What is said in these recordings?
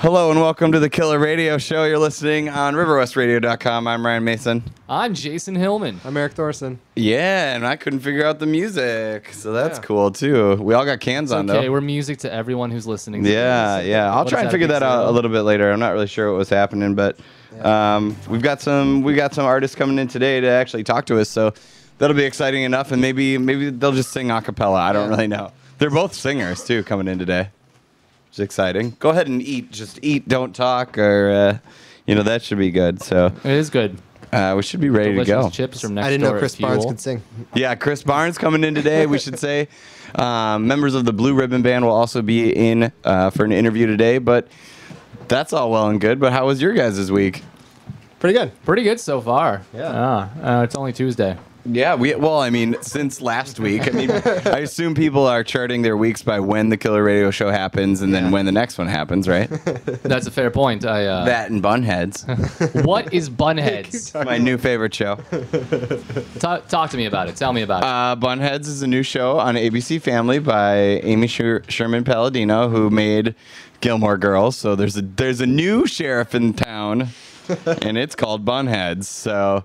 Hello and welcome to the Killer Radio Show. You're listening on RiverWestRadio.com. I'm Ryan Mason. I'm Jason Hillman. I'm Eric Thorson. Yeah, and I couldn't figure out the music, so that's Yeah. cool too. We all got cans on Okay, though. we're music to everyone who's listening. to Yeah, this. yeah. I'll What try is and figure big that out a zero? little bit later. I'm not really sure what was happening, but um, we've got some we got some artists coming in today to actually talk to us, so that'll be exciting enough. And maybe maybe they'll just sing a cappella. I don't Yeah. really know. They're both singers too coming in today. It's exciting. Go ahead and eat. Just eat. Don't talk, or uh, you know that should be good. So It is good. uh, we should be ready Delicious to go. chips from next I didn't door know at Chris Barnes Fuel. could sing. Yeah, Chris Barnes coming in today. We should say um, members of the Blue Ribbon Band will also be in uh, for an interview today. But that's all well and good. But how was your guys' week? Pretty good. Pretty good so far. Yeah. Ah, uh, it's only Tuesday. Yeah, we well, I mean, since last week. I mean, I assume people are charting their weeks by when the Killer Radio Show happens and then when the next one happens, right? That's a fair point. I. Uh, that and Bunheads, what is Bunheads? my new favorite show. Ta- talk to me about it. Tell me about it. Uh, Bunheads is a new show on ABC Family by Amy Sher- Sherman Palladino, who made Gilmore Girls. So there's a there's a new sheriff in town, and it's called Bunheads. So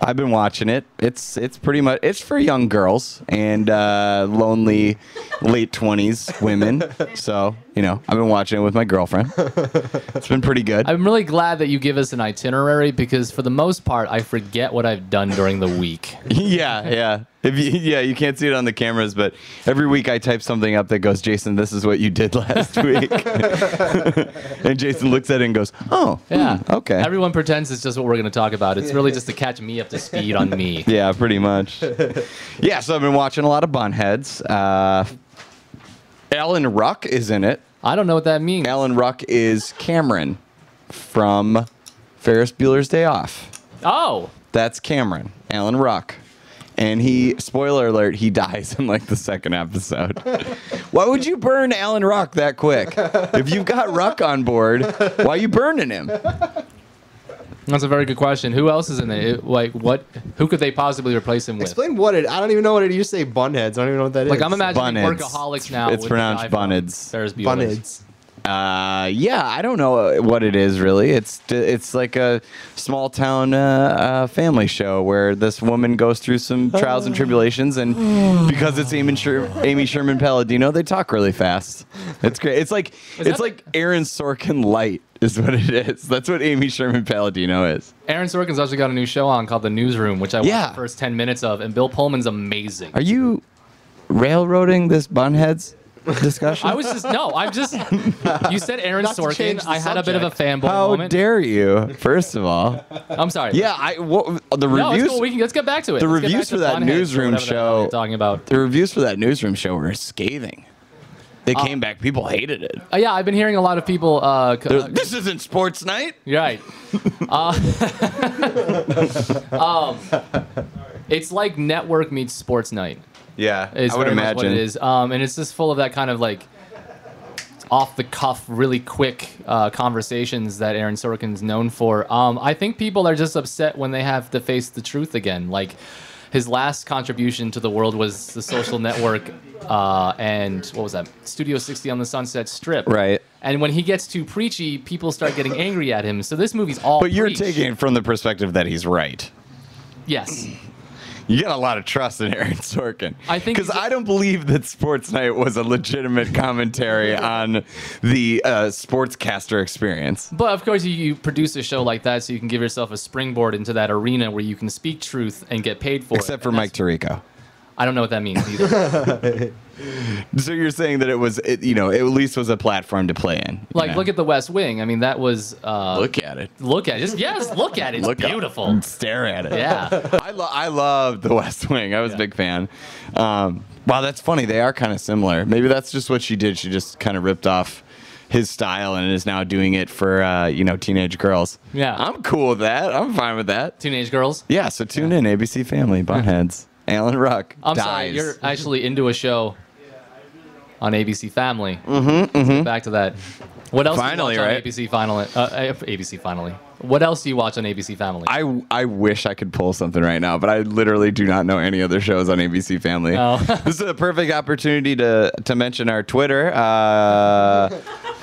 I've been watching it. It's it's pretty much it's for young girls and uh, lonely late twenties women. So you know I've been watching it with my girlfriend. It's been pretty good. I'm really glad that you give us an itinerary because for the most part, I forget what I've done during the week. yeah, yeah. If you, yeah, you can't see it on the cameras, but every week I type something up that goes, "Jason, this is what you did last week," and Jason looks at it and goes, "Oh, Yeah. hmm, okay." Everyone pretends it's just what we're going to talk about. It's really just to catch me up to speed on me. yeah, pretty much. yeah, so I've been watching a lot of Bunheads. Uh, Alan Ruck is in it. I don't know what that means. Alan Ruck is Cameron from Ferris Bueller's Day Off. Oh, That's Cameron, Alan Ruck. And he, spoiler alert, he dies in like the second episode. why would you burn Alan Ruck that quick? If you've got Ruck on board, why are you burning him? That's a very good question. Who else is in it? It- Like, what? Who could they possibly replace him with? Explain what it. I don't even know what it. You say bunheads. I don't even know what that is. Like I'm imagining Bunheads. workaholics now. It's with pronounced the guy from Bunheads. Ferris Bueller's. bunheads. Uh, yeah, I don't know what it is really. It's it's like a small town uh, uh, family show where this woman goes through some trials and tribulations, and because it's Amy, Sher- Amy Sherman Palladino, they talk really fast. It's great. It's like it's like Aaron Sorkin light is what it is. That's what Amy Sherman Palladino is. Aaron Sorkin's also got a new show on called The Newsroom, which I watched Yeah. the first ten minutes of, and Bill Pullman's amazing. Are you railroading this bunheads discussion? I was just no, I'm just. You said Aaron Not to change Sorkin. the I had a bit of a fanboy How moment. dare you? First of all, I'm sorry. yeah, I what, the No, it's reviews. cool. We can let's get back to it. the Let's get reviews back to for that Bunheads or newsroom whatever the hell show- You're talking about. The reviews for that newsroom show were scathing. They came back. People hated it. Uh, yeah, I've been hearing a lot of people. Uh, c- They're- uh, this isn't sports night. You're right. Uh, um, it's like network meets sports night. Yeah, Is I would imagine. what it is. Um, and it's just full of that kind of like off the cuff, really quick uh, conversations that Aaron Sorkin's known for. Um, I think people are just upset when they have to face the truth again. Like his last contribution to the world was the Social Network uh, and what was that? Studio 60 on the Sunset Strip. Right. And when he gets too preachy, people start getting angry at him. So this movie's all. But you're preach. taking it from the perspective that he's right. Yes. You got a lot of trust in Aaron Sorkin. I think because I don't believe that Sports Night was a legitimate commentary on the uh, sportscaster experience. But of course, you, you produce a show like that so you can give yourself a springboard into that arena where you can speak truth and get paid for it. Except for And Mike that's- Tirico. I don't know what that means either. So you're saying that it was, it, you know, it at least was a platform to play in. you like, know? look at the West Wing. I mean, that was. Uh, look at it. Look at it. Just, yes, look at it. It's Look beautiful. and stare at it. Yeah. I, lo- I loved The West Wing. I was Yeah. a big fan. Um, wow, that's funny. They are kind of similar. Maybe that's just what she did. She just kind of ripped off his style and is now doing it for uh, you know teenage girls. Yeah. I'm cool with that. I'm fine with that. Teenage girls. Yeah. So tune in ABC Family Bunheads. Alan Ruck I'm dies. sorry, you're actually into a show on ABC Family. Mm-hmm, mm-hmm. Back to that. What else Finally, do you watch right? on ABC Finally? Uh, uh, ABC Finally. What else do you watch on ABC Family? I, I wish I could pull something right now, but I literally do not know any other shows on ABC Family. Oh. this is a perfect opportunity to to mention our Twitter. Uh,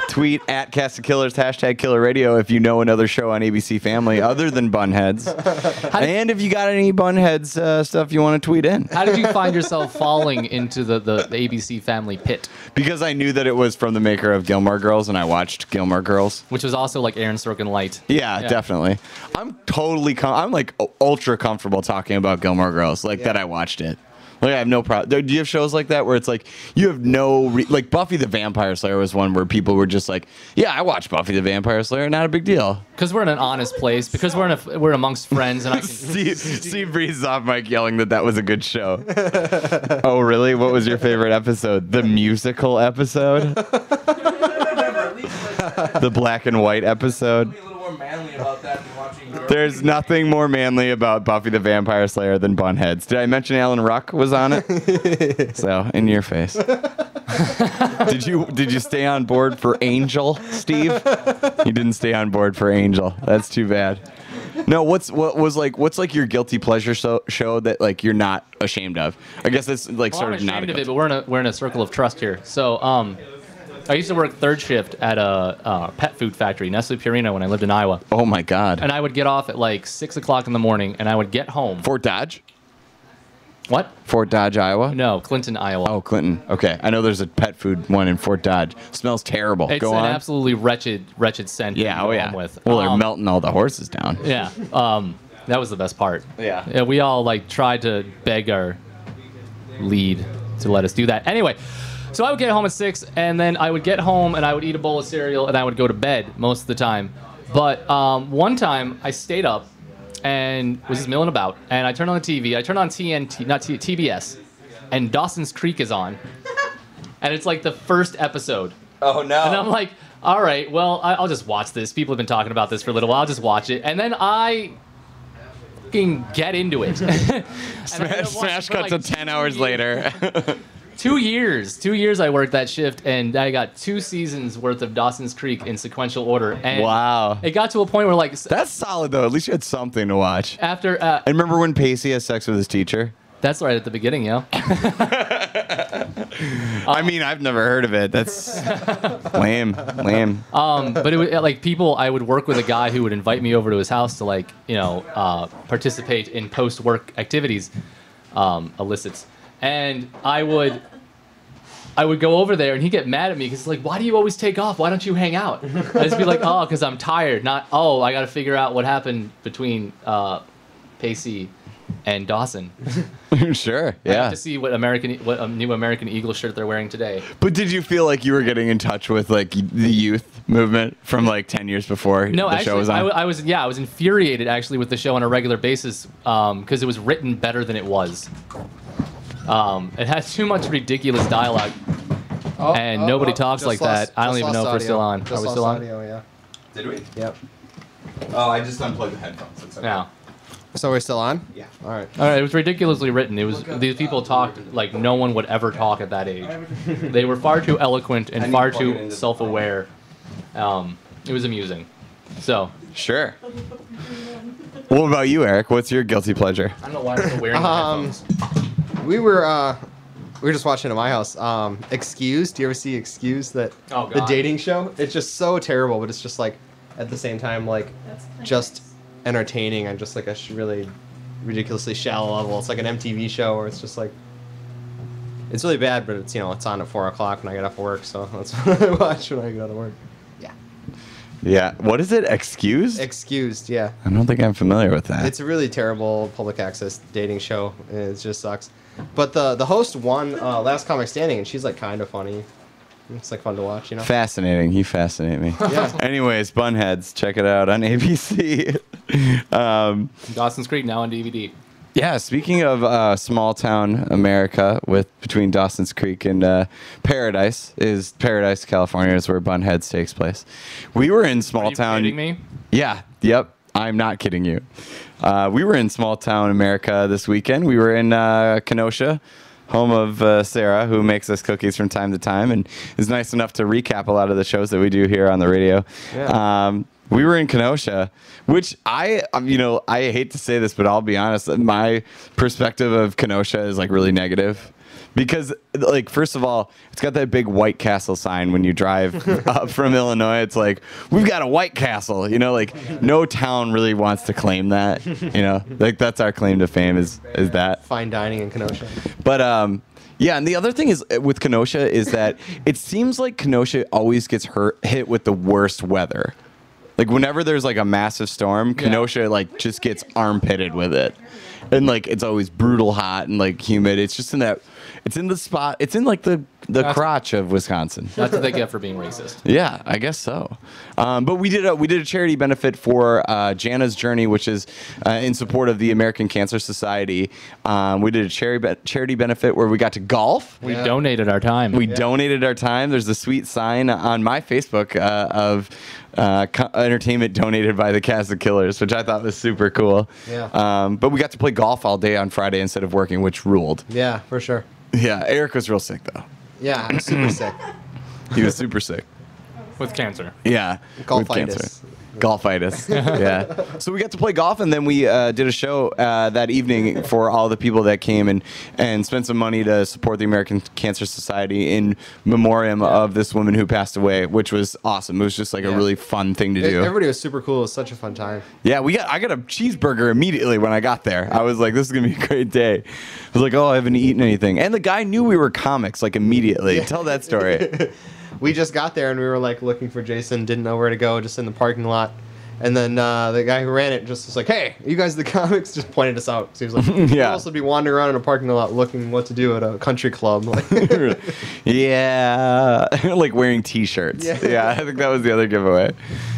Tweet at Cast of Killers, hashtag Killer Radio if you know another show on ABC Family other than Bunheads. and if you got any Bunheads uh, stuff you want to tweet in. How did you find yourself falling into the, the, the ABC family pit, Because I knew that it was from the maker of Gilmore Girls and I watched Gilmore Girls. which was also like Aaron Sorkin light? Yeah, Yeah. definitely. I'm totally, com- I'm like ultra comfortable talking about Gilmore Girls, like that I watched it. Like I have no problem. Do you have shows like that where it's like you have no re- like Buffy the Vampire Slayer was one where people were just like, yeah, I watched Buffy the Vampire Slayer, not a big deal. Because we're in an honest place. Because we're in a, we're amongst friends, and I can. Steve, Steve breezes off Mike yelling that that was a good show. oh, really? What was your favorite episode? The musical episode? the black and white episode? Be a little more manly about that than watching girls. There's nothing more manly about Buffy the Vampire Slayer than Bunheads. Did I mention Alan Ruck was on it? so, in your face. did you did you stay on board for Angel, Steve? You didn't stay on board for Angel. That's too bad. No, what's what was like what's like your guilty pleasure show, show that like you're not ashamed of? I guess that's like Well, sort I'm of not ashamed a of it, but we're in a we're in a circle of trust here. So, um, I used to work third shift at a uh, pet food factory, Nestle Purina, when I lived in Iowa, Oh my god. and I would get off at like six o'clock in the morning, and I would get home. Fort Dodge? what? Fort Dodge, Iowa? No, Clinton, Iowa. Oh, Clinton. Okay. I know there's a pet food one in Fort Dodge. Smells terrible. It's Go an on. absolutely wretched, wretched scent. Yeah, oh yeah. With. Well, they're Um, melting all the horses down. Yeah, um, that was the best part. Yeah. Yeah, we all like tried to beg our lead to let us do that. Anyway, so I would get home at six, and then I would get home and I would eat a bowl of cereal and I would go to bed most of the time. But um, one time I stayed up and was just milling about, and I turned on the TV. I turned on TNT, not T- TBS, and Dawson's Creek is on, and it's like the first episode. Oh no. And I'm like, all right, well, I- I'll just watch this. People have been talking about this for a little while. I'll just watch it. And then I fucking get into it. And I ended up Smash, watching smash cuts like to 10 hours years. later. Two years. Two years I worked that shift, and I got two seasons worth of Dawson's Creek in sequential order. And wow. it got to a point where, like, That's solid though. At least you had something to watch. after, uh, I remember when Pacey has sex with his teacher. that's right at the beginning, yo. I mean, I've never heard of it. That's lame. Lame. Um, but it was like people. I would work with a guy who would invite me over to his house to like you know uh, participate in post work activities, um, illicits, and I would. I would go over there and he'd get mad at me because it's like, why do you always take off? Why don't you hang out? I'd just be like, oh, because I'm tired. Not, oh, I got to figure out what happened between uh, Pacey and Dawson. sure. I have Yeah. to see what American, what um, new American Eagle shirt they're wearing today. But did you feel like you were getting in touch with like the youth movement from like 10 years before No, the actually, show was on? No, I, I was yeah, I was infuriated actually with the show on a regular basis because it was written better than it was. Um, it has too much ridiculous dialogue, Oh, and oh, nobody oh, talks like lost- that. I don't even know if lost we're still on. Just Are we lost still on? audio, yeah. Did we? Yep. Oh, I just unplugged the headphones. It's okay. Yeah. So we're still on? Yeah. All right. All right, it was ridiculously written. It was these people talked like no one would ever talk at that age. They were far too eloquent and far to plug it into too self-aware. Um, it was amusing. So Sure. What about you, Eric? What's your guilty pleasure? I don't know why I'm still wearing Um, headphones. We were uh we were just watching at my house. Um Excused. Do you ever see Excused that Oh, the dating show? It's just so terrible, but it's just like at the same time like just entertaining on just like a really ridiculously shallow level. It's like an MTV show where it's just like it's really bad, but it's you know it's on at four o'clock when I get off of work, so that's what I watch when I go to work. Yeah, Yeah. What is it? Excused? excused. Yeah, I don't think I'm familiar with that. it's a really terrible public access dating show. It just sucks. But the the host won uh, Last Comic Standing, and she's like kind of funny. It's like fun to watch, you know. Fascinating. You fascinate me. Yeah. Anyways, Bunheads, check it out on ABC. um, Dawson's Creek now on DVD. Yeah, speaking of uh, small town America, with between Dawson's Creek and uh, Paradise is Paradise, California, is where Bunheads takes place. We were in small Are you town. kidding me? Yeah. Yep. I'm not kidding you. Uh, we were in small town America this weekend. We were in uh, Kenosha, home of uh, Sarah, who makes us cookies from time to time and is nice enough to recap a lot of the shows that we do here on the radio. Yeah. Um, we were in Kenosha, which I, um, you know, I hate to say this, but I'll be honest. My perspective of Kenosha is like really negative because like first of all it's got that big white castle sign when you drive up from illinois it's like we've got a white castle you know like no town really wants to claim that you know like that's our claim to fame is is that Fine dining in Kenosha. but um yeah and the other thing is uh, with kenosha is that it seems like kenosha always gets hurt hit with the worst weather like whenever there's like a massive storm kenosha like just gets armpitted with it. And like it's always brutal hot and like humid. It's just in that it's in the spot it's in like the the That's- crotch of wisconsin That's what they get for being racist. yeah, I guess so. Um, but we did a we did a charity benefit for uh, Jana's Journey, which is uh, in support of the American Cancer Society. Um, we did a charity be- charity benefit where we got to golf. We Yeah. donated our time. We donated our time. There's a sweet sign on my Facebook uh, of uh, co- entertainment donated by the Cast of Killers, which I thought was super cool. Yeah. Um, but we got to play golf all day on Friday instead of working, which ruled. Yeah, for sure. Yeah, Eric was real sick though. Yeah, I'm super sick. He was super sick. with cancer. Yeah. with cancer. Golfitis. yeah. So we got to play golf, and then we uh, did a show uh, that evening for all the people that came and and spent some money to support the American Cancer Society in memoriam of this woman who passed away, which was awesome. It was just like a really fun thing to E- do. Everybody was super cool. It was such a fun time. Yeah, we got. I got a cheeseburger immediately when I got there. I was like, "This is gonna be a great day." I was like, "Oh, I haven't eaten anything," and the guy knew we were comics like immediately. Tell that story. we just got there and we were like looking for Jason, didn't know where to go, just in the parking lot. And then uh, the guy who ran it just was like, "Hey, you guys the comics?" Just pointed us out. So he was like, "Who Yeah. else would be wandering around in a parking lot looking what to do at a country club?" Like, yeah, like wearing T-shirts. Yeah. Yeah. I think that was the other giveaway.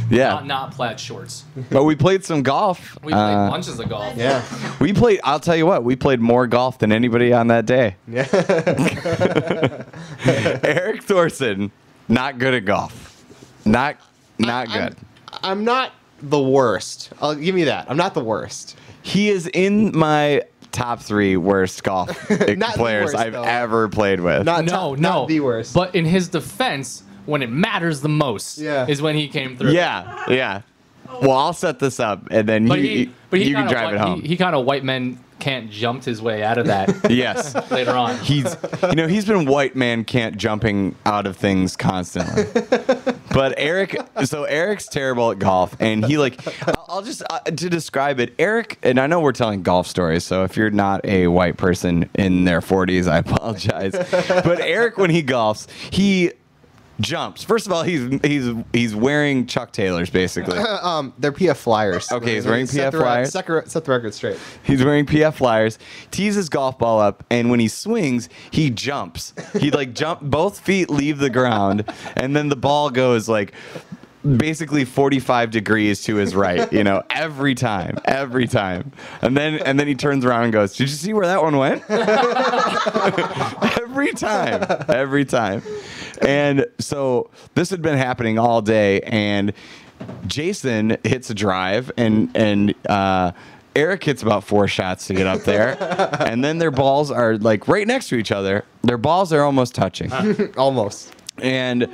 Yeah, Not, not plaid shorts. but we played some golf. We played Uh, bunches of golf. yeah, we played. I'll tell you what, we played more golf than anybody on that day. yeah. Eric Thorson, not good at golf. Not not I'm- good. I'm not the worst. I'll give you that. I'm not the worst. He is in my top three worst golf players worst, I've though. ever played with. Not no, top- no. not the worst. But in his defense, when it matters the most, Yeah. is when he came through. yeah, yeah. Well, I'll set this up, and then But you, he, but he you can drive white, it home. He, he kind of white men can't jumped his way out of that yes. later on. He's, you know, he's been white man can't jumping out of things constantly. But Eric, so Eric's terrible at golf, and he like, I'll- just uh, to describe it. Eric, and I know we're telling golf stories, so if you're not a white person in their 40s, I apologize. But Eric, when he golfs, he jumps. First of all, he's he's he's wearing Chuck Taylors basically. um, they're PF Flyers. Okay, he's wearing Set PF the Flyers. Set, the- set the record straight. He's wearing PF flyers, tees his golf ball up, and when he swings, he jumps. He like jump both feet leave the ground, and then the ball goes like basically 45 degrees to his right, you know, every time, every time. And then and then he turns around and goes, "Did you see where that one went?" every time, every time. And so this had been happening all day and Jason hits a drive and and uh Eric hits about four shots to get up there, and then their balls are like right next to each other. Their balls are almost touching, Almost. and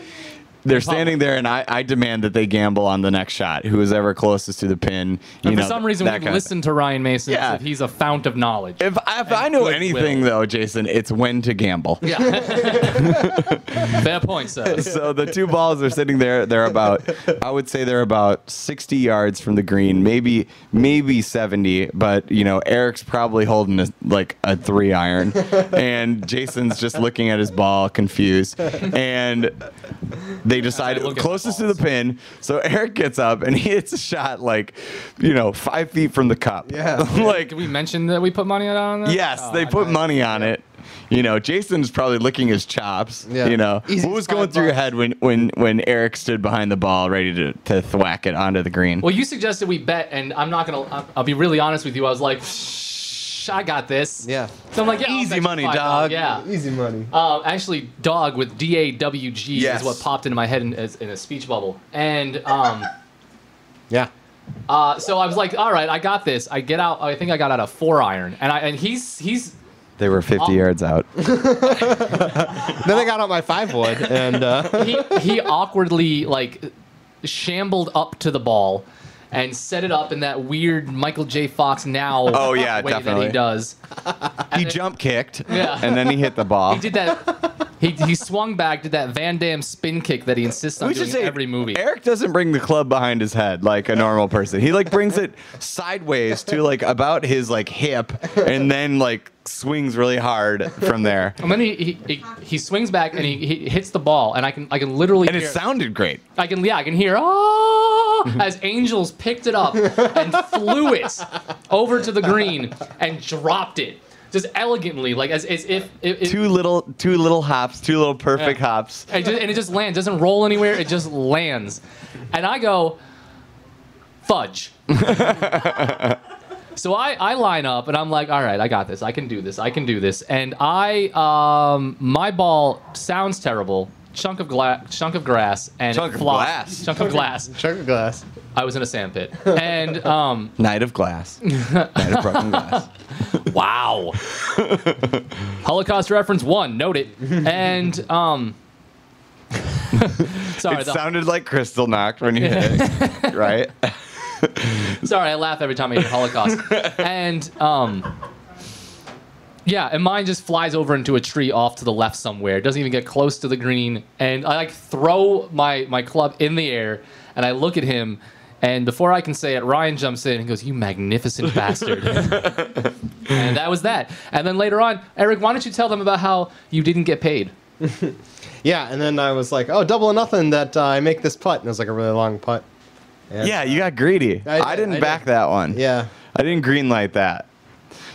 they're standing there. And I, I demand that they gamble on the next shot. Who is ever closest to the pin? You And know, for some reason, we've listened to Ryan Mason Yeah. he's a fount of knowledge. If, if I know anything though, Jason, it's when to gamble. yeah. Fair point, sir. so the two balls are sitting there. They're about, I would say they're about 60 yards from the green, maybe maybe 70. But you know, Eric's probably holding a, like a three iron, and Jason's just looking at his ball, confused. And they decide look closest the to the pin. So Eric gets up and he hits a shot like, you know, five feet from the cup. Yeah. like Did we mention that we put money on that? Yes, Oh, they I put know. money on it. You know, Jason's probably licking his chops. Yeah. You know, Easy what was going through your head when when when Eric stood behind the ball, ready to to thwack it onto the green? Well, you suggested we bet, and I'm not gonna. I'll- I'll be really honest with you. I was like, Shh, I got this. Yeah. So I'm like, yeah, Easy money, $5. dog. Yeah. Easy money. Uh, actually, dog with D A W G Yes. is what popped into my head in, as, in a speech bubble, and um, Yeah. uh, so I was like, all right, I got this. I get out. I think I got out a four iron, and I and he's he's they were 50 Oh. yards out. Then I got out my five wood and uh, he he awkwardly like shambled up to the ball and set it up in that weird Michael J. Fox now Oh, yeah, way that he does. he jump kicked, Yeah. and then he hit the ball. He did that. He, he swung back, did that Van Damme spin kick that he insists on We doing say every movie. Eric doesn't bring the club behind his head like a normal person. He like brings it sideways to like about his like hip, and then like swings really hard from there. And then he, he, he, he swings back and he, he hits the ball, and I can I can literally And it sounded great. I can yeah I can hear ah as Angels picked it up and flew it over to the green and dropped it just elegantly like as, as if it, Two little, two little hops, two little perfect Yeah. hops. and, just, and it just lands doesn't roll anywhere it just lands and I go fudge. So I, I line up and I'm like, all right, I got this. I can do this. I can do this. And I um my ball sounds terrible. Chunk of glass, chunk of grass, and Chunk it of glass. Chunk of glass. Sugar glass. I was in a sand pit, and um, Night of glass. Night of broken glass. wow. Holocaust reference one, note it. And um, sorry, It the- sounded like crystal knocked when you hit it, right? Sorry, I laugh every time I hear Holocaust. and um, yeah, and mine just flies over into a tree off to the left somewhere. It doesn't even get close to the green. And I like throw my my club in the air, and I look at him. And before I can say it, Ryan jumps in and goes, "You magnificent bastard!" and that was that. And then later on, Eric, why don't you tell them about how you didn't get paid? Yeah, and then I was like, oh, double or nothing that uh, I make this putt. And it was like a really long putt. Yeah, you got greedy. I I, did, didn't I back did. that one. Yeah. I didn't green light that.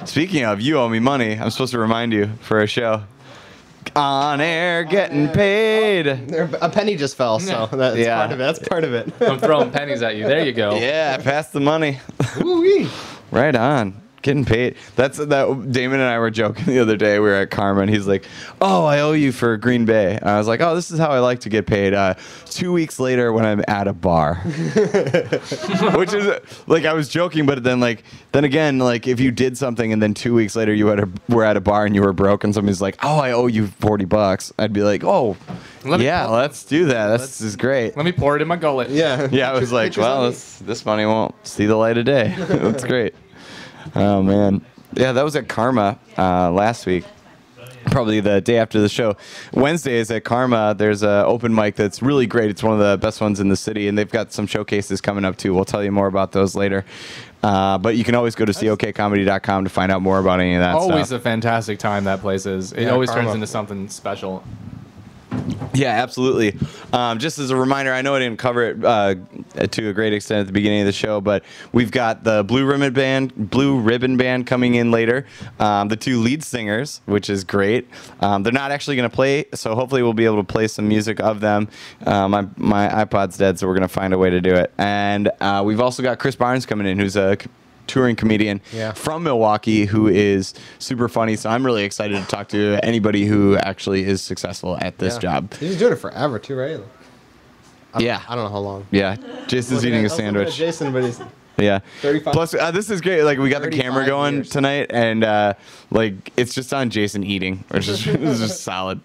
Speaking of, you owe me money. I'm supposed to remind you for a show. On air, getting paid. There- A penny just fell, so that's Yeah. part of it. That's part of it. I'm throwing pennies at you. There you go. Yeah, pass the money. Woo-wee. Right on. Getting paid. That's that. Damon and I were joking the other day. We were at Karma, and he's like, "Oh, I owe you for Green Bay." And I was like, "Oh, this is how I like to get paid." Uh, two weeks later, when I'm at a bar, which is like I was joking, but then like then again, like if you did something and then two weeks later you had a, were at a bar and you were broke, and somebody's like, "Oh, I owe you forty bucks," I'd be like, "Oh, Let me- yeah, let's do that. This is great." Let me pour it in my gullet. Yeah. Yeah, I was like, well, this, this money won't see the light of day. That's great. Oh man, yeah, that was at Karma uh, last week. Probably the day after the show. Wednesday is at Karma. There's a open mic that's really great. It's one of the best ones in the city, and they've got some showcases coming up too. We'll tell you more about those later. Uh, but you can always go to cokcomedy.com to find out more about any of that Always stuff. a fantastic time that place is. It Yeah, always Karma. turns into something special. Yeah, absolutely. Um, just as a reminder, I know I didn't cover it uh, to a great extent at the beginning of the show, but we've got the Blue Ribbon Band, Blue Ribbon Band coming in later. Um, the two lead singers, which is great. Um, they're not actually going to play, so hopefully we'll be able to play some music of them. Uh, my my iPod's dead, so we're going to find a way to do it. And uh, we've also got Chris Barnes coming in, who's a touring comedian Yeah. from Milwaukee who is super funny. So I'm really excited to talk to anybody who actually is successful at this Yeah. job. He's doing it forever too, right? I Yeah. I don't know how long. Yeah, Jason's eating at- a I was looking sandwich. Jason, but he's Yeah. 35 Plus, uh, this is great. Like we got the camera going years. tonight, and uh, like it's just on Jason eating, which is, is just solid.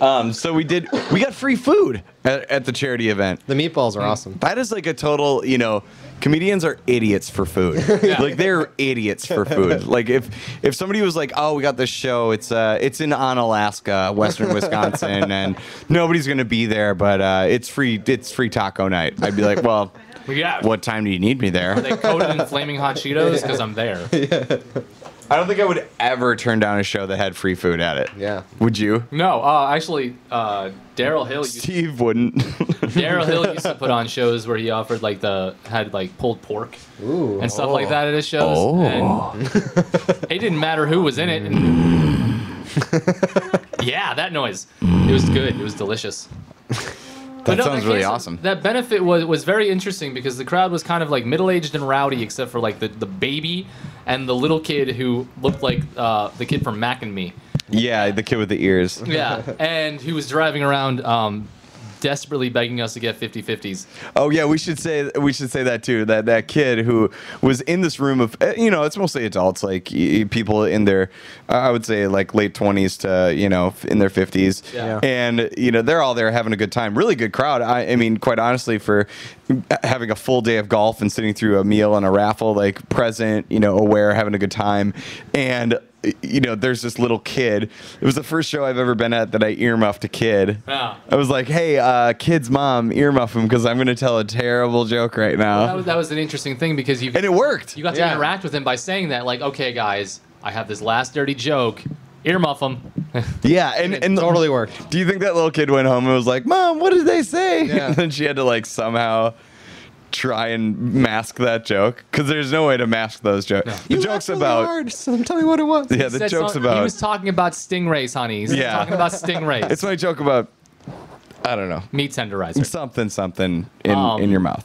Um, so we did. We got free food at, at the charity event. the meatballs are awesome. That is like a total, you know, comedians are idiots for food. Like they're idiots for food. Like if if somebody was like, "Oh, we got this show. It's uh it's in on Alaska, Western Wisconsin, and nobody's going to be there, but uh it's free it's free taco night." I'd be like, "Well, Yeah. what time do you need me there?" Are They coated in flaming hot Cheetos because I'm there. I don't think I would ever turn down a show that had free food at it. Yeah. Would you? No, uh, actually, uh, Daryl Hill. Used, Steve wouldn't. Daryl Hill used to put on shows where he offered like the had like pulled pork Ooh. and stuff like that at his shows. Oh. And it didn't matter who was in it. And yeah, that noise. It was good. It was delicious. That no, sounds really cancel- awesome. That benefit was was very interesting because the crowd was kind of like middle aged and rowdy, except for like the, the baby and the little kid who looked like uh, the kid from Mac and Me. Yeah, the kid with the ears. Yeah, and who was driving around um, desperately begging us to get 50-50s. Oh yeah, we should say we should say that too. That that kid who was in this room of eh, you know it's mostly adults, like people in their I would say like late twenties to you know in their fifties, Yeah. and you know they're all there having a good time. Really good crowd. I, I mean, quite honestly, for having a full day of golf and sitting through a meal and a raffle, like present, you know, aware, having a good time, and you know, there's this little kid. It was the first show I've ever been at that I earmuffed a kid. Yeah. I was like, "Hey, uh, kid's mom, earmuff him because I'm going to tell a terrible joke right now," That was, that was an interesting thing because you and it worked. you got to Yeah. interact with him by saying that like, okay, guys, I have this last dirty joke. Earmuff him. yeah, and It and totally worked. Do you think that little kid went home and was like, "Mom, what did they say?" Yeah. And then she had to like somehow try and mask that joke because there's no way to mask those jokes. The You jokes really about hard, so tell me what it was. yeah, the jokes some- about He was talking about stingrays, honey. He's Yeah. talking about stingrays. it's my joke about I don't know meat tenderizer. something something in Um, in your mouth.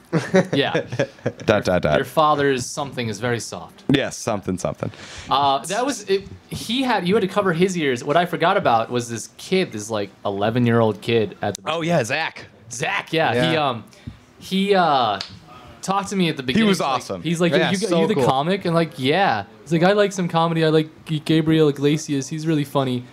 yeah. dot dot dot. Your father's something is very soft. Yes, something something. Uh, that was it, he had you had to cover his ears. What I forgot about was this kid, this like 11 year old kid at the Oh yeah, Zach. Zach. Yeah, he Yeah. um he uh talked to me at the beginning. He was He's like- awesome. He's like, Yeah, you, so you the cool. comic? And like, yeah. He's like, I like some comedy. I like Gabriel Iglesias. He's really funny.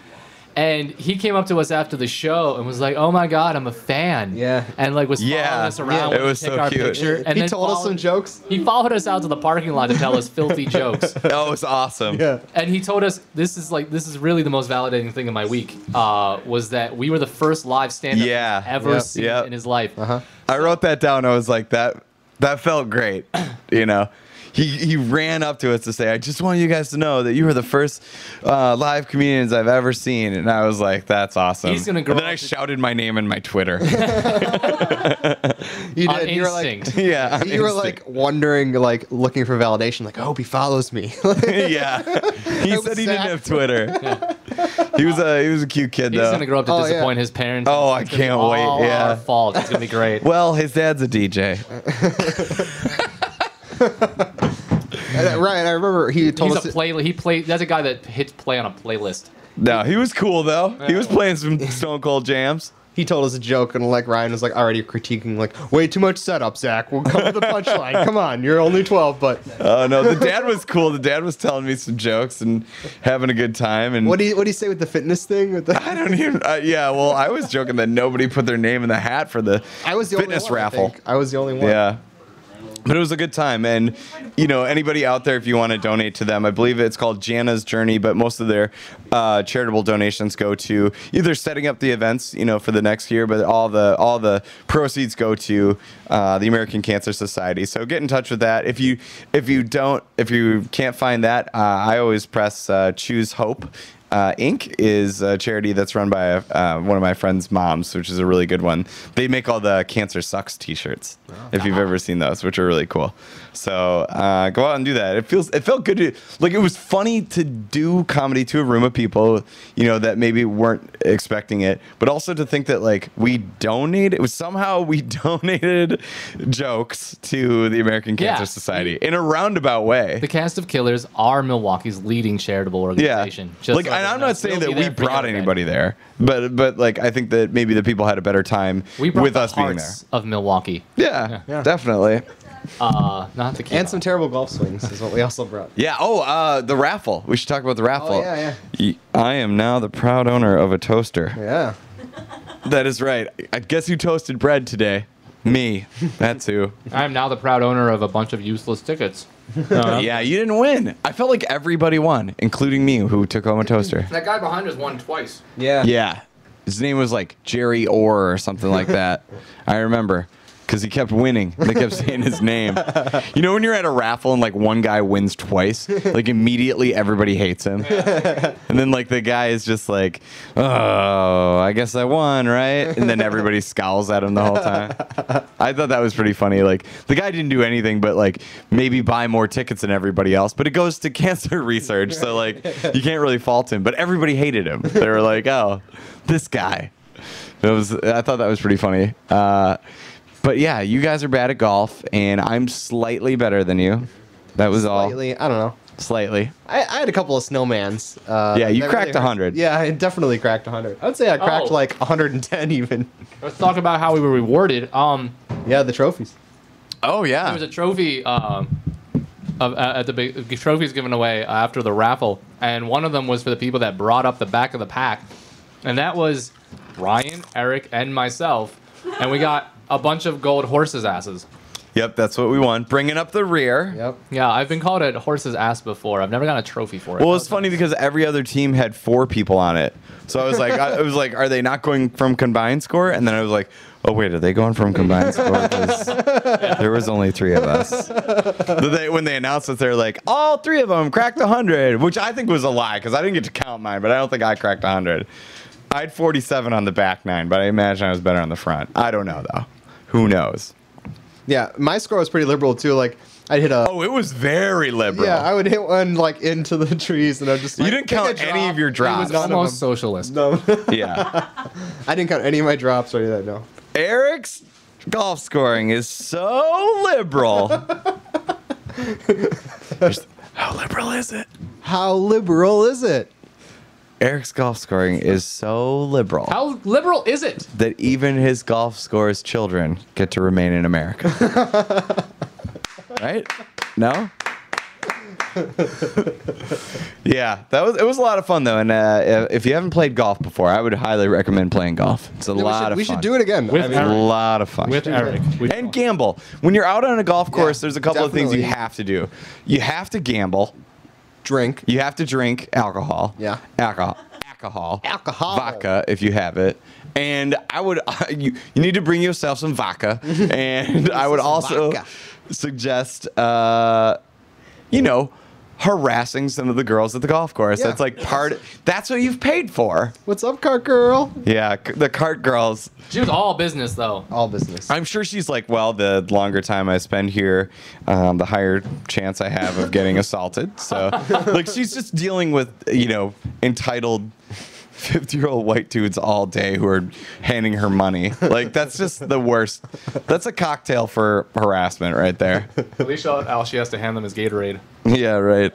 And he came up to us after the show and was like, "Oh my god, I'm a fan." Yeah. And like was following Yeah. us around. Yeah. It was to take so our cute. Picture, and he then told us some jokes. He followed us out to the parking lot to tell us filthy jokes. That was awesome. Yeah. And he told us this is like this is really the most validating thing of my week. Uh, was that we were the first live stand up Yeah. ever Yep. seen Yep. in his life. Uh huh. I wrote that down. I was like, that that felt great. You know, he he ran up to us to say, "I just want you guys to know that you were the first uh, live comedians I've ever seen." And I was like, "That's awesome." He's gonna grow And then I shouted my name in my Twitter. You On did. You were like, yeah, on you were like wondering, like looking for validation. Like, I hope he follows me. yeah. He was said he Zach. didn't have Twitter. He was a he was a cute kid He's though. He's gonna grow up to Oh, yeah. disappoint his parents. Oh, I It's gonna can't wait, all yeah. our fault. It's gonna be great. well, his dad's a DJ. And I- right. I remember he told He's us. a play. He played. That's a guy that hits play on a playlist. No, he was cool though. He was Yeah. playing some Stone Cold jams. he told us a joke, and like Ryan was like already critiquing, like, way too much setup, Zach. We'll come with the punchline. Come on, you're only twelve, but Oh no, the dad was cool. The dad was telling me some jokes and having a good time. And what do you what do you say with the fitness thing? With the, I don't even. Uh, yeah, well, I was joking that nobody put their name in the hat for the I was the fitness only one, I think. I was the only one. Yeah. But it was a good time. And, you know, anybody out there, if you want to donate to them, I believe it's called Jana's Journey, but most of their uh, charitable donations go to either setting up the events, you know, for the next year, but all the all the proceeds go to uh, the American Cancer Society. So get in touch with that. If you if you don't if you can't find that, uh, I always press uh, choose hope. Uh, Inc. is a charity that's run by uh, one of my friend's moms, which is a really good one. They make all the Cancer Sucks T-shirts, if you've ever seen those, which are really cool. So uh, go out and do that. It feels it felt good to like it was funny to do comedy to a room of people, you know, that maybe weren't expecting it, but also to think that like we donated, it was somehow we donated jokes to the American Yeah. Cancer Society in a roundabout way. The cast of Killers are Milwaukee's leading charitable Yeah, organization. Just like, so and I'm not saying We'll that we brought your event. anybody there, but but like I think that maybe the people had a better time We with the us being there. of Milwaukee. Yeah, Yeah. definitely. Uh, not the And some terrible golf swings is what we also brought. Yeah. Oh, uh, the raffle. We should talk about the raffle. Oh, yeah, yeah. I am now the proud owner of a toaster. Yeah. That is right. I guess who toasted bread today? Me. That's who. I am now the proud owner of a bunch of useless tickets. Uh, yeah, you didn't win. I felt like everybody won, including me, who took home a toaster. That guy behind us won twice. Yeah. Yeah. His name was like Jerry Orr or something like that. I remember. Because he kept winning. They kept saying his name. You know when you're at a raffle and like one guy wins twice? Like immediately everybody hates him. And then like the guy is just like, oh, I guess I won, right? And then everybody scowls at him the whole time. I thought that was pretty funny. Like the guy didn't do anything but like maybe buy more tickets than everybody else, but it goes to cancer research. So like you can't really fault him. But everybody hated him. They were like, oh, this guy. It was. I thought that was pretty funny. Uh, but yeah, you guys are bad at golf, and I'm slightly better than you. That was all. Slightly, I don't know. slightly. I, I had a couple of snowmans. Uh, Yeah, you cracked hurt. 100. Yeah, I definitely cracked 100. I would say I cracked Oh. like 110 even. Let's talk about how we were rewarded. Um, Yeah, the trophies. Oh yeah. there was a trophy um, of, uh, at the big trophies given away after the raffle, and one of them was for the people that brought up the back of the pack, and that was Ryan, Eric, and myself, and we got a bunch of gold horses' asses. Yep, that's what we want. Bringing up the rear. Yep. Yeah, I've been called a horse's ass before. I've never got a trophy for it. Well, it's funny because every other team had four people on it. So I was like, I, I was like, are they not going from combined score? And then I was like, oh wait, are they going from combined score? 'Cause There was only three of us. But They, when they announced it, they're like, all three of them cracked 100, which I think was a lie because I didn't get to count mine, but I don't think I cracked 100. I had 47 on the back nine, but I imagine I was better on the front. I don't know though. Who knows? Yeah, my score was pretty liberal too. Like I'd hit a. Oh, it was very liberal. yeah, I would hit one like into the trees, and I'm just. you didn't count any drop. of your it drops. was none almost socialist. No, yeah. I didn't count any of my drops or any of that. No. Eric's golf scoring is so liberal. How liberal is it? How liberal is it? Eric's golf scoring is so liberal How liberal is it? that even his golf scores children get to remain in America. right? No? yeah, that was it was a lot of fun though, and uh, if you haven't played golf before, I would highly recommend playing golf. It's a Yeah, lot should, of we fun. We should do it again. With I mean, It's a lot of fun. With Eric. And gamble. When you're out on a golf course, Yeah, there's a couple of things you have to do. You have to gamble. Drink. You have to drink alcohol. Yeah. Alcohol. Alcohol. Alcohol. Vodka, if you have it. And I would, you, you need to bring yourself some vodka. and I would also vodka. suggest, uh, you know, harassing some of the girls at the golf course. Yeah. That's like part, that's what you've paid for. What's up, cart girl? Yeah. The cart girls. She was all business though. All business. I'm sure she's like, well, the longer time I spend here, um, the higher chance I have of getting assaulted. So, like, she's just dealing with, you know, entitled 50 year old white dudes all day who are handing her money. Like, that's just the worst. That's a cocktail for harassment right there. At least all all she has to hand them is Gatorade. Yeah, right.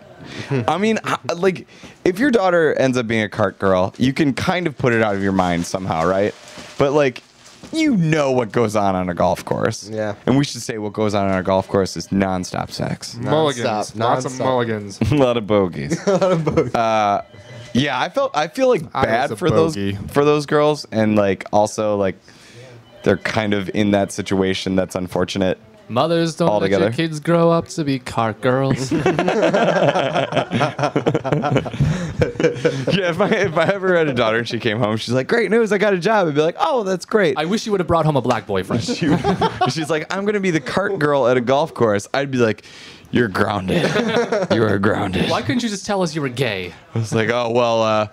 I mean, h- like, if your daughter ends up being a cart girl, you can kind of put it out of your mind somehow, right? But like, you know what goes on on a golf course. Yeah. And we should say what goes on on a golf course is nonstop sex. Mulligans. Nonstop, Lots of nonstop. mulligans. a lot of bogeys. Uh, yeah, I felt I feel like I bad a for those for those girls, and like also like they're kind of in that situation that's unfortunate. Mothers don't All let together. your kids grow up to be cart girls. yeah, if I if I ever had a daughter and she came home, she's like, "Great news, I got a job." I'd be like, "Oh, that's great." I wish you would have brought home a black boyfriend. She- she's like, I'm gonna be the cart girl at a golf course. I'd be like, You're grounded. You are grounded. Why couldn't you just tell us you were gay? I was like, Oh well, uh,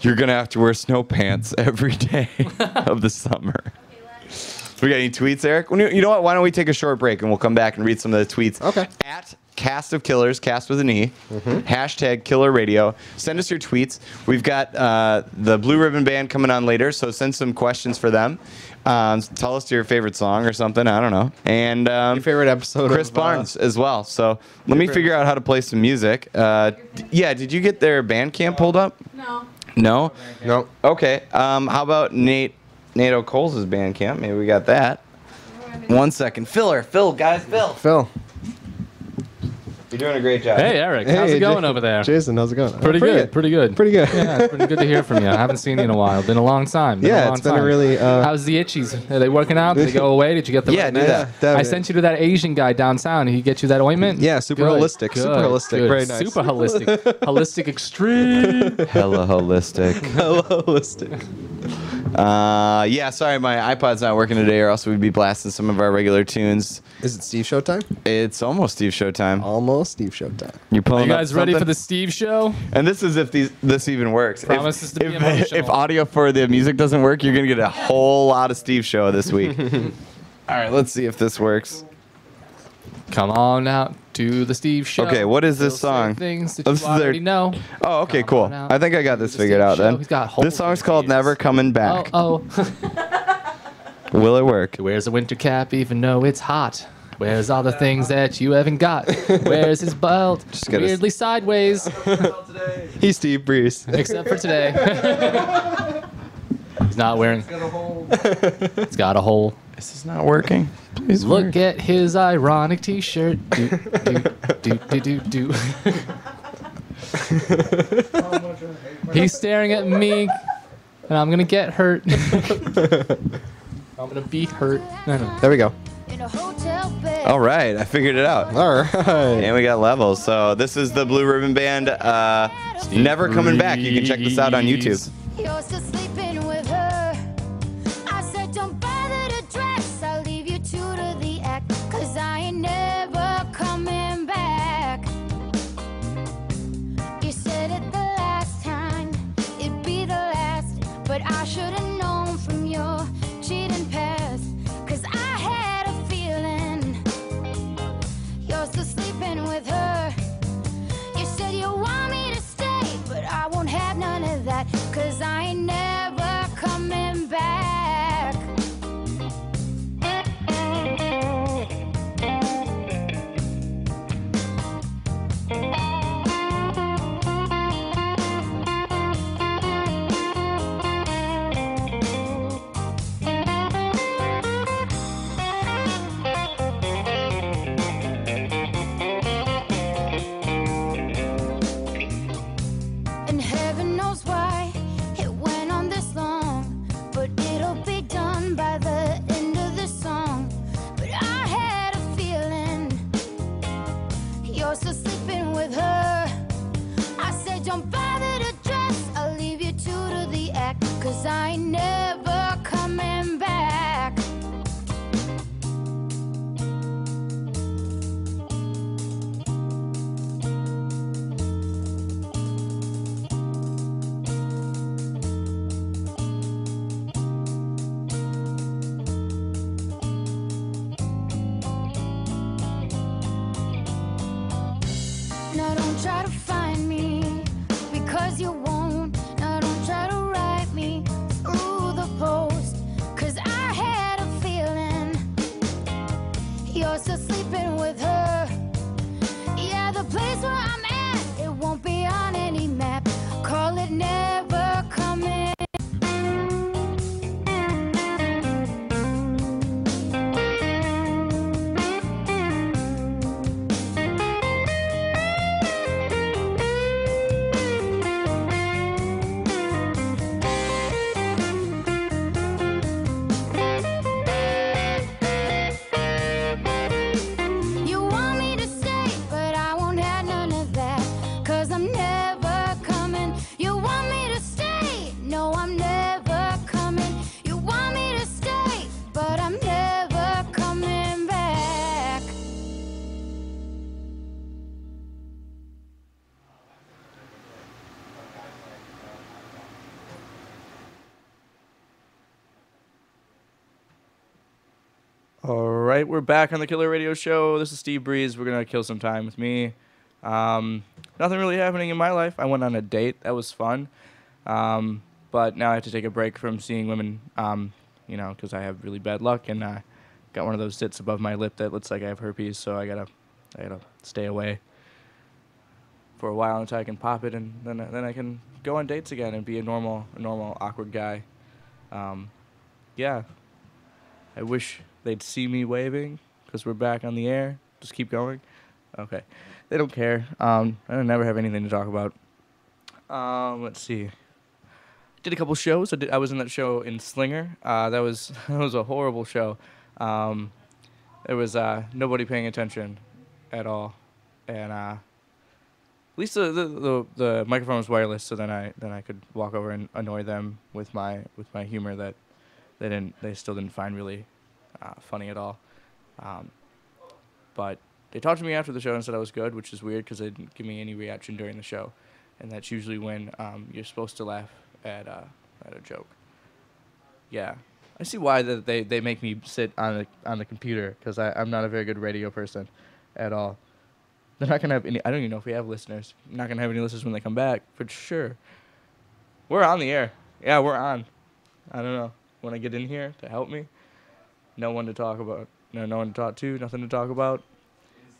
you're gonna have to wear snow pants every day of the summer. We got any tweets, Eric? You know what? Why don't we take a short break and we'll come back and read some of the tweets. Okay. At Cast of Killers, cast with an E, hashtag Killer Radio. Send us your tweets. We've got uh, the Blue Ribbon Band coming on later, so send some questions for them. Um, tell us your favorite song or something. I don't know. And um, Your favorite episode Chris of, uh, Barnes as well. So let me favorite- figure out how to play some music. Uh, d- yeah, did you get their Bandcamp pulled up? No. No. No. Okay. Um, how about Nate Nate O'Cole's Bandcamp? Maybe we got that. One second, Filler, Phil, guys, Phil. Phil. You're doing a great job. Hey, Eric, how's Hey, it going Ja- over there? Jason, how's it going? Pretty, good, Pretty good. Pretty good. Yeah, it's pretty good to hear from you. I haven't seen you in a while. Been a long time. Been Yeah, a long it's been a really, uh, How's the itchies? Are they working out? Did they go away? Did you get the? Yeah, do Yeah, that. I sent you to that Asian guy downtown. He get you that ointment. Yeah, super Good, holistic, super holistic, good. very nice. Super holistic. holistic extreme. Hella holistic. Hella holistic. Uh, yeah, sorry, my iPod's not working today, or else we'd be blasting some of our regular tunes. Is it Steve Showtime? It's almost Steve Showtime. Almost Steve Showtime. You Are pulling you up guys ready for the Steve show? And this is if these this even works. If- Promises to be if, emotional. if audio for the music doesn't work, you're gonna get a whole lot of Steve show this week. All right, let's see if this works. Come on out to the Steve show. Okay, what is this song? Things that oh, This you already know. Oh, okay, Come cool. I think I got this figured out Show. then. He's got holes This song's called his Never. Coming Back. Oh, oh. Will it work? he wears a winter cap even though it's hot. Where's all the things that you haven't got? Where's his belt? Just Weirdly sideways, He's Steve Breeze. except for today. He's not wearing. It's got a hole. This is not working. Please Look work. at his ironic T-shirt. Do do do do do do. He's staring at me, and I'm gonna get hurt. I'm gonna be hurt. I don't. There we go. in a hotel bed. All right, I figured it out. All right. And we got levels. So this is the Blue Ribbon Band. Uh, never coming back. You can check this out on YouTube. We're back on the Killer Radio Show. This is Steve Breeze. We're gonna kill some time with me. Um, nothing really happening in my life. I went on a date. That was fun. Um, but now I have to take a break from seeing women. Um, you know, because I have really bad luck and uh, got one of those zits above my lip that looks like I have herpes. So I gotta, I gotta stay away for a while until I can pop it, and then then I can go on dates again and be a normal, a normal awkward guy. Um, yeah. I wish they'd see me waving because we're back on the air. Just keep going. Okay. They don't care. Um, I never have anything to talk about. Um, let's see. Did a couple shows. I, did, I was in that show in Slinger. Uh, that was that was a horrible show. Um, there was uh, nobody paying attention at all, and uh, at least the, the, the, the microphone was wireless, so then I then I could walk over and annoy them with my with my humor that they didn't they still didn't find really uh, funny at all. Um, but they talked to me after the show and said I was good, which is weird because they didn't give me any reaction during the show, and that's usually when um, you're supposed to laugh at uh, at a joke. Yeah, I see why that they, they make me sit on the on the computer because I'm not a very good radio person, at all. They're not gonna have any. I don't even know if we have listeners. I'm not gonna have any listeners when they come back, for sure. We're on the air. Yeah, we're on. I don't know. Want to get in here to help me? No one to talk about. No, no one to talk to. Nothing to talk about.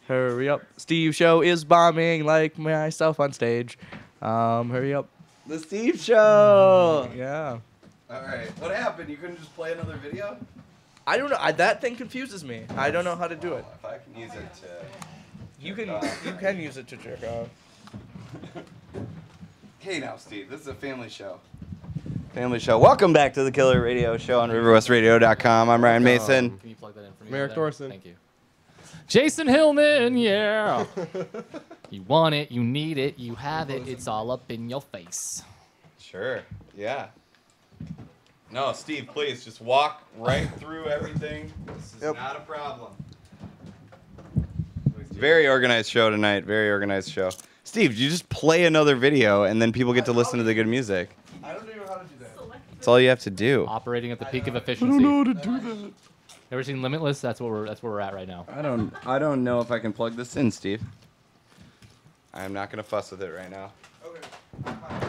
Hurry up. Steve show is bombing like myself on stage. Um, hurry up. The Steve Show. Yeah. All right. What happened? You couldn't just play another video? I don't know. I, that thing confuses me. I don't know how to do it. If I can use it to. You can you can use it to jerk off. Hey now, Steve. This is a family show. Family show. Welcome back to the Killer Radio Show on RiverWestRadio.com. I'm Ryan Mason. Can you plug that in for me? Merrick over there? Thank you. Jason Hillman, yeah. you want it, you need it, you have it. It's all up in your face. Sure. Yeah. No, Steve, please just walk right through everything. This is Yep. not a problem. Very organized show tonight. Very organized show. Steve, you just play another video and then people get to listen to the good music. I don't even know how to do that. That's all you have to do. Operating at the peak of efficiency. I don't know how to do that. Ever seen Limitless? That's what we're that's where we're at right now. I don't I don't know if I can plug this in, Steve. I'm not gonna fuss with it right now. Okay.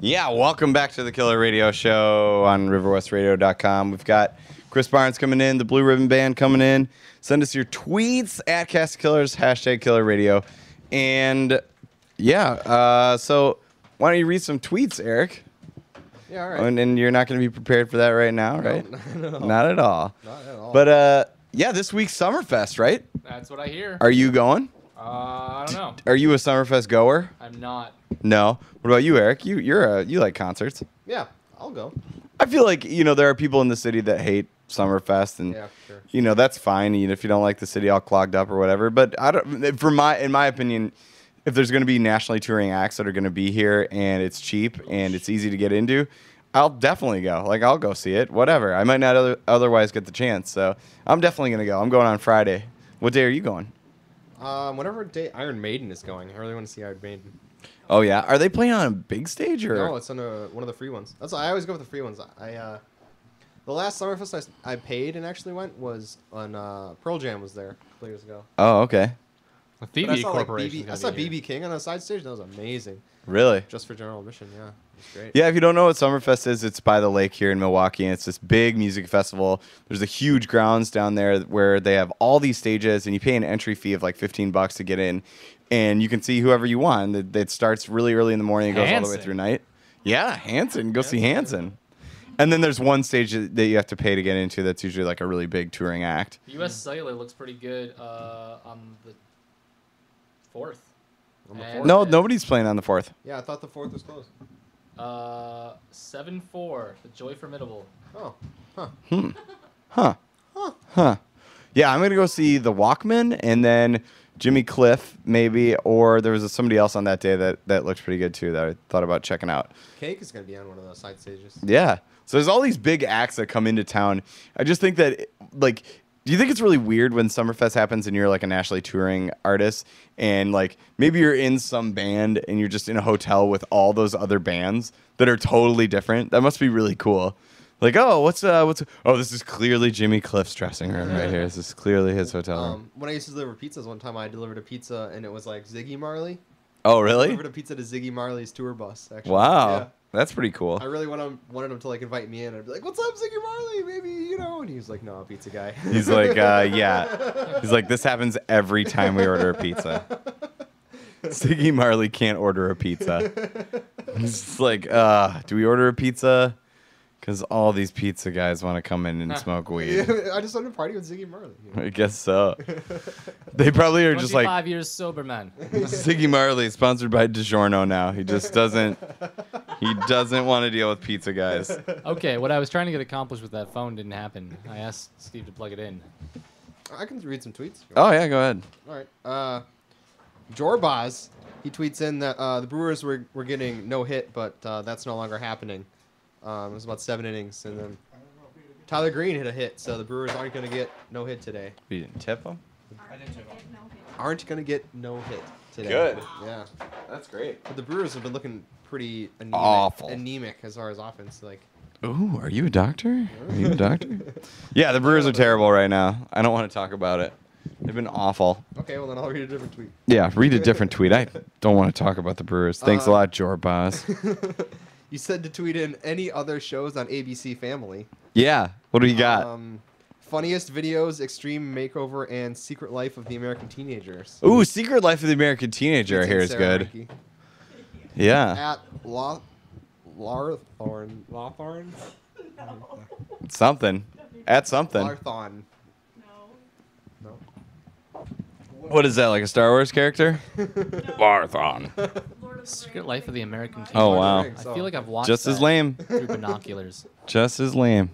Yeah, welcome back to the Killer Radio Show on RiverWestRadio.com. We've got Chris Barnes coming in, the Blue Ribbon Band coming in. Send us your tweets at Cast Killers, hashtag Killer Radio. And yeah, uh, so why don't you read some tweets, Eric? Yeah, all right. And, and you're not going to be prepared for that right now, right? not at all. Not at all. Not at all. But uh, yeah, this week's Summerfest, right? That's what I hear. Are you going? Uh, I don't know. Are you a Summerfest goer? I'm not. No. What about you, Eric? You you're a you like concerts. yeah, I'll go. I feel like you know there are people in the city that hate Summerfest, and Yeah, sure. you know that's fine. You know, if you don't like the city all clogged up or whatever. But I don't. For my in my opinion, if there's going to be nationally touring acts that are going to be here and it's cheap and it's easy to get into, I'll definitely go. Like I'll go see it. Whatever. I might not other, otherwise get the chance. So I'm definitely going to go. I'm going on Friday. What day are you going? Um, whatever day Iron Maiden is going, I really want to see Iron Maiden. Oh yeah. Are they playing on a big stage or? No, it's on a, one of the free ones. That's I always go with the free ones. I uh, the last Summerfest I paid and actually went was on uh, Pearl Jam was there a couple years ago. oh okay. The But I Phoebe saw like Corporation. BB, I saw BB King on a side stage. That was amazing. Really? Just for general admission, yeah, it great. Yeah, if you don't know what Summerfest is, it's by the lake here in Milwaukee, and it's this big music festival. There's a huge grounds down there where they have all these stages, and you pay an entry fee of like 15 bucks to get in, and you can see whoever you want. It, it starts really early in the morning, and goes all the way through night. Yeah, Hanson, go see Hanson. And then there's one stage that that you have to pay to get into. That's usually like a really big touring act. U.S. Cellular looks pretty good uh, on the fourth. On the And- fourth? No, nobody's playing on the fourth. Yeah, I thought the fourth was closed. Uh, seven four. The Joy Formidable. Oh, huh. Huh. Huh. Huh. Yeah, I'm gonna go see the Walkmen and then Jimmy Cliff maybe, or there was somebody else on that day that that looked pretty good too that I thought about checking out. Cake is gonna be on one of those side stages. Yeah. So there's all these big acts that come into town. I just think that like do you think it's really weird when Summerfest happens and you're like a nationally touring artist and like maybe you're in some band and you're just in a hotel with all those other bands that are totally different? That must be really cool. Like, oh, what's uh what's oh, this is clearly Jimmy Cliff's dressing room right here. This is clearly his hotel room. Um, when I used to deliver pizzas, one time I delivered a pizza and it was like Ziggy Marley. oh, really? Delivered a pizza to Ziggy Marley's tour bus. Actually. Wow. Yeah. That's pretty cool. I really wanted him, wanted him to like invite me in. I'd be like, "What's up, Ziggy Marley? Maybe you know." And he's like, "No, I'm a pizza guy." He's like, uh, yeah. He's like, this happens every time we order a pizza. Ziggy Marley can't order a pizza. He's like, uh, do we order a pizza? Because all these pizza guys want to come in and smoke weed. I just wanted to party with Ziggy Marley. you? I guess so. They probably are just like, five years sober, man. Ziggy Marley, sponsored by DiGiorno now. He just doesn't, he doesn't want to deal with pizza guys. Okay, what I was trying to get accomplished with that phone didn't happen. I asked Steve to plug it in. I can read some tweets. if you want. Oh, yeah, go ahead. All right. Uh, Jorbaz, he tweets in that uh, the Brewers were, were getting no hit, but uh, that's no longer happening. Um, it was about seven innings, and then Taylor Green hit a hit, so the Brewers aren't going to get no hit today. You didn't tip him? Aren't going to get no hit today. Good. Yeah. That's great. But the Brewers have been looking pretty anemic, Awful. anemic as far as offense. Like, Ooh, are you a doctor? Are you a doctor? yeah, the Brewers are terrible right now. I don't want to talk about it. They've been awful. okay, well then I'll read a different tweet. Yeah, read a different tweet. I don't want to talk about the Brewers. Thanks a Uh, lot, Jorbaz. You said to tweet in any other shows on ABC Family. yeah, what do you got? Um, Funniest videos, extreme makeover, and secret life of the American teenagers. Ooh, Secret Life of the American Teenager It's here is good. Ranky. Yeah, At Law, Larthorn, Lawthorn, something. At something. Larthon. What is that, like a Star Wars character? Larthon. Secret Life of the American Teen. Oh, wow. I feel like I've watched Just as that lame. through binoculars. Just as lame.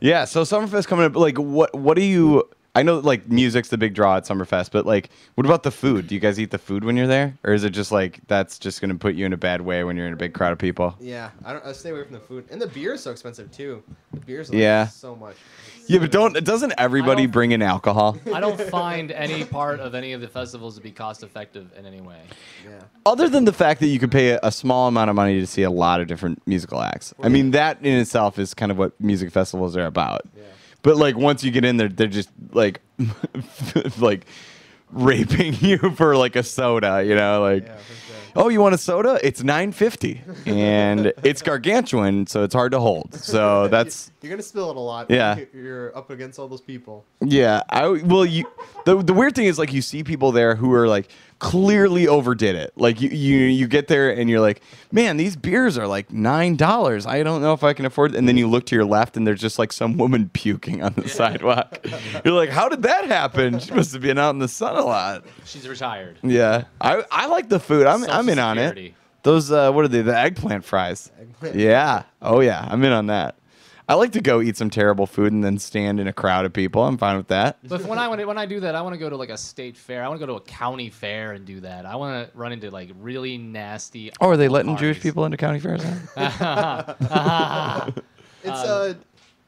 Yeah, so Summerfest coming up. Like, what? What do you? I know, like, music's the big draw at Summerfest, but like, what about the food? Do you guys eat the food when you're there, or is it just like that's just gonna put you in a bad way when you're in a big crowd of people? Yeah, I don't. I stay away from the food, and the beer is so expensive too. The beer's like Yeah. so much. Yeah, but don't doesn't everybody don't- bring in alcohol? I don't find any part of any of the festivals to be cost effective in any way. Yeah. Other than the fact that you could pay a, a small amount of money to see a lot of different musical acts. I mean, that in itself is kind of what music festivals are about. Yeah. But like once you get in there, they're just like, like raping you for like a soda. You know, like, Yeah, for sure. Oh, you want a soda? It's nine fifty, and it's gargantuan, so it's hard to hold. So that's You're gonna spill it a lot. Yeah. You're up against all those people. Yeah, I well, you the the weird thing is like you see people there who are like clearly overdid it. Like you you you get there and you're like, man, these beers are like nine dollars. I don't know if I can afford. It. And then you look to your left and there's just like some woman puking on the sidewalk. You're like, how did that happen? She must have been out in the sun a lot. She's retired. Yeah, I I like the food. I'm I'm in on it. Those uh, what are they? The eggplant fries. Eggplant. Yeah. Oh yeah, I'm in on that. I like to go eat some terrible food and then stand in a crowd of people. I'm fine with that. But when I when, I- do that, I want to go to like a state fair. I want to go to a county fair and do that. I want to run into like really nasty. Oh, are they awful letting Jewish people into county fairs? now? It's uh,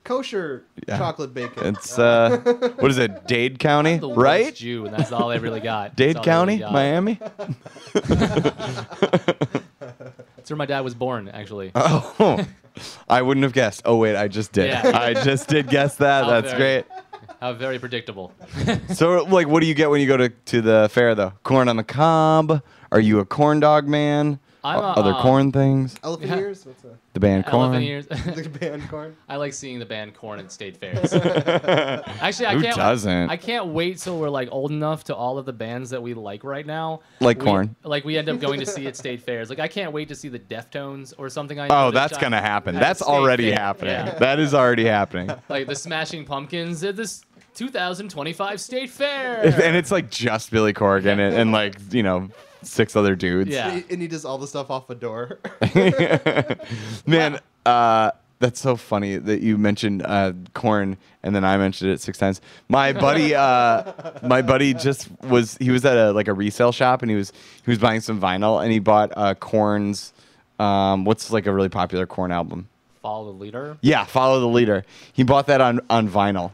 kosher yeah. chocolate bacon. it's uh, what is it? Dade County, The right? Jew, and that's all they really got. Dade That's all they County, really got. Miami. That's where my dad was born, actually. Oh, I wouldn't have guessed. Oh wait, I just did. Yeah. I just did guess that. How That's very- great. How very predictable. So, like, what do you get when you go to, to the fair, though? Corn on the cob? Are you a corn dog man? I'm O- a, Other uh, corn things? Elephant Yeah. ears. What's that? The band Korn? The band Korn. I like seeing the band Korn at state fairs. Actually, I Who can't. doesn't? I can't wait till we're like old enough to all of the bands that we like right now. Like we- Korn. Like we end up going to see at state fairs. Like I can't wait to see the Deftones or something. I know Oh, that's gonna happen. That's already fair. happening. Yeah. That is already happening. like the Smashing Pumpkins at this 2025 state fair. and it's like just Billy Corgan and, and like you know six other dudes. Yeah. And he does all the stuff off Adore. Man, uh, that's so funny that you mentioned uh, corn and then I mentioned it six times. My buddy, uh, my buddy just was he was at a like a resale shop and he was he was buying some vinyl and he bought uh, Korn's um, what's like a really popular Korn album. Follow the leader. Yeah, follow the leader. He bought that on on vinyl.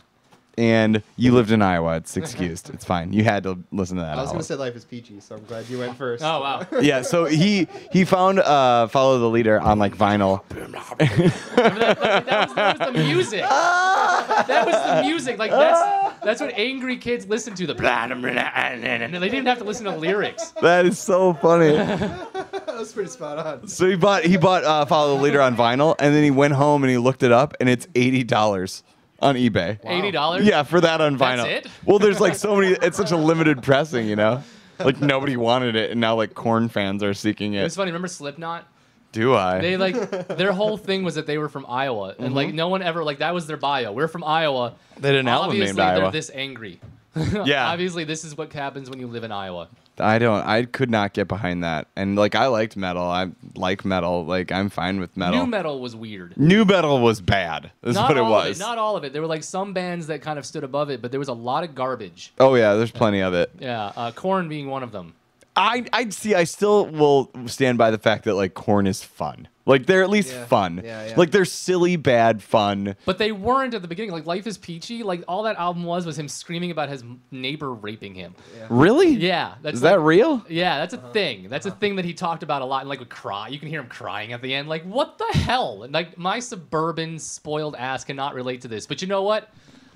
And you lived in Iowa. It's excused. It's fine. You had to listen to that. I was gonna say life is peachy, so I'm glad you went first. Oh wow. yeah, so he he found uh follow the leader on like vinyl. that, that was, that was the music. that was the music. Like that's that's what angry kids listen to. The blah, blah, blah, and they didn't even have to listen to lyrics. That is so funny. that was pretty spot on. so he bought he bought uh, follow the leader on vinyl, and then he went home and he looked it up, and it's eighty dollars on eBay. Eighty dollars. Yeah, for that on vinyl. That's it? Well, there's like so many. It's such a limited pressing, you know. Like nobody wanted it, and now like Korn fans are seeking It was it. funny. Remember Slipknot? Do I? They like their whole thing was that they were from Iowa, and like mm-hmm. no one ever like that was their bio. We're from Iowa. They did an album Obviously, named they're Iowa. this angry. Yeah. Obviously, this is what happens when you live in Iowa. I don't. I could not get behind that. And like, I liked metal. I like metal. Like, I'm fine with metal. New metal was weird. New metal was bad. Is Not what it was. it. Not all of it. There were like some bands that kind of stood above it, but there was a lot of garbage. oh yeah, there's plenty of it. Yeah, uh, Korn being one of them. I I see. I still will stand by the fact that like Korn is fun. Like they're at least Yeah. fun. Yeah, yeah. Like they're silly, bad fun. But they weren't at the beginning. Like Life is Peachy. Like all that album was was him screaming about his neighbor raping him. Really? Yeah, that's Is like- that real? Yeah, that's a uh-huh. thing. That's a thing that he talked about a lot, and like would cry. You can hear him crying at the end. Like, what the hell? And, like my suburban spoiled ass cannot relate to this. But you know what?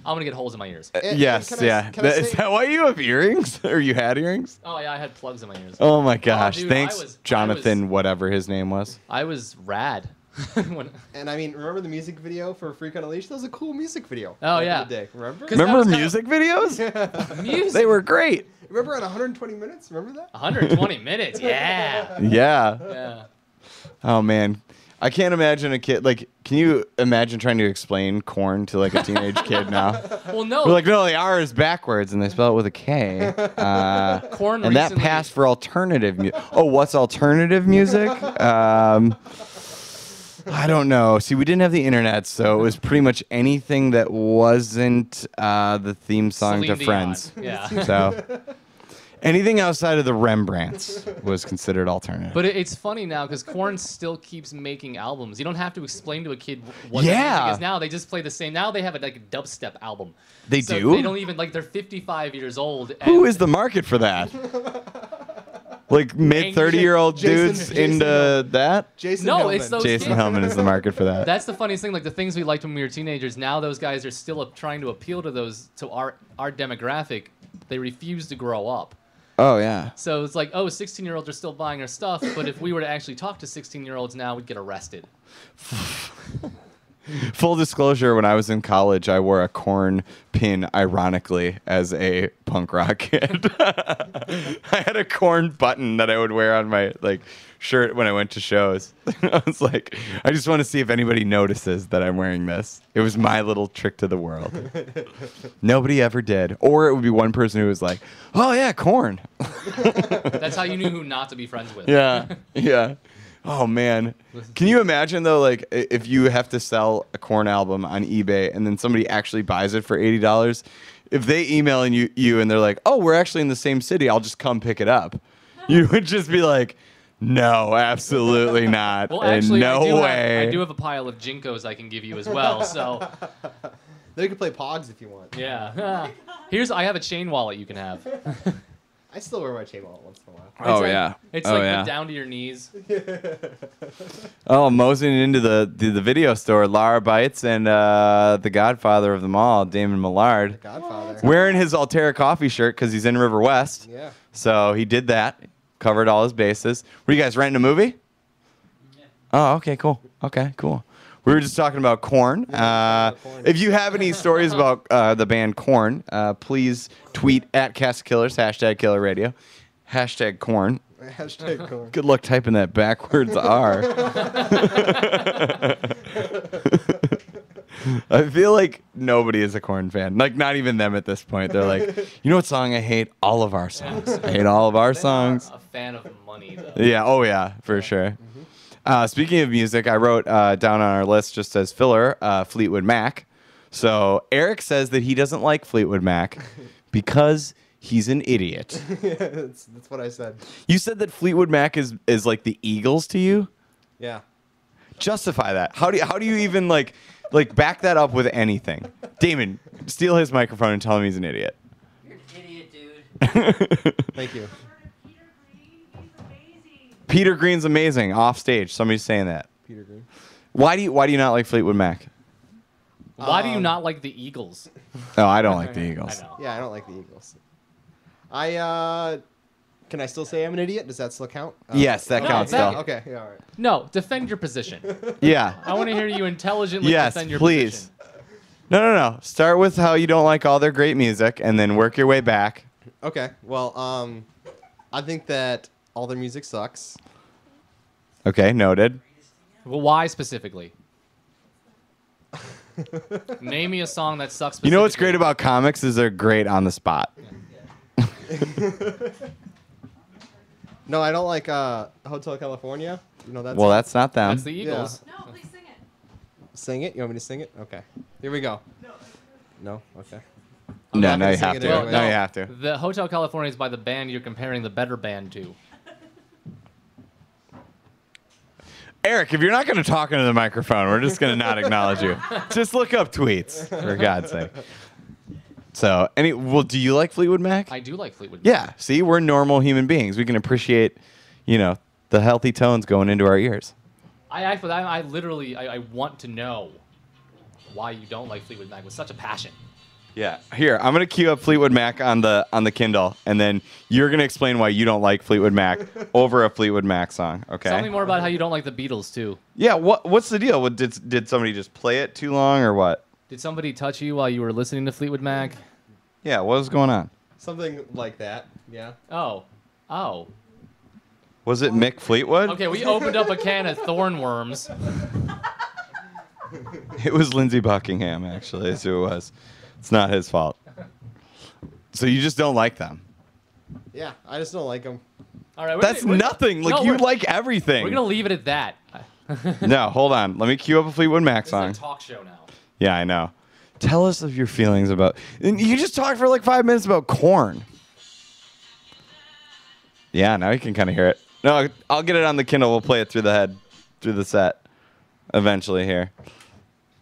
I'm gonna get holes in my ears. Uh, and- and yes. can I- yeah. can I That- is say- that why you have earrings? or you had earrings? Oh yeah, I had plugs in my ears. Oh my oh, gosh! dude, Thanks, was- I Jonathan. Whatever his name was. I was rad. When- And I mean, remember the music video for Freak on a Leash? That was a cool music video. Oh, yeah. the day. Remember? 'Cause that Remember was kinda- music videos? Music. they were great. Remember on 120 minutes? Remember that? 120 minutes. Yeah. Yeah. Yeah. Oh man, I can't imagine a kid like. Can you imagine trying to explain Korn to like a teenage kid now? Well, no. We're like, no, the R is backwards, and they spell it with a K. Uh, Korn and that passed for alternative music. Oh, what's alternative music? Um, I don't know. See, we didn't have the internet, so it was pretty much anything that wasn't uh, the theme song Celine to Friends. Dion. Yeah. So anything outside of the Rembrandts was considered alternative. But it, it's funny now because Korn still keeps making albums. You don't have to explain to a kid what the Yeah. music is now. They just play the same. Now they have a, like a dubstep album. They So do? They don't even like they're 55 years old. Who and- is the market for that? Like mid thirty year old dudes Jason into Hillman. that? Jason No, Hillman. it's those Jason kids. Hellman is the market for that. That's the funniest thing. Like the things we liked when we were teenagers. Now those guys are still trying to appeal to those to our our demographic. They refuse to grow up. Oh yeah. So it's like, oh, 16 year olds are still buying our stuff, but if we were to actually talk to 16 year olds now, we'd get arrested. Full disclosure: When I was in college, I wore a Korn pin, ironically, as a punk rock kid. I had a Korn button that I would wear on my like shirt when I went to shows. I was like, I just want to see if anybody notices that I'm wearing this. It was my little trick to the world. Nobody ever did, or it would be one person who was like, "Oh yeah, Korn." That's how you knew who not to be friends with. Yeah, yeah. Oh man, can you imagine though? Like, if you have to sell a Korn album on eBay and then somebody actually buys it for eighty dollars, if they email you you and they're like, "Oh, we're actually in the same city. I'll just come pick it up," you would just be like, "No, absolutely not. Well, and actually, no I, do way." Have, I do have a pile of JNCOs I can give you as well. So, they you can play Pogs if you want. yeah. Here's I have a chain wallet you can have. I still wear my chain wallet once in a while. Oh, It's like- yeah. It's Oh, like yeah. down to your knees. Oh, moseying into the, the the video store, Lara Bites and uh, the Godfather of them all, Damon Millard, Godfather. wearing his Alterra coffee shirt because he's in River West. Yeah. So he did that, covered all his bases. Were you guys renting a movie? Oh, okay, cool. Okay, cool. We were just talking about Korn. Uh, if you have any stories about uh, the band Korn, uh, please tweet at Cast Killers, hashtag Killer Radio, hashtag Korn. Hashtag Korn. Good luck typing that backwards R. I feel like nobody is a Korn fan. Like not even them at this point. They're like, you know what song I hate? All of our songs. I hate all of our songs. A fan of money, though. Yeah. Oh yeah, for sure. Uh, speaking of music, I wrote uh, down on our list just as filler uh, Fleetwood Mac. So Eric says that he doesn't like Fleetwood Mac because he's an idiot. that's, that's what I said. You said that Fleetwood Mac is is like the Eagles to you. Yeah. Justify that. How do you, how do you even like like back that up with anything? Damon, steal his microphone and tell him he's an idiot. You're an idiot, dude. Thank you. Peter Green's amazing off stage. Somebody's saying that. Peter Green. Why do you why do you not like Fleetwood Mac? Why do you Um, not like the Eagles? No, I don't like the I Eagles. know. Yeah, I don't like the Eagles. I uh, can I still say I'm an idiot? Does that still count? Uh, Yes, that No, counts that- still. Okay. Yeah. All right. No, defend your position. Yeah. I want to hear you intelligently Yes, defend your position. please. No, no, no. Start with how you don't like all their great music, and then work your way back. Okay. Well, um, I think that all their music sucks. Okay, noted. Well, why specifically? Name me a song that sucks. You know what's great about comics is they're great on the spot. No, I don't like uh, Hotel California. You know that. Well, song? that's not them. That's the Eagles. No, please sing it. Sing it. You want me to sing it? Okay. Here we go. No. No. Okay. no, not now you have to. anyway. Now you have to. The Hotel California is by the band you're comparing the better band to. Eric, if you're not going to talk into the microphone, we're just going to not acknowledge you. Just look up tweets, for God's sake. So, any well, do you like Fleetwood Mac? I do like Fleetwood. Mac. yeah. See, we're normal human beings. We can appreciate, you know, the healthy tones going into our ears. I actually, I, I literally, I, I want to know why you don't like Fleetwood Mac with such a passion. Yeah. Here, I'm gonna cue up Fleetwood Mac on the on the Kindle, and then you're gonna explain why you don't like Fleetwood Mac over a Fleetwood Mac song. Okay. Tell me more about how you don't like the Beatles too. Yeah. What What's the deal? What, did Did somebody just play it too long, or what? Did somebody touch you while you were listening to Fleetwood Mac? Yeah. What was going on? Something like that. Yeah. Oh, oh. Was it Mick Fleetwood? Okay, we opened up a can of thornworms. It was Lindsey Buckingham, actually, is who it was. It's not his fault. So you just don't like them. Yeah. I just don't like them. All right, we're That's gonna- we're- nothing. Like no, you we're- like everything. We're gonna leave it at that. no, hold on. Let me cue up a Fleetwood Mac This is song. a talk show now. Yeah, I know. Tell us of your feelings about. and You just talked for like five minutes about Korn. Yeah, now you can kind of hear it. No, I'll get it on the Kindle. We'll play it through the head, through the set, eventually here.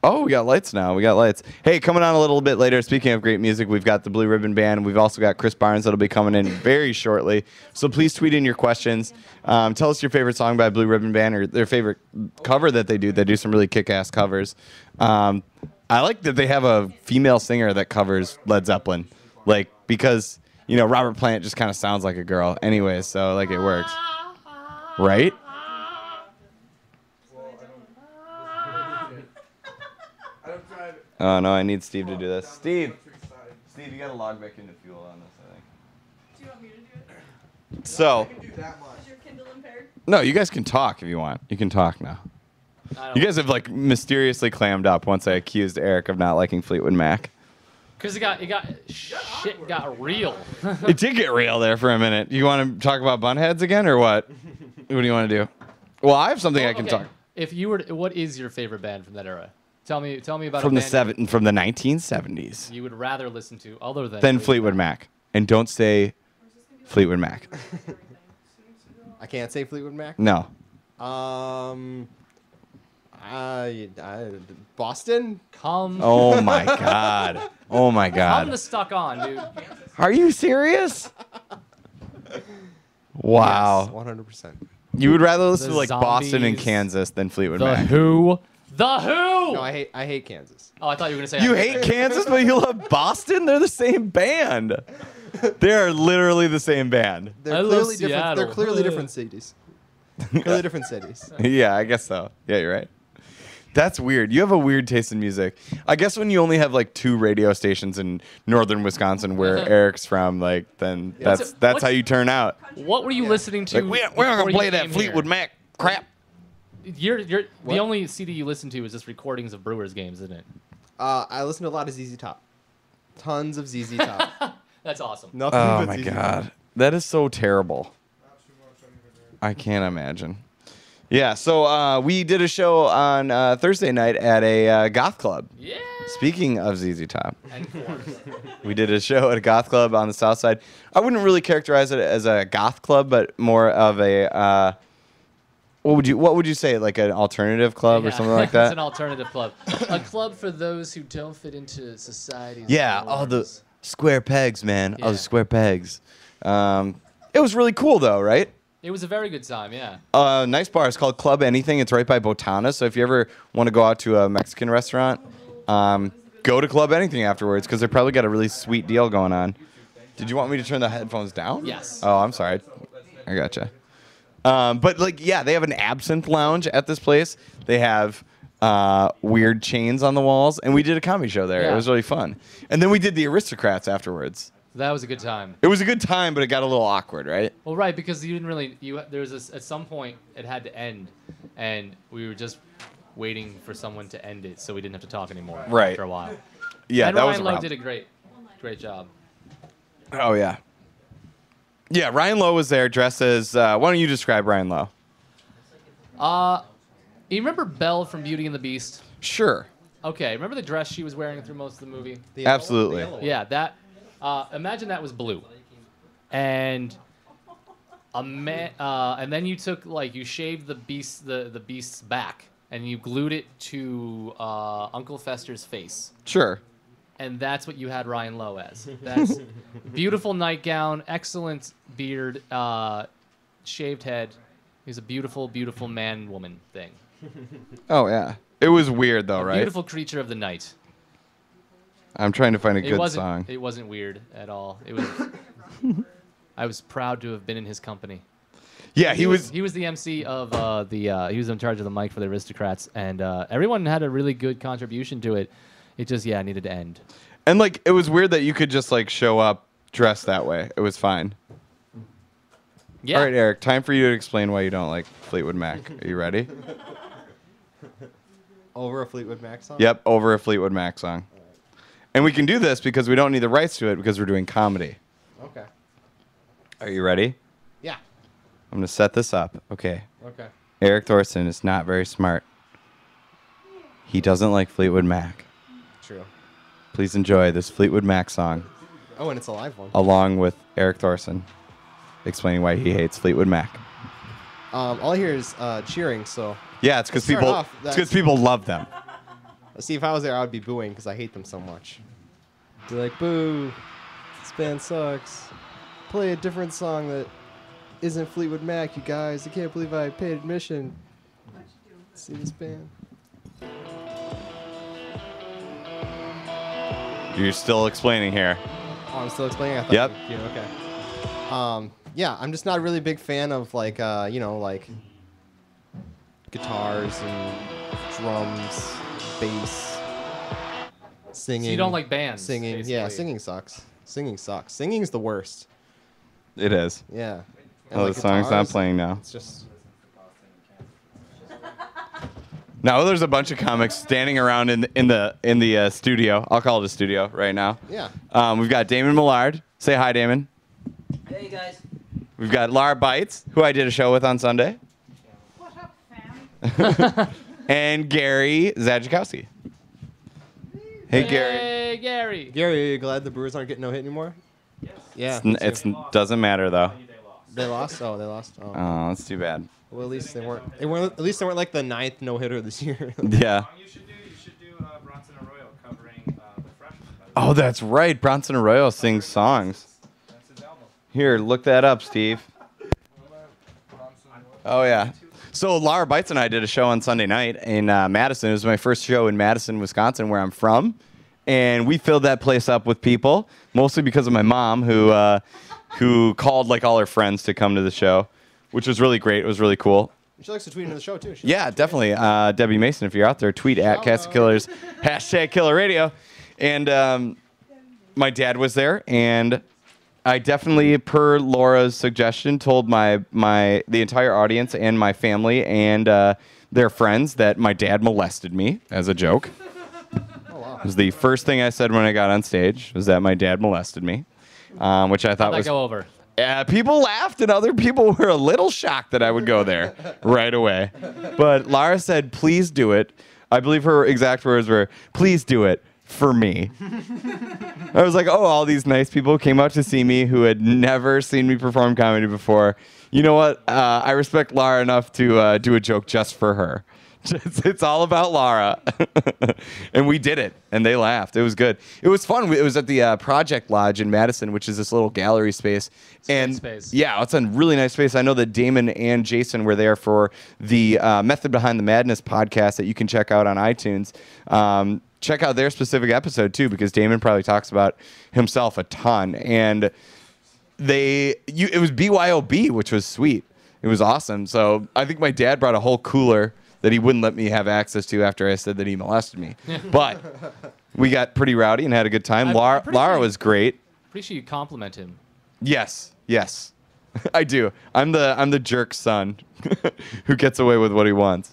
Oh, we got lights now. We got lights. Hey, coming on a little bit later. Speaking of great music, we've got the Blue Ribbon Band. We've also got Chris Barnes that'll be coming in very shortly. So please tweet in your questions. Um, tell us your favorite song by Blue Ribbon Band or their favorite cover that they do. They do some really kick-ass covers. Um, I like that they have a female singer that covers Led Zeppelin, like because you know Robert Plant just kind of sounds like a girl, anyway. So like it works, right? Oh no, I need Steve to do this. Steve, Steve, you gotta log back into fuel on this. I think. Do you want me to do it? So Is your Kindle impaired? no, you guys can talk if you want. You can talk now. You guys have like mysteriously clammed up once I accused Eric of not liking Fleetwood Mac. Cause it got it got shit got real. It did get real there for a minute. You want to talk about bunheads again or what? what do you want to do? Well, I have something I can Okay, talk If you were, to, what is your favorite band from that era? Tell me, tell me about from a the seven from the 1970s. you would rather listen to, other than Then Fleetwood Mac, and don't say Fleetwood Mac. I can't say Fleetwood Mac. No. Um. I, I, Boston. Come, Oh my god. Oh my come god. to stuck on, dude. Are you serious? Wow. One hundred percent. You would rather listen The to like Boston and Kansas than Fleetwood The Mac. Who, the Who. No, I hate. I hate Kansas. oh, I thought you were gonna say You I- hate Kansas, but you love Boston? They're the same band. They are literally the same band. They're I love clearly different. They're clearly different cities. clearly different cities. yeah, I guess so. Yeah, you're right. That's weird. You have a weird taste in music. I guess when you only have like two radio stations in northern Wisconsin where Eric's from, like then that's What's- that's what's- how you turn out. What were you listening to? Like we, we're not before gonna you play that came Fleetwood here? Mac crap. You're, you're the only CD you listen to is just recordings of Brewers games, isn't it? Uh, I listen to a lot of ZZ Top. Tons of ZZ Top. That's awesome. Nothing Oh but my ZZ Top. god, that is so terrible. I can't imagine. Yeah, so uh, we did a show on uh, Thursday night at a uh, goth club. Yeah. Speaking of ZZ Top, we did a show at a goth club on the south side. I wouldn't really characterize it as a goth club, but more of a uh, what would you what would you say like an alternative club or something like that? it's an alternative club. a club for those who don't fit into society. yeah, all the square pegs, man. All the square pegs. Um, it was really cool though, right? It was a very good time, yeah. uh, nice bar. It's called Club Anything. It's right by Botana. So if you ever want to go out to a Mexican restaurant, um, go to Club Anything afterwards because they probably got a really sweet deal going on. Did you want me to turn the headphones down? Yes. Oh, I'm sorry. I gotcha. Um, but like, yeah, they have an absinthe lounge at this place. They have uh, weird chains on the walls, and we did a comedy show there. It was really fun. And then we did the Aristocrats afterwards. That was a good time. It was a good time, but it got a little awkward, right? Well, right, because you didn't really you there was this, at some point it had to end, and we were just waiting for someone to end it, so we didn't have to talk anymore Right. after a while. Yeah, and that Ryan was a Lowe did a great, great job. Oh yeah. Yeah, Ryan Lowe was there dressed as. Uh, why don't you describe Ryan Lowe? Uh, you remember Belle from Beauty and the Beast? Sure. Okay, remember the dress she was wearing through most of the movie? The yellow- Absolutely. the yellow. Yeah, that. Uh, imagine that was blue, and a man, uh, and then you took like you shaved the beast, the the beast's back, and you glued it to uh, Uncle Fester's face, Sure. And that's what you had Ryan Lowe as. That's beautiful nightgown, excellent beard, uh, shaved head. He's a beautiful, beautiful man woman thing. Oh yeah. It was weird though, right? Beautiful creature of the night. I'm trying to find a It good wasn't. song. It wasn't weird at all. It was. I was proud to have been in his company. Yeah, he was. He was the MC of uh, the. Uh, he was in charge of the mic for the Aristocrats, and uh, everyone had a really good contribution to it. It just yeah needed to end. And like, it was weird that you could just like show up dressed that way. It was fine. Yeah. All right, Eric. Time for you to explain why you don't like Fleetwood Mac. Are you ready? Over a Fleetwood Mac song. Yep, over a Fleetwood Mac song. And we can do this because we don't need the rights to it because we're doing comedy. Okay. Are you ready? Yeah. I'm gonna set this up. Okay. Okay. Eric Thorson is not very smart. He doesn't like Fleetwood Mac. Please enjoy this Fleetwood Mac song Oh, and it's a live one. along with Eric Thorson explaining why he hates Fleetwood Mac. Um, all I hear is uh, cheering. So, Yeah, it's because people off, it's that's- people love them. see if I was there, I would be booing because I hate them so much. Be like, boo, this band sucks. Play a different song that isn't Fleetwood Mac, you guys. I can't believe I paid admission. See this band. You're still explaining here. Oh, I'm still explaining. I thought Yep. You, you- okay. Um, yeah, I'm just not a really big fan of like, uh, you know, like guitars and drums, bass, singing. So you don't like bands. singing? Yeah, singing sucks. Singing sucks. Singing's the worst. It is. Yeah. And, Oh, like, the song's not playing now. It's just. Now there's a bunch of comics standing around in the, in the in the uh, studio. I'll call it a studio right now. Yeah. Um, we've got Damon Millard. Say hi, Damon. Hey guys. We've got Lara Bites, who I did a show with on Sunday, What up, fam? and Gary Zadzikowski. Hey, Gary. Hey, Gary. Gary, are you glad the Brewers aren't getting no hit anymore? Yes. Yeah. It's, n- it's doesn't matter though. they lost. Oh, they lost. Oh. Oh, that's too bad. Well, at least they weren't. They weren't. At least they weren't like the ninth no hitter this year. Yeah. song you should do, you should do uh, Bronson Arroyo covering uh, The Freshman. Oh, that's right. Bronson Arroyo sings songs. That's his album. Here, look that up, Steve. Oh yeah. So Lara Bites and I did a show on Sunday night in uh, Madison. It was my first show in Madison, Wisconsin, where I'm from, and we filled that place up with people, mostly because of my mom, who uh, who called like all her friends to come to the show, which was really great. It was really cool. she likes to tweet into the show too. She Yeah, definitely. Uh, Debbie Mason, if you're out there, tweet at Shout Cast. Killers, hashtag Killer Radio. And um, my dad was there, and I definitely, per Laura's suggestion, told my my the entire audience and my family and uh, their friends that my dad molested me as a joke. Oh wow. It was the first thing I said when I got on stage was that my dad molested me, um, which I thought How'd that was go over? Uh, people laughed, and other people were a little shocked that I would go there right away. But Lara said, "Please do it." I believe her exact words were, "Please do it for me." I was like, "Oh, all these nice people came out to see me who had never seen me perform comedy before. You know what? Uh, I respect Lara enough to uh, do a joke just for her." Just, it's all about Lara. and we did it, and they laughed. It was good. It was fun. It was at the uh, Project Lodge in Madison, which is this little gallery space. and space. yeah, it's a really nice space. I know that Damon and Jason were there for the uh, Method Behind the Madness podcast that you can check out on iTunes. Um, check out their specific episode too, because Damon probably talks about himself a ton. And they, you, it was BYOB, which was sweet. It was awesome. So I think my dad brought a whole cooler that he wouldn't let me have access to after I said that he molested me. but we got pretty rowdy and had a good time. I'm- Lara, I'm Lara sure- was great. Pretty sure you compliment him. Yes, yes, I do. I'm the I'm the jerk son who gets away with what he wants.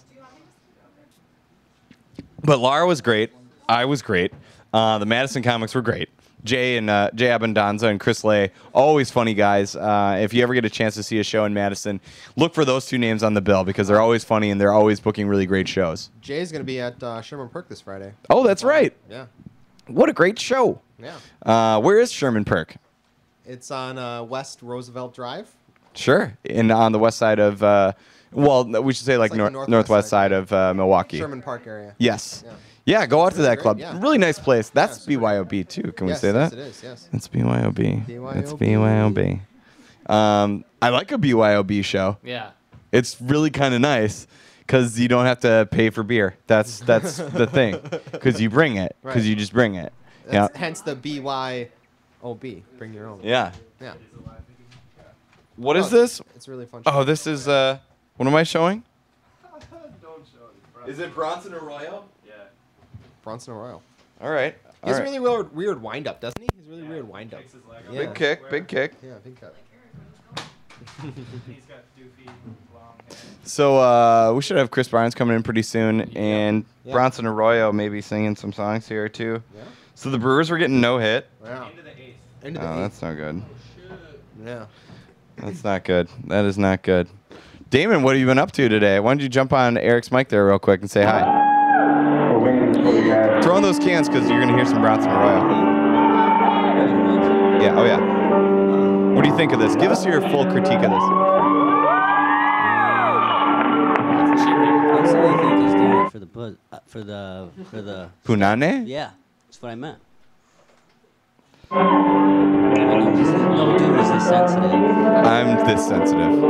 But Lara was great. I was great. Uh, the Madison comics were great. Jay and uh, Jay Abundanza and Chris Lay, always funny guys. Uh, if you ever get a chance to see a show in Madison, look for those two names on the bill because they're always funny and they're always booking really great shows. Jay's gonna be at uh, Sherman Perk this Friday. Oh, that's right. Yeah. What a great show. Yeah. Uh, where is Sherman Perk? It's on uh, West Roosevelt Drive. Sure, in on the west side of, uh, well, we should say like, like nor- northwest northwest side, side of uh, Milwaukee. Sherman Park area. Yes. Yeah. Yeah. go out to that club. yeah. Really nice place. That's super BYOB too. Can we say that? Yes, it is. Yes. It's BYOB. That's BYOB. BYOB. Um, I like a BYOB show. Yeah. It's really kind of nice because you don't have to pay for beer. That's that's the thing. Because you bring it. Because Right. you just bring it. That's Yeah. Hence the BYOB. Bring your own. Yeah. Yeah. What is Oh, this? It's really fun. Oh, this is uh. What am I showing? don't show Is it Bronson Arroyo? Bronson Arroyo. All right. He All has a really weird, weird wind up, doesn't he? He's really weird wind up. Yeah. Big kick. Big kick. Yeah, big cut. He's got doofy, blue blom, so uh, we should have Chris Barnes coming in pretty soon, and Yeah. Bronson Arroyo maybe singing some songs here too. Yeah. So the Brewers were getting no hit. Wow. Into the Oh, that's no good. Oh, Yeah. That's not good. That is not good. Damon, what have you been up to today? Why don't you jump on Eric's mic there real quick and say hi? Those cans because you're gonna hear some Bronson Arroyo. Yeah. Oh yeah. What do you think of this? Give us your full critique of this. That's cheery. That's what I think he's doing it for the buzz, uh, for the for the. Punane? Yeah, that's what I meant. No dude is this sensitive. I'm this sensitive.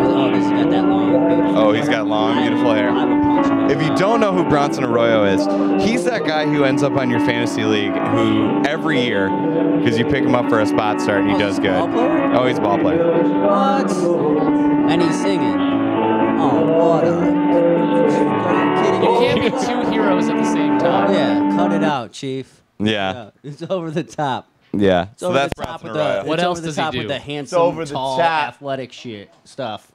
Oh, does he got that long, beautiful? Oh, he's got long, beautiful hair. I would punch him. If you don't know who Bronson Arroyo is, he's that guy who ends up on your fantasy league who every year, because you pick him up for a spot start and he Oh, does he's good. ball player? Oh, he's a ball player. What? And he's singing. Oh, what a. Are you kidding You me? can't be two heroes at the same time. Yeah, cut it out, Chief. Yeah, Yeah, it's over the top. yeah. It's So that's the top Bronson with the. What it's else over the does he top do? with the handsome, over the tall, top. athletic shit stuff.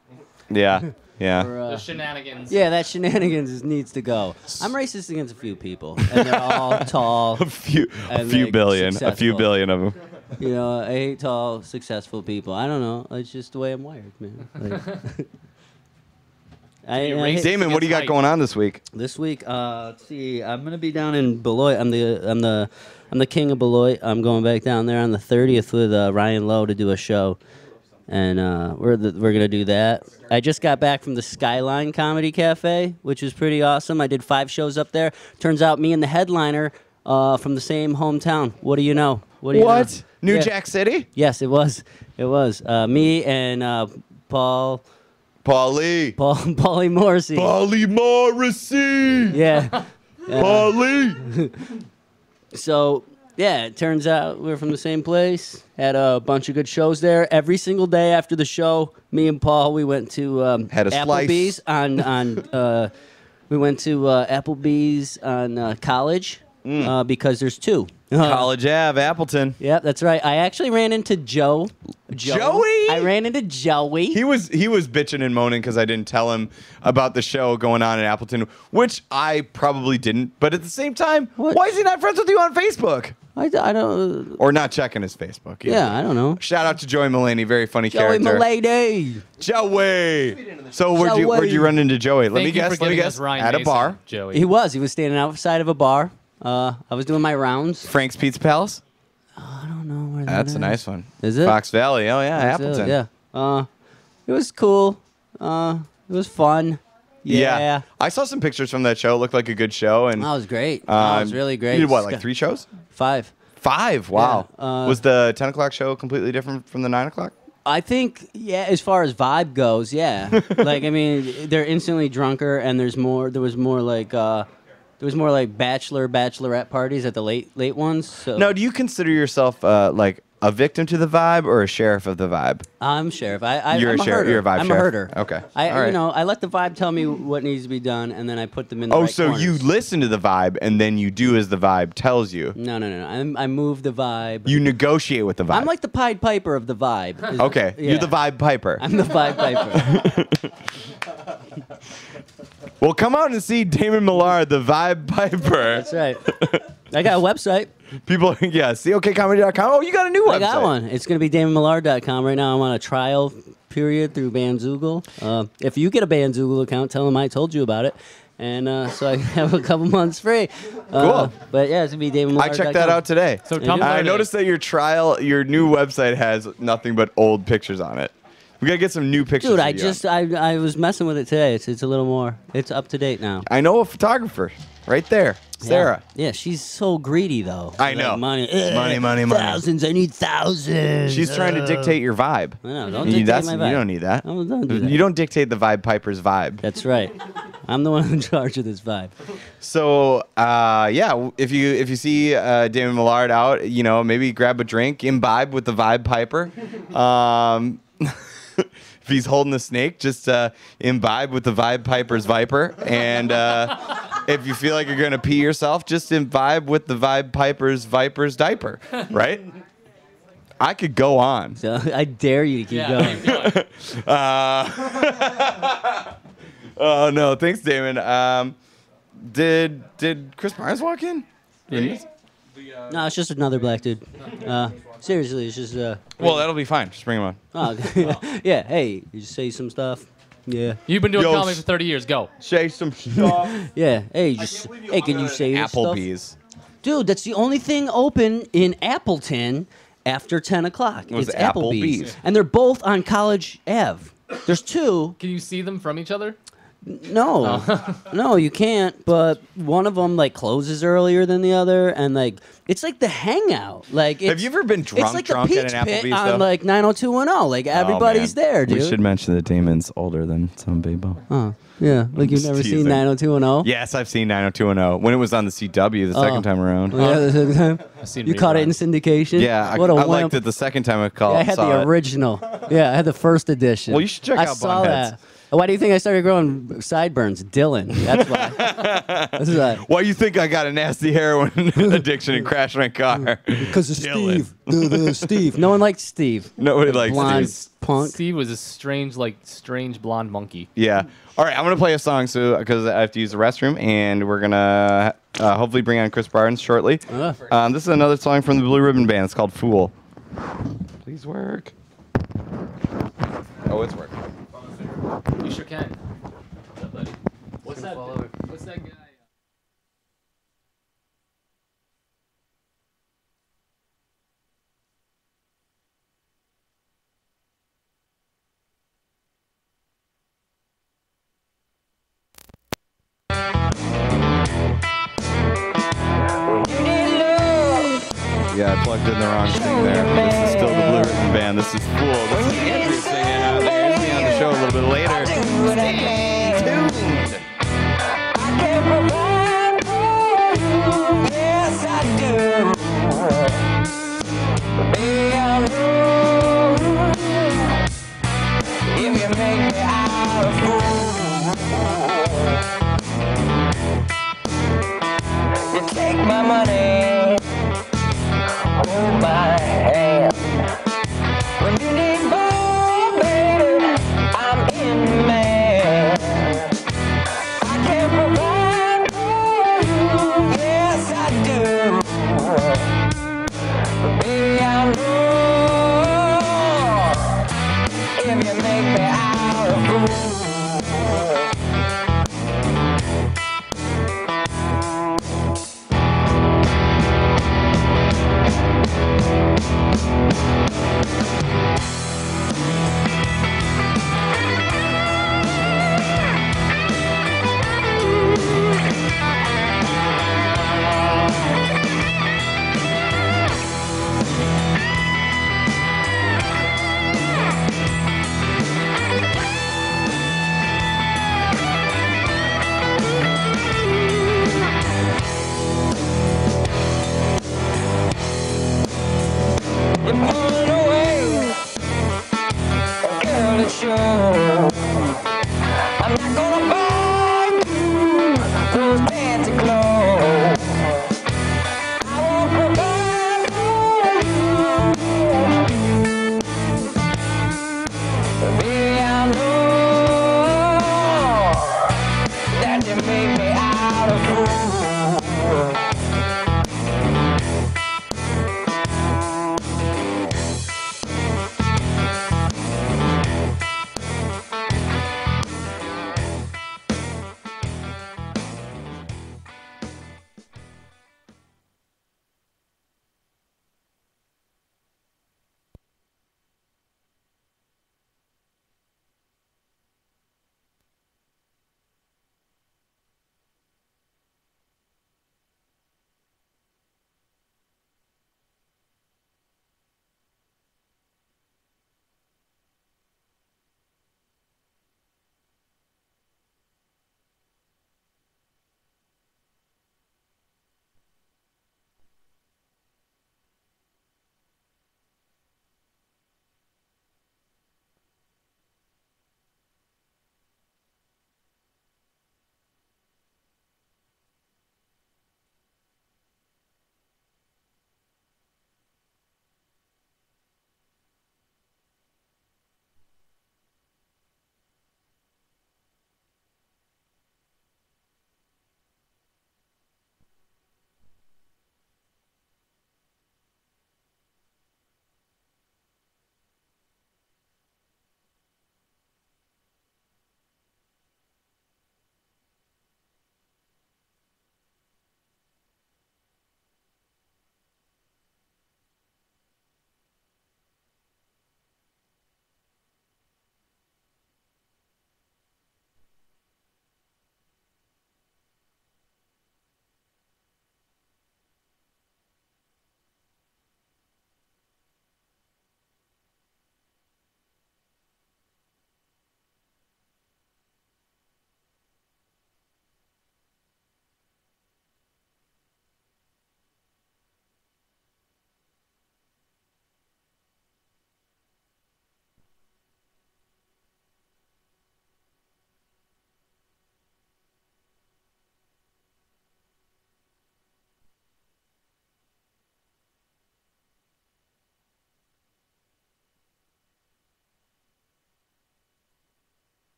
Yeah, yeah. Or, uh, The shenanigans. yeah, that shenanigans is, needs to go. I'm racist against a few people, and they're all tall. A few, a few like, billion, a few billion of them. You know, I hate tall, successful people. I don't know. It's just the way I'm wired, man. Like, I, I hate- Damon, what do you got height. going on this week? this week, uh, let's see. I'm gonna be down in Beloit. I'm the I'm the I'm the king of Beloit. I'm going back down there on the 30th with uh, Ryan Lowe to do a show, and uh, we're the, we're gonna do that. I just got back from the Skyline Comedy Cafe, which was pretty awesome. I did five shows up there. Turns out, me and the headliner uh, from the same hometown. What do you know? What do you know? New Yeah. Jack City? Yes, it was. It was uh, me and uh, Paul Paulie. Paul Paulie Morrissey. Paulie Morrissey. Yeah. Paulie. So yeah, it turns out we're from the same place. Had a bunch of good shows there. Every single day after the show, me and Paul we went to um, Had a slice. On on. Uh, we went to uh, Applebee's on uh, College uh, because there's two. Mm. College Ave, Appleton. Yeah, that's right. I actually ran into Joe. Joe? Joey? I ran into Joey. He was he was bitching and moaning because I didn't tell him about the show going on in Appleton, which I probably didn't. But at the same time, What? why is he not friends with you on Facebook I, I don't. or not checking his Facebook? either? Yeah, I don't know. Shout out to Joey Mulaney, very funny Joey character. Milady. Joey. So where'd you where'd you run into Joey? Let Thank me guess. Let me guess. Ryan At a bar. Joey. He was. He was standing outside of a bar. Uh, I was doing my rounds. Frank's Pizza Palace. I don't know where that That's a nice one. Is it? Fox Valley. Oh yeah, That's it, Appleton. Yeah. Uh, it was cool. Uh, it was fun. Yeah. I saw some pictures from that show. It looked like a good show, and That was great. that was um, really great. You did what, like three shows? Five. Five. Wow. uh, was the ten o'clock show completely different from the nine o'clock? I think, yeah, as far as vibe goes, yeah. like, I mean, they're instantly drunker, and there's more. There was more like, uh, there was more like bachelor, bachelorette parties at the late, late ones. So No. Do you consider yourself uh, like a victim to the vibe or a sheriff of the vibe? I'm sheriff. I, I, You're I'm a sheriff- herder. you're a vibe I'm sheriff. a herder. Okay. I, All you know, I let the vibe tell me what needs to be done, and then I put them in the Oh, right so you listen to the vibe and then you do as the vibe tells you. No, no, no. no. I'm, I move the vibe. You negotiate with the vibe. I'm like the Pied Piper of the vibe. is- okay, yeah. you're the vibe piper. I'm the Pied Piper. well, come out and see Damon Millard, the vibe piper. That's right. I got a website. People, yeah, COKComedy.com. Oh, you got a new website. I got one. It's going to be DamonMillard.com. Right now, I'm on a trial period through Bandzoogle. Uh, if you get a Bandzoogle account, tell them I told you about it. And uh, so I have a couple months free. Uh, Cool. But yeah, it's going to be DamonMillard.com. I checked that out today. So Yeah. Tumblr. I noticed that your trial, your new website has nothing but old pictures on it. We gotta get some new pictures. Dude, I just I, I was messing with it today. It's, it's a little more. It's up to date now. I know a photographer right there. Sarah. Yeah, she's so greedy though. I Like, know. money, Money, money, money. Thousands. I need thousands. She's trying to dictate your vibe. Know. Don't You, dictate my you don't need that. Don't do that. You don't dictate the vibe Piper's vibe. That's right. I'm the one in charge of this vibe. So uh, yeah, if you if you see uh, Damon Millard out, you know maybe grab a drink, imbibe with the vibe Piper. Um, if he's holding the snake, just uh, imbibe with the vibe Piper's viper. And uh, if you feel like you're gonna pee yourself, just imbibe with the vibe Piper's viper's diaper. Right? I could go on. So I dare you to keep Yeah, going. keep going. Uh, oh no, thanks, Damon. Um, did did Chris Barnes walk in? No, it's just another black dude. Uh, seriously, it's just uh. Well, that'll be fine. Just bring him on. Oh, yeah. Hey, you just say some stuff. Yeah. You've been doing Yo, comedy for 30 years. Go. Say some stuff. Yeah. Hey, just hey, can you say this stuff? Applebee's. Dude, that's the only thing open in Appleton after 10 o'clock. Was it's Applebee's. Applebee's. And they're both on College Ave. There's two. Can you see them from each other? No, Oh. no, you can't. But one of them like closes earlier than the other, and like it's like the hangout. Like, it's, Have you ever been drunk, it's like drunk the at Peach an Pit Applebee's on like 90210. Like oh, everybody's Oh, there, dude. We should mention that Damon's older than some people. Oh, yeah. Like you've never teasing. seen 90210. Yes, I've seen 90210 when it was on the CW the second Oh. time around. Yeah, the second time. I've seen You caught it in syndication. Yeah, I, what a I wimp. liked it the second time I called. Yeah, I had saw the it. original. Yeah, I had the first edition. Well, you should check I out saw Bunheads. that. Why do you think I started growing sideburns? Dylan. That's why. That's why. Why you think I got a nasty heroin addiction and crashed my car? Because of Dylan. Steve. The, the Steve. No one liked Steve. Nobody likes Blonde Steve. punk. Steve was a strange, like, strange blonde monkey. Yeah. All right, I'm gonna play a song so because I have to use the restroom, and we're gonna uh, hopefully bring on Chris Barnes shortly. Uh. Um, this is another song from the Blue Ribbon Band. It's called "Fool." Please work. Oh, it's working. You sure can. What's up, buddy? What's that? What's that guy? Uh, yeah, I plugged in the wrong thing there. This is still the Blue Ribbon Band. This is "Fool." This is on the show a little bit later. Stay tuned. Take my money, hold my hand. When you need more,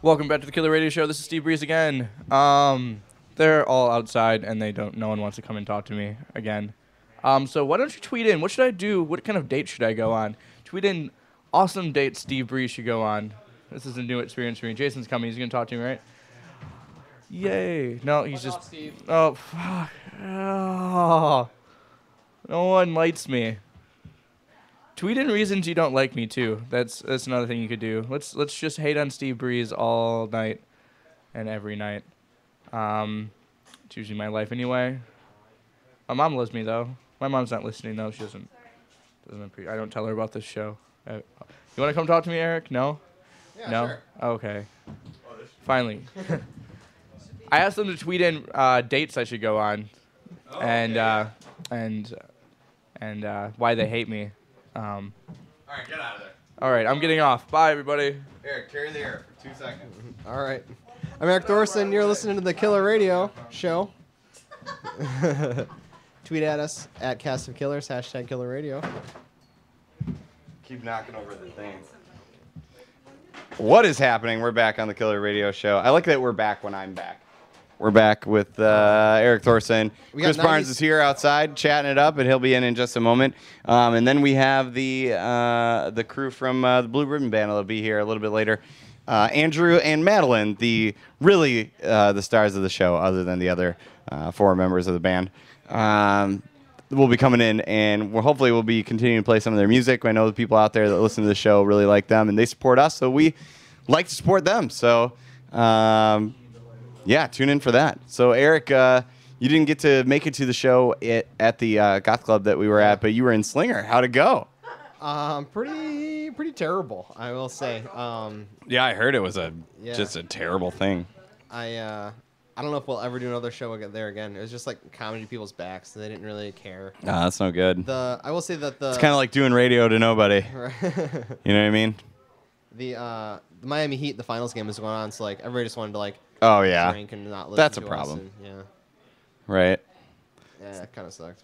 Welcome back to the Killer Radio Show. This is Steve Breeze again. Um, they're all outside and they don't. No one wants to come and talk to me again. Um, so why don't you tweet in? What should I do? What kind of date should I go on? Tweet in awesome date Steve Breeze should go on. This is a new experience for me. Jason's coming. He's gonna talk to me, right? Yay! No, he's just. Oh fuck! Oh. No one lights me. Tweet in reasons you don't like me too. That's that's another thing you could do. Let's let's just hate on Steve Breeze all night and every night. Um, it's usually my life anyway. My mom loves me though. My mom's not listening though. She doesn't doesn't. Appre- I don't tell her about this show. Uh, you want to come talk to me, Eric? No. no. Okay. Finally. I asked them to tweet in uh, dates I should go on, and uh, and and uh, why they hate me. Um, All right, get out of there. all right, I'm getting off. Bye, everybody. Eric, carry the air for two seconds. All right. I'm Eric Thorson. You're listening to the Killer Radio Show. Tweet at us at Cast of Killers, hashtag Killer Radio. Keep knocking over the things. What is happening? We're back on the Killer Radio Show. I like that we're back when I'm back. We're back with uh, Eric Thorson. Chris Barnes is here outside chatting it up, and he'll be in in just a moment. Um, and then we have the uh, the crew from uh, the Blue Ribbon Band that'll be here a little bit later. Uh, Andrew and Madeline, the really uh, the stars of the show, other than the other uh, four members of the band. Um, will be coming in, and we'll, hopefully we'll be continuing to play some of their music. I know the people out there that listen to the show really like them, and they support us, so we like to support them. So, um, yeah, tune in for that. So, Eric, uh, you didn't get to make it to the show at, at the uh, Goth Club that we were at, but you were in Slinger. How'd it go? Um, pretty pretty terrible, I will say. Um, Yeah, I heard it was a Yeah. just a terrible thing. I uh, I don't know if we'll ever do another show again there again. It was just like comedy people's backs. They didn't really care. Nah, that's no good. The I will say that the It's kind of like doing radio to nobody. You know what I mean? the uh, the Miami Heat the finals game was going on, so like everybody just wanted to like Oh yeah, drink and not listen That's a to us, problem. and, yeah, right. yeah, it kind of sucked.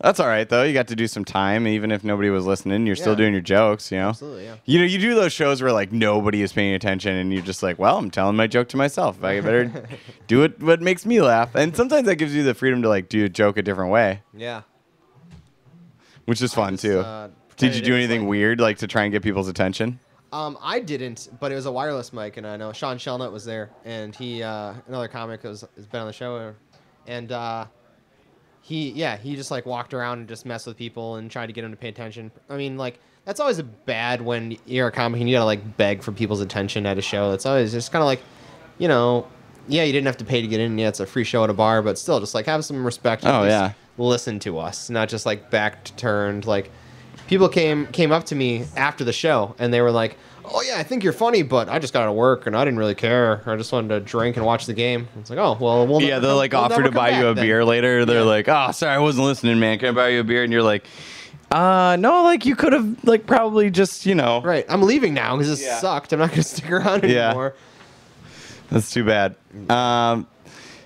That's all right though. You got to do some time, even if nobody was listening. You're still Yeah. doing your jokes, you know. Absolutely, yeah. You know, you do those shows where like nobody is paying attention, and you're just like, "Well, I'm telling my joke to myself. I better do it. What makes me laugh." And sometimes that gives you the freedom to like do a joke a different way, Yeah. which is fun just, too. uh, Did you do was, anything like- weird, like to try and get people's attention? Um, I didn't, but it was a wireless mic, and I know Sean Shellnut was there, and he, uh, another comic, has, has been on the show, and uh, he, yeah, he just like walked around and just messed with people and tried to get them to pay attention. I mean, like that's always a bad when you're a comic and you gotta like beg for people's attention at a show. That's always just kind of like, you know, yeah, you didn't have to pay to get in. Yeah, it's a free show at a bar, but still, just like have some respect. Oh, yeah. listen to us, not just like back turned. Like people came came up to me after the show and they were like, "Oh yeah, I think you're funny, but I just got out of work and I didn't really care. I just wanted to drink and watch the game." It's like, "Oh well, we'll yeah, they'll like we'll offer to buy you a then." beer later. They're Yeah. like, "Oh, sorry, I wasn't listening, man. Can I buy you a beer?" And you're like, "Uh, no, like you could have like probably just you know." Right, I'm leaving now because this Yeah. sucked. I'm not gonna stick around anymore. Yeah. That's too bad. Um,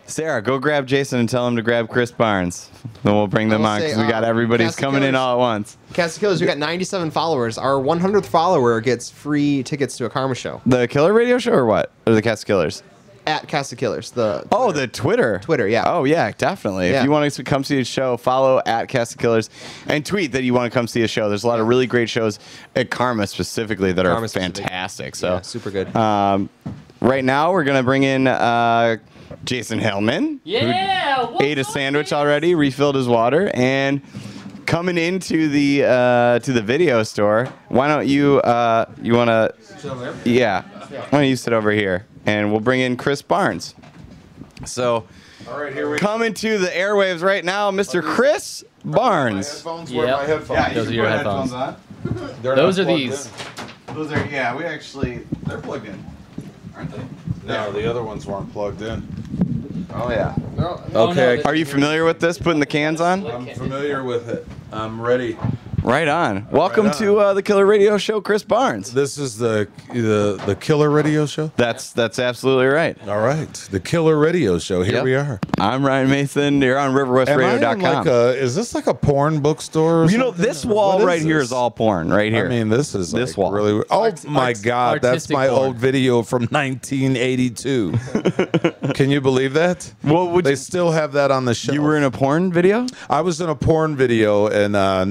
Sarah, go grab Jason and tell him to grab Chris Barnes. Then we'll bring them on because we got uh, everybody's coming in all at once. Cast of Killers, we got 97 followers. Our 100th follower gets free tickets to a Karma show The Killer Radio Show or what? Or the Cast of Killers? at Cast of Killers. The Oh, the Twitter. Twitter, yeah. Oh, yeah, definitely. If you want to come see a show, follow at Cast of Killers and tweet that you want to come see a show. There's a lot of really great shows at Karma specifically that are Karma specific. fantastic. So Yeah, super good. Um, right now, we're gonna bring in uh, Jason Hellman. Yeah. who ate a sandwich already, refilled his water, and coming into the uh, to the video store. Why don't you uh, you want to? Yeah. Why don't you sit over here, and we'll bring in Chris Barnes. So. All right, here we Coming to the airwaves right now, Mr. Chris Barnes. headphones. Where my headphones? Yeah, Those can are your put headphones. on. Those are these. in. Those are yeah. We actually they're plugged in, aren't they? No, the other ones weren't plugged in. Oh yeah. No, Okay, Are you familiar with this? Putting the cans on? I'm familiar with it. I'm ready. Right on. Welcome to uh, the Killer Radio Show, Chris Barnes. This is the the the Killer Radio Show. That's that's absolutely right. All right, the Killer Radio Show. Here Yep. we are. I'm Ryan Mason. You're on Am I in RiverWestRadio.com. like a? Is this like a porn bookstore? or you know, something? this What wall is right here this? is all porn. Right here. I mean, this is This like wall. really. Oh Art- my art- God, that's my porn. old video from 1982. Can you believe that? What would they you- still have that on the show? you were in a porn video. I was in a porn video in uh,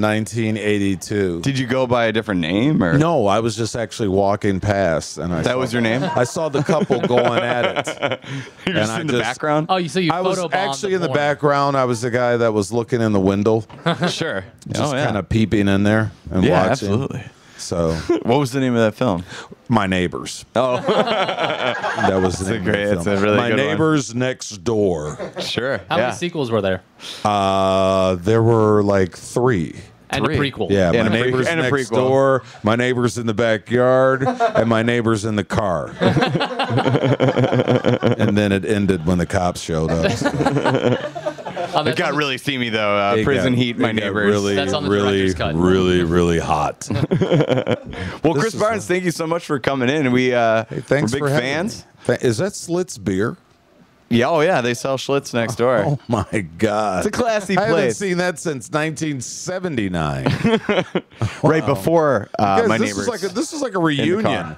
1982. Did you go by a different name or No, I was just actually walking past, and I That saw- was your name? I saw the couple going at it. You're And just I in the just- background? Oh, you so you I was photobombed actually in the porn. background. I was the guy that was looking in the window, sure. just oh, yeah. kind of peeping in there and yeah, watching. absolutely. So, What was the name of that film? my neighbors. Oh, That was the a name of the great- it's film. a really my good one. neighbors next door. sure. How yeah. many sequels were there? Uh, there were like three. And Three. a prequel. Yeah, And my a neighbors and a next prequel. door, my neighbors in the backyard, and my neighbors in the car. and then it ended when the cops showed up. So Oh, It got the- really steamy though. Uh, Prison got- Heat, my neighbors. Really, That's on the really, cut. really, really hot. well, this Chris is Barnes, thank you so much for coming in. We uh, Hey, thanks we're big for having fans. me. Is that Schlitz beer? Yeah, oh yeah, they sell Schlitz next door. Oh my God! It's a classy place. I haven't seen that since 1979. Right before uh, Guys, my this neighbors. is like a, this is like a reunion.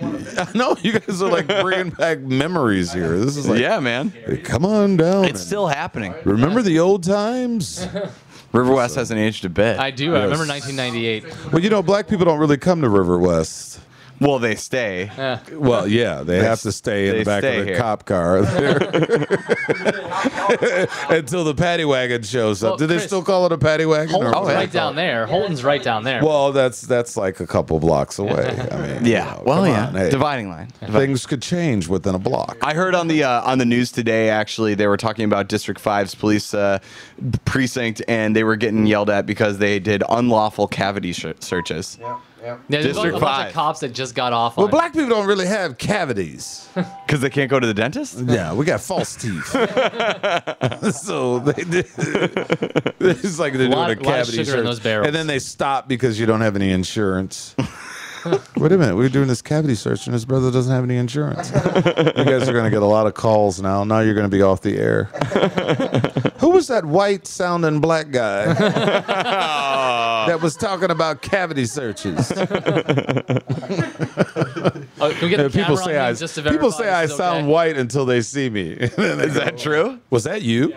no, you guys are like bringing back memories here. This is like, yeah, man. hey, come on down. It's still happening. remember the old times. River West hasn't aged a bit. I do. I remember 1998. Well, you know, black people don't really come to River West. Well, they stay. Yeah. Well, yeah, they, have to stay in the back of the here. cop car until the paddy wagon shows up. Well, Do they Chris, still call it a paddy wagon? Holton's Oh, right down there. Holton's right down there. Well, that's that's like a couple blocks away. I mean, you Yeah. know, well, yeah. on, hey, Dividing line. things could change within a block. I heard on the uh, on the news today. Actually, they were talking about District 5's police uh, precinct, and they were getting yelled at because they did unlawful cavity sh- searches. yeah, there's a, District a bunch five. of cops that just got off Well, on. black people don't really have cavities. Because they can't go to the dentist. Yeah, we got false teeth. so they did. It's like they're Lot- doing a lot of cavity sugar in search. those barrels. and then they stop because you don't have any insurance. Wait a minute, we're doing this cavity search, and his brother doesn't have any insurance. you guys are going to get a lot of calls now. Now you're going to be off the air. Who was that white sounding black guy Uh, that was talking about cavity searches? Oh, can we get the people say I just to people say I sound okay? white until they see me. Is Is that true? Was that you?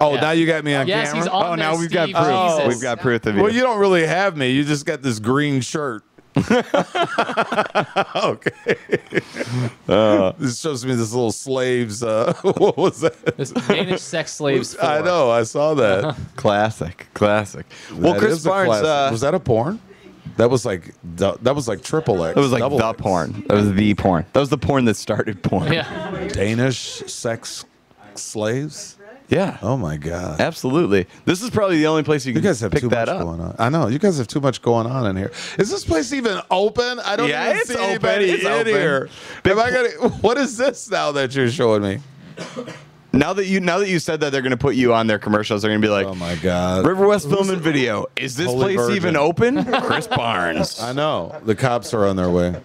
Oh, Yeah. now you got me on Yes, camera. he's on Oh, now we've got proof. Jesus. Oh, we've got proof of you. Well, you don't really have me. You just got this green shirt. okay. this shows me this little slaves. Uh, what was that? This Danish sex slaves. I know. I saw that. classic, classic. well, That Chris Barnes. Uh, was that a porn? That was like du- that was like triple X. It was like double the X. porn. That was the porn. That was the porn that started porn. Yeah. Danish sex slaves. Yeah. Oh my god. Absolutely. This is probably the only place you You can guys have pick too that much up. going on. I know. You guys have too much going on in here. Is this place even open? I don't Yeah, even it's see open. anybody It's in open. here. Am I gonna, what is this now that you're showing me? Now that you now that you said that they're going to put you on their commercials, they're going to be like, Oh my god. River West Film and Video. Is this Holy place Virgin. even open? Chris Barnes. I know. The cops are on their way.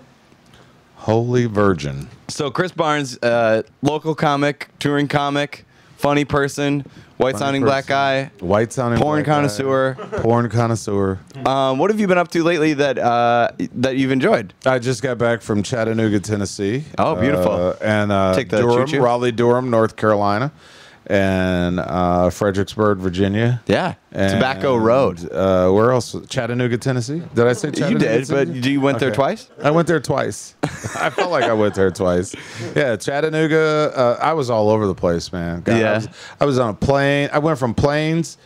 Holy Virgin. So Chris Barnes, uh, local comic, touring comic, funny person, white sounding black guy. White sounding Porn black guy. connoisseur. Porn connoisseur. Um, what have you been up to lately that uh, that you've enjoyed? I just got back from Chattanooga, Tennessee. Oh, beautiful. Uh, and uh, Take the Durham, choo-choo. Raleigh, Durham, North Carolina, and uh, Fredericksburg, Virginia. Yeah, Tobacco Road. Uh, where else? Chattanooga, Tennessee. Did I say Chattanooga? You did, but Tennessee? you went there twice. I went there twice. I felt like I went there twice. Yeah, Chattanooga. Uh, I was all over the place, man. God, Yeah. I was, I was on a plane. I went from planes,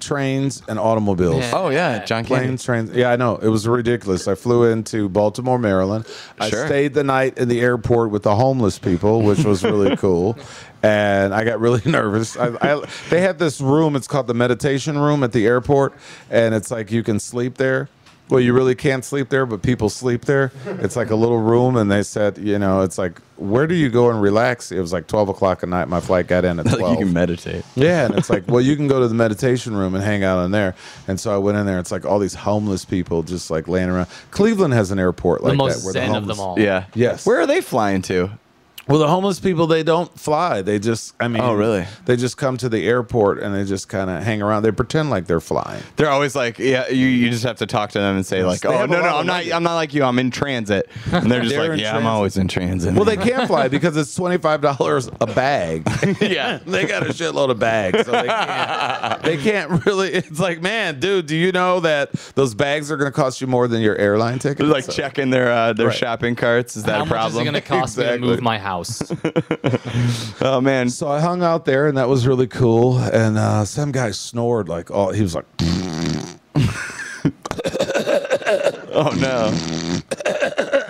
trains, and automobiles. Yeah. Oh yeah, John Candy. Planes, trains. Yeah, I know. It was ridiculous. I flew into Baltimore, Maryland. Sure. I stayed the night in the airport with the homeless people, which was really cool. And I got really nervous. I, I, they had this room. It's called the meditation room at the airport, and it's like you can sleep there. Well, you really can't sleep there, but people sleep there. It's like a little room, and they said, you know, it's like, where do you go and relax? It was like 12 o'clock at night. My flight got in at 12. like you can meditate. Yeah, and it's like, well, you can go to the meditation room and hang out in there. And so I went in there. It's like all these homeless people just like laying around. Cleveland has an airport like the most that. Where zen the of them all. Yeah. Yes. Where are they flying to? Well, the homeless people they don't fly. They just, I mean, Oh, really? They just come to the airport and they just kind of hang around. They pretend like they're flying. They're always like, yeah, you, you just have to talk to them and say like, oh no no, I'm not luggage. I'm not like you, I'm in transit. And they're just They're like, in yeah, I'm always in transit. Well, they can't fly because it's twenty five dollars a bag. yeah. they got a shitload of bags, so they can't, they can't really. It's like, man, dude, do you know that those bags are going to cost you more than your airline ticket? Like So- checking their uh, their Right. shopping carts. Is that How a much is problem? it going to cost me to move my house? oh man. So I hung out there, and that was really cool. And uh, some guy snored like, oh, he was like, Oh no.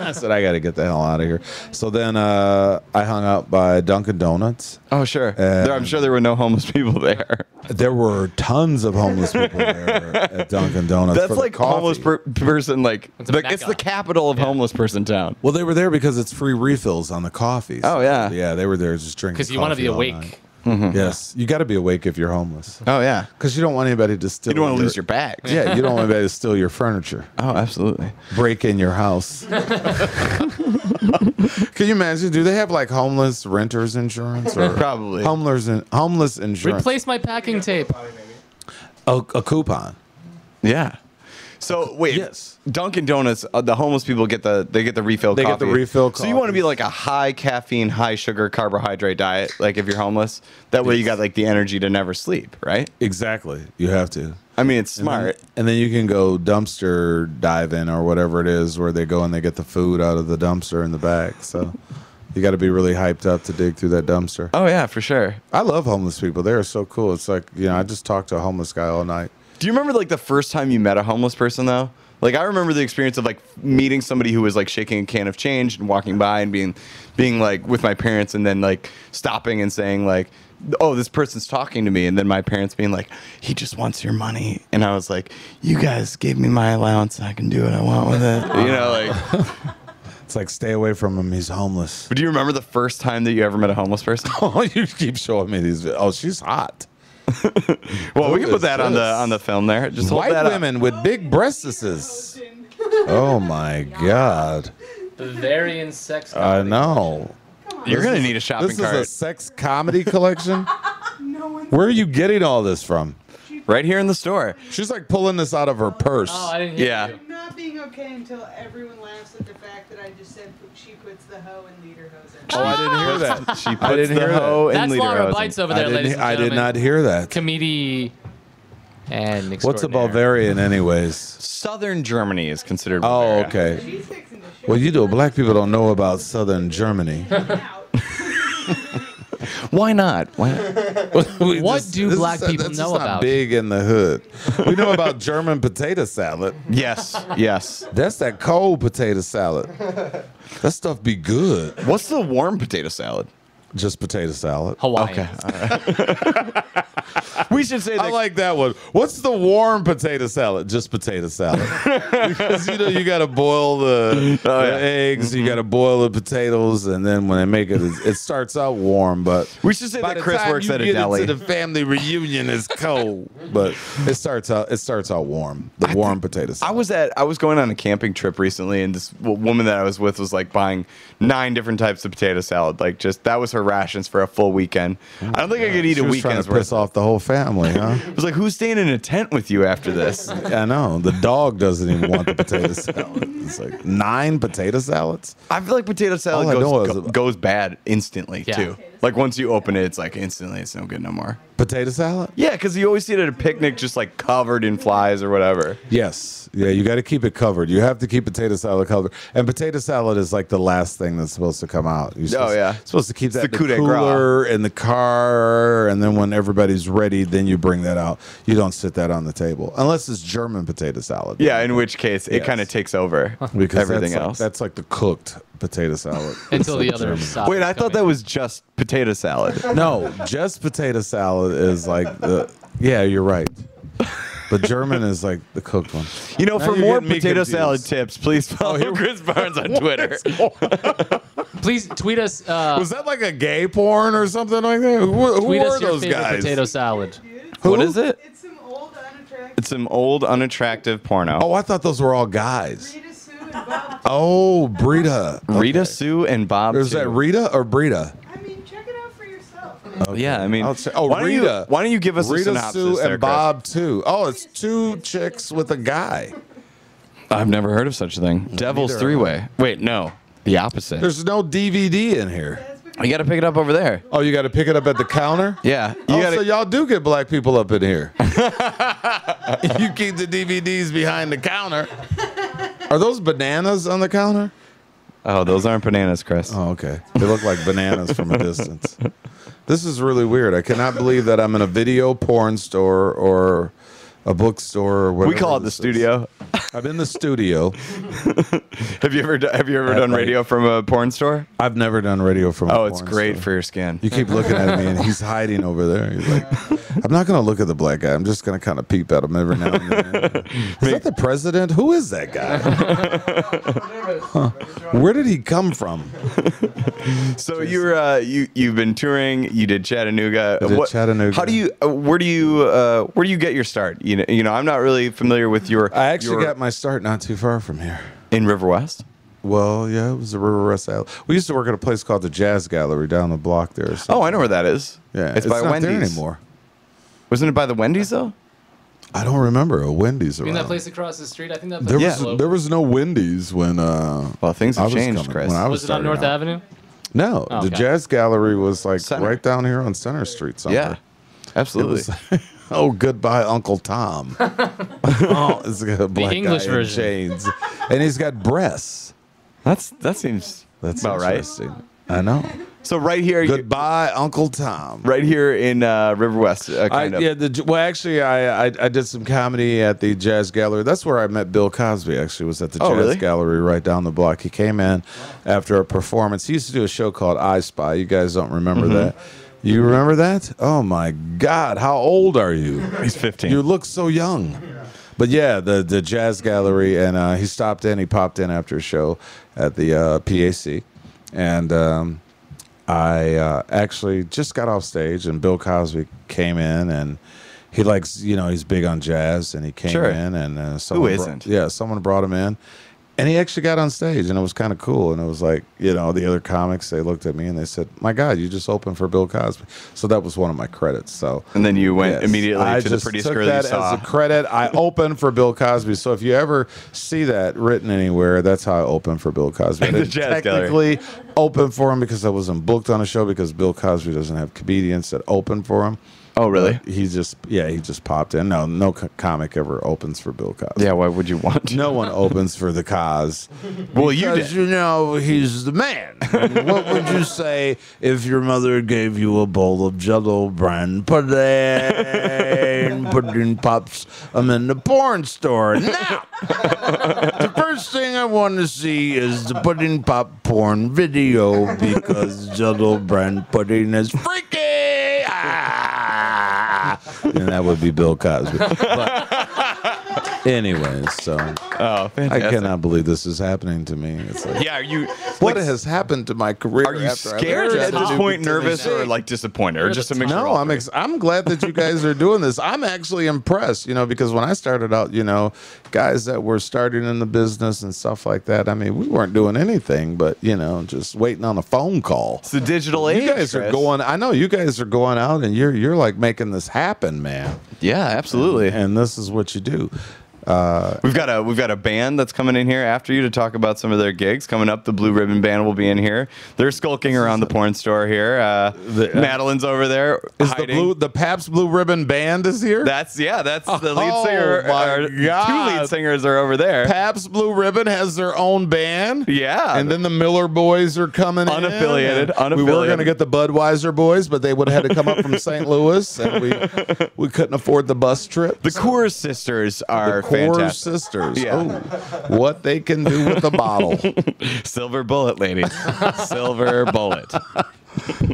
I said, I got to get the hell out of here. So then uh, I hung out by Dunkin' Donuts. Oh sure. There- I'm sure there were no homeless people there. There were tons of homeless people there at Dunkin' Donuts. That's for the like homeless per- person. Like It's the, it's the capital of homeless person town. Well, they were there because it's free refills on the coffees. Oh, yeah. yeah. They were there just drinking. Because you want to be coffee all awake. Night. Yes, you got to be awake if you're homeless Oh yeah. because you don't want anybody to steal. You don't want to lose your bag. Yeah, you don't want anybody to steal your furniture, Oh, absolutely. break in your house. Can you imagine? Do they have like homeless renters insurance or Probably. homeless in, homeless insurance? Replace my packing tape. a, a coupon. Yeah. So wait, Yes. Dunkin' Donuts, uh, the homeless people get the they get the refill. They get coffee. the refill So you want to be like a high caffeine, high sugar, carbohydrate diet, like if you're homeless. That way you got like the energy to never sleep, right? Exactly. You have to. I mean, it's And then- smart. And then, you can go dumpster diving or whatever it is where they go and they get the food out of the dumpster in the back. So you got to be really hyped up to dig through that dumpster. Oh yeah, for sure. I love homeless people. They are so cool. It's like, you know, I just talked to a homeless guy all night. Do you remember like the first time you met a homeless person though? Like I remember the experience of like meeting somebody who was like shaking a can of change and walking by and being being like with my parents and then like stopping and saying like oh this person's talking to me and then my parents being like he just wants your money and I was like you guys gave me my allowance I can do what I want with it. You know like It's like, stay away from him. He's homeless. but do you remember the first time that you ever met a homeless person? Oh, you keep showing me these. Oh, she's hot. Well, we can put that on the this? on the film there. Just hold White that up. women with big breastises. Oh my God. Bavarian sex. I comedy. know. You're gonna need a shopping This is cart a sex comedy collection. No one's Where are you getting all this from? Right here in the store. She's like pulling this out of her oh, purse. Oh, I didn't hear Yeah. you. not being okay until everyone laughs at the fact that I just said she puts the hoe in lederhose. Oh, I didn't hear that. She puts I didn't the hear that. hoe in That's Laura Bites over I there, didn't, ladies and I did not hear that. Comedy and What's a. Bavarian, anyways? Southern Germany is considered. Oh, Bavaria. okay. She's fixing to show Well, you know, black people don't know about southern Germany. out. Why not? Why not? What just- do black is- people know not about? Big in the hood. We know about German potato salad. yes, yes. That's that cold potato salad. That stuff be good. What's the warm potato salad? Just potato salad. Hawaiian. We should say that. I like that one. What's the warm potato salad? Just potato salad. because you know you got to boil the, Oh, the yeah. eggs, you mm-hmm. got to boil the potatoes, and then when they make it, it starts out warm, but we should say by that the Chris works at a deli. the family reunion, is cold. but it starts out it starts out warm. The warm potato salad. I was at I was going on a camping trip recently, and this woman that I was with was like buying nine different types of potato salad. Like just that was her rations for a full weekend. I don't think I could eat she a was trying weekend's to piss off the whole family, huh? I was like, who's staying in a tent with you after this? I know. The dog doesn't even want the potato salad. It's like nine potato salads. I feel like potato salad All I know goes, go- goes bad instantly Yeah. too. Like once you open it, it's like instantly it's no good no more. Potato salad? Yeah, because you always see it at a picnic, just like covered in flies or whatever. Yes. Yeah, you got to keep it covered. You have to keep potato salad covered. And potato salad is like the last thing that's supposed to come out. You're oh, supposed, yeah. supposed to keep that the in the coup de grace. cooler in the car, and then when everybody's ready, then you bring that out. You don't sit that on the table unless it's German potato salad. Yeah, in which case it Yes. kind of takes over because everything that's like- else. that's like the cooked potato salad. Until the like other side. Wait, I thought coming. that was just potato salad. No, just potato salad is like the. Yeah, you're right. but German is like the cooked one. You know, Now for more potato salad tips, please follow Chris Barnes on Twitter. Please tweet us. Uh, Was that like a gay porn or something like that? Who, who tweet are your those guys? potato salad. What is it? It's some old unattractive It's some old unattractive porno. Oh, I thought those were all guys. Rita Sue and Bob. Oh, Brita. Rita Sue and Bob. There's that Rita or Brita? I mean, check it out for yourself. Yeah, I mean, I'll say- oh, why don't you- Rita. why don't you give us a Rita synopsis Sue there, and Chris? Bob too. Oh, it's two chicks with a guy. I've never heard of such a thing. Devil's neither Three Way. Wait, no, the opposite. There's no DVD in here. you got to pick it up over there. Oh, you got to pick it up at the counter. Yeah, you oh, got so y'all do get black people up in here. you keep the DVDs behind the counter. Are those bananas on the counter? Oh, those aren't bananas, Chris. Oh, okay. They look like bananas from a distance. This is really weird. I cannot believe that I'm in a video porn store or a bookstore or whatever. we call it the this is. studio. I'm in the studio. Have you ever do- have you ever At done radio from a porn store? I've never done radio from. a Oh, it's great store. for your skin. You keep looking at me, and he's hiding over there. He's like, I'm not going to look at the black guy. I'm just going to kind of peep at him every now and then. Is that the president? Who is that guy? Huh. Where did he come from? So you're uh, you you've been touring. You did Chattanooga. I did Chattanooga. How do you? Uh, where do you? Uh, where do you get your start? You know, you know, I'm not really familiar with your. I actually your- got my start not too far from here. in River West. Well, yeah, it was the River West Alley. We used to work at a place called the Jazz Gallery down the block there. So, Oh, I know where that is. yeah, it's, by not Wendy's there anymore. Wasn't it by the Wendy's though? I don't remember a Wendy's You mean around. that place across the street? I think that place there is was Yeah. there was no Wendy's when uh Well, things have was changed, coming- Chris. when I was, Was it on North out. Avenue? No, Oh, the okay. Jazz Gallery was like Center. right down here on Center Street somewhere. yeah, It absolutely. was- oh, goodbye, Uncle Tom. oh, it's got a black English guy version. in chains, and he's got breasts. That's that seems That's about right. interesting. I know. So right here, you- Goodbye, Uncle Tom. right here in uh, River West, uh, I, kind of. yeah, the, well, actually, I, I I did some comedy at the Jazz Gallery. That's where I met Bill Cosby. Actually, was at the Oh, Jazz really? Gallery right down the block. He came in after a performance. He used to do a show called I Spy. You guys don't remember Mm-hmm. that? You remember that? Oh my God! How old are you? He's 15. You look so young. But yeah, the the Jazz Gallery, and uh, he stopped in. He popped in after a show at the uh, PAC, and um, I uh, actually just got off stage, and Bill Cosby came in, and he likes, you know, he's big on jazz, and he came Sure. in, and uh, someone brought- isn't? yeah, someone brought him in, and he actually got on stage, and it was kind of cool, and it was like, you know, the other comics they looked at me and they said, "My God, you just opened for Bill Cosby," so that was one of my credits. So and then you went Yes. immediately I to the just prettiest took girl that you saw. as a credit. I opened for Bill Cosby. So if you ever see that written anywhere, that's how I opened for Bill Cosby. The Jazz Gallery. technically open for him because I wasn't booked on a show because Bill Cosby doesn't have comedians that open for him. Oh, really? He just yeah he just popped in. No no co- comic ever opens for Bill Cosby. Yeah. Why would you want? to? No one opens for the Cos. Well, you did. you know he's the man. what would you say if your mother gave you a bowl of Jello brand pudding, pudding pops? I'm in the porn store now. the first thing I want to see is the pudding pop porn video because Jello brand pudding is freaky. Ah! And that would be Bill Cosby. But anyways, so. Oh, I cannot believe this is happening to me. It's like, Yeah. Are you? what like, has happened to my career? Are you after scared at this point, nervous, or like disappointed, or just a the mixture? No, all I'm ex- I'm glad that you guys are doing this. I'm actually impressed, you know, because when I started out, you know, guys that were starting in the business and stuff like that. I mean, we weren't doing anything, but you know, just waiting on a phone call. It's the digital age. You guys are going. I know you guys are going out, and you're you're like making this happen, man. Yeah, absolutely. And this is what you do. We've got a we've got a band that's coming in here after you to talk about some of their gigs coming up. The Blue Ribbon Band will be in here. They're skulking around the porn store here. Uh, The- uh, Madeline's over there. Is the hiding. blue the Pabst Blue Ribbon Band is here? That's yeah. That's the lead Oh, singer. my our Two lead singers are over there. Pabst Blue Ribbon has their own band. Yeah. And then the Miller boys are coming Unaffiliated, in. and We were going to get the Budweiser boys, but they would have had to come up from St. Louis, and we we couldn't afford the bus trip. the Coors sisters are the Coors fantastic. sisters. Yeah. Oh, what they can do with a bottle. Silver bullet, ladies. Silver bullet.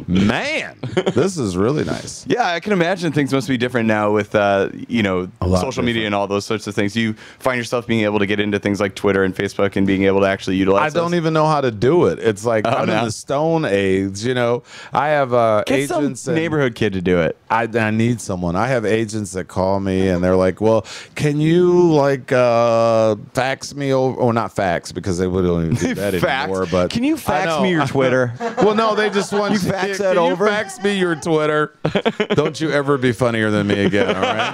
Man, this is really nice. Yeah, I can imagine things must be different now with uh, you know A lot social media and all those sorts of things. You find yourself being able to get into things like Twitter and Facebook and being able to actually utilize. I don't those. even know how to do it. It's like Oh, I'm no. in the stone age, you know. I have uh, Get some agents and- neighborhood kid to do it. I, I need someone. I have agents that call me and they're like, "Well, can you like uh, fax me over or not fax because they wouldn't even do that Fax. anymore." But Can you fax me your Twitter? well, no, they just want You fax can that you over? fax me your Twitter. Don't you ever be funnier than me again, all right?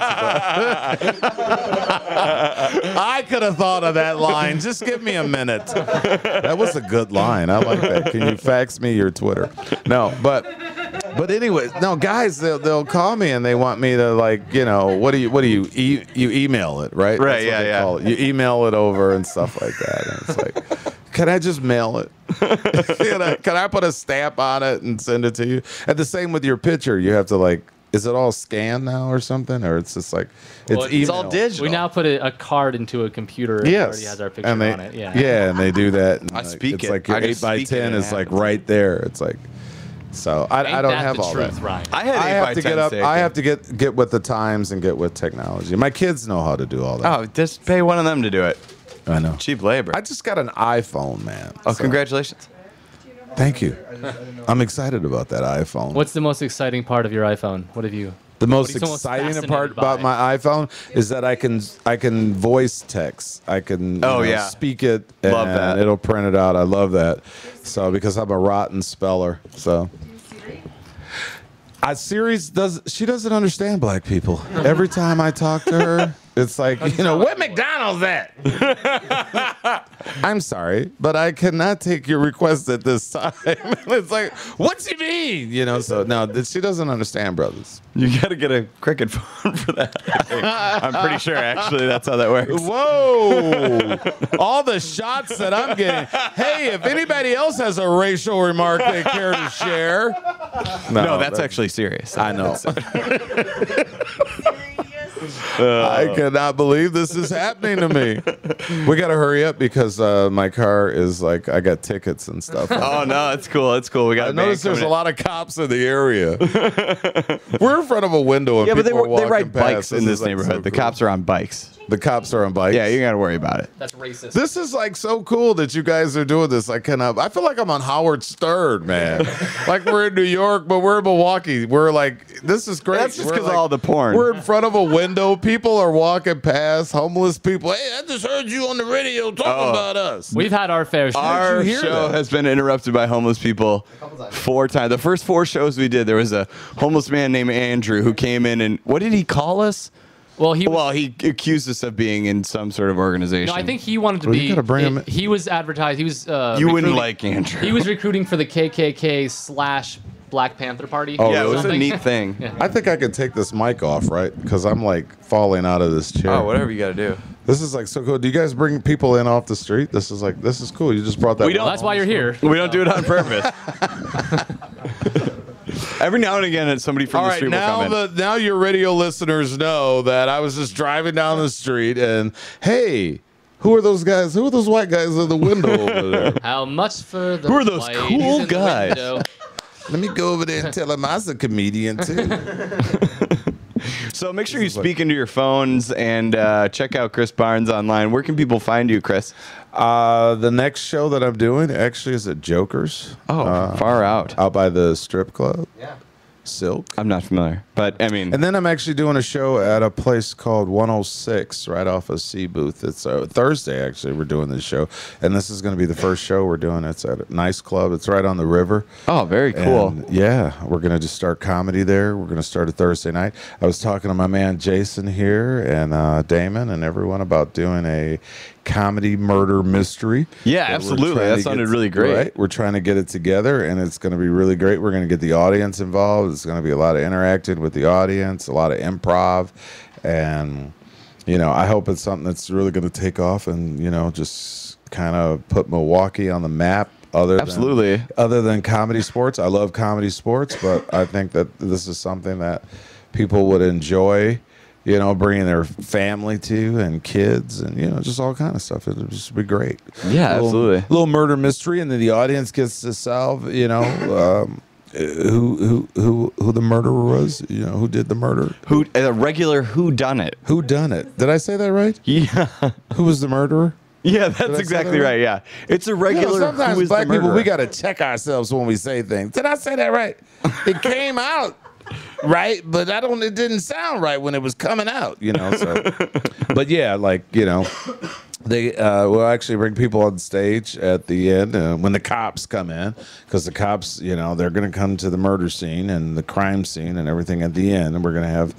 I could have thought of that line. Just give me a minute. That was a good line. I like that. Can you fax me your Twitter? No, but but anyway, no, guys, they'll they'll call me and they want me to like, you know, what do you what do you e- you email it, right? Right, That's what yeah, they yeah. You email it over and stuff like that. And it's like, can I just mail it? can, I, can I put a stamp on it and send it to you? And the same with your picture. You have to like, is it all scanned now or something, or it's just like it's, Well, it's all digital. We now put a, a card into a computer. and It Yes, already has our picture and they, on it. Yeah. yeah, and they do that. And I like, speak it's it. like your I eight by ten is like right there. It's like, so I, I don't have the all truth, that. Ryan? I had I have to get up. steak. I have to get get with the times and get with technology. My kids know how to do all that. Oh, just pay one of them to do it. I know. Cheap labor. I just got an iPhone, man. oh, So, congratulations. Thank you. I'm excited about that iPhone. What's the most exciting part of your iPhone? What have you? the most are most exciting fascinated part about by? my iPhone is that I can I can voice text. I can you Oh, know, yeah. speak it and Love that. it'll print it out. I love that. So because I'm a rotten speller, so I Siri's does she doesn't understand black people. Every time I talk to her, it's like you know what McDonald's at. I'm sorry, but I cannot take your request at this time. it's like, what's you mean? You know, so no, th- she doesn't understand, brothers. You got to get a Cricket phone for that. I think. I'm pretty sure, actually, that's how that works. Whoa! All the shots that I'm getting. Hey, if anybody else has a racial remark they care to share. No, that's actually serious. I know. I cannot believe this is happening to me. We got to hurry up because uh, my car is like I got tickets and stuff. Oh no, it's cool. It's cool. We got. I a band noticed there's coming a lot of cops in the area. We're in front of a window and Yeah, but they, are were- they walking ride bikes past. in this is, like, neighborhood. so the cool. cops are on bikes. The cops are on bikes. Yeah, you got to worry about it. That's racist. This is like so cool that you guys are doing this. I cannot. I feel like I'm on Howard Stern, man. like we're in New York, but we're in Milwaukee. We're like, this is great. That's just We're 'cause of like- all the porn. We're in front of a window. People are walking past. Homeless people. Hey, I just heard you on the radio talking Oh. about us. We've had our fair share. Our show that? has been interrupted by homeless people four times. The first four shows we did, there was a homeless man named Andrew who came in and what did he call us? Well, he was, Well, he accused us of being in some sort of organization. no, I think he wanted to Well, be. you gotta bring him in. He was advertised. He was. Uh, you wouldn't like Andrew. He was recruiting for the KKK slash Black Panther Party. Oh, yeah, it or was a neat thing. Yeah. I think I could take this mic off, right? Because I'm like falling out of this chair. Oh, whatever you got to do. This is like so cool. Do you guys bring people in off the street? This is like this is cool. You just brought that. We don't- that's why you're here. We don't do it on purpose. Every now and again, somebody from All the right, street will now come in. the now your radio listeners know that I was just driving down the street and hey, who are those guys? Who are those white guys in the window over there? How much for the Who are those cool in guys? Let me go over there and tell them I was a comedian too. So make sure you speak into your phones and uh, check out Chris Barnes online. Where can people find you, Chris? Uh, the next show that I'm doing actually is at Joker's. Oh, uh, far out. out by the strip club. Yeah. Silk. I'm not familiar, but I mean, And then I'm actually doing a show at a place called 106 right off of Sea Booth. It's uh, Thursday, actually, we're doing this show. And this is going to be the first show we're doing. It's at a nice club. It's right on the river. oh, very cool. And, yeah, we're going to just start comedy there. We're going to start a Thursday night. I was talking to my man Jason here and uh, Damon and everyone about doing a comedy murder mystery. Yeah, that absolutely. That sounded get- really great. Right? We're trying to get it together and it's going to be really great. We're going to get the audience involved. It's going to be a lot of interacting with the audience, a lot of improv. And, you know, I hope it's something that's really going to take off and, you know, just kind of put Milwaukee on the map. Other than- Absolutely. other than ComedySportz. I love ComedySportz, but I think that this is something that people would enjoy, you know, bringing their family to and kids and, you know, just all kind of stuff. It would just be great. Yeah, Little- absolutely. Little murder mystery, and then the audience gets to solve, you know, um, who who who who the murderer was? You know, who did the murder? Who a regular who done it? Who done it? Did I say that right? Yeah. Who was the murderer? Yeah, that's exactly that right? right. Yeah, it's a You know, regular. sometimes black people, we got to check ourselves when we say things. Did I say that right? It came out right, but I don't. It didn't sound right when it was coming out. You know. So, but yeah, like you know, they uh, will actually bring people on stage at the end uh, when the cops come in, because the cops, you know, they're going to come to the murder scene and the crime scene and everything at the end, and we're going to have.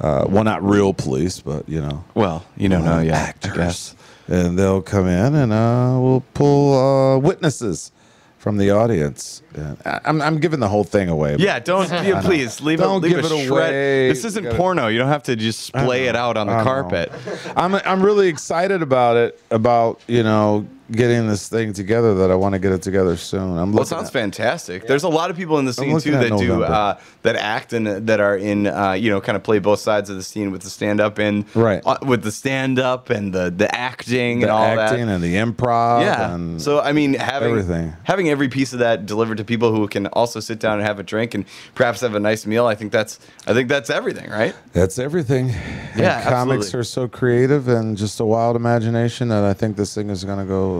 Uh, well, not real police, but you know, Well, you don't know yet. actors. I guess. And they'll come in and uh, we'll pull uh, witnesses from the audience. I- I'm, I'm giving the whole thing away. Yeah, don't yeah, please leave Don't a leave give a it shred. away. This isn't You gotta- porno. You don't have to just splay it out on the carpet. I'm, I'm really excited about it, about, you know, getting this thing together that I want to get it together soon. I'm Well, it sounds at- fantastic. There's a lot of people in the scene too at that do uh, that act and uh, that are in uh, you know kind of play both sides of the scene with the stand up and Right. uh, with the stand up and the the acting the and all acting that. and the improv. yeah. And So I mean, having everything. having every piece of that delivered to people who can also sit down and have a drink and perhaps have a nice meal. I think that's I think that's everything, right? that's everything. And Yeah, comics absolutely. are so creative and just a wild imagination that I think this thing is going to go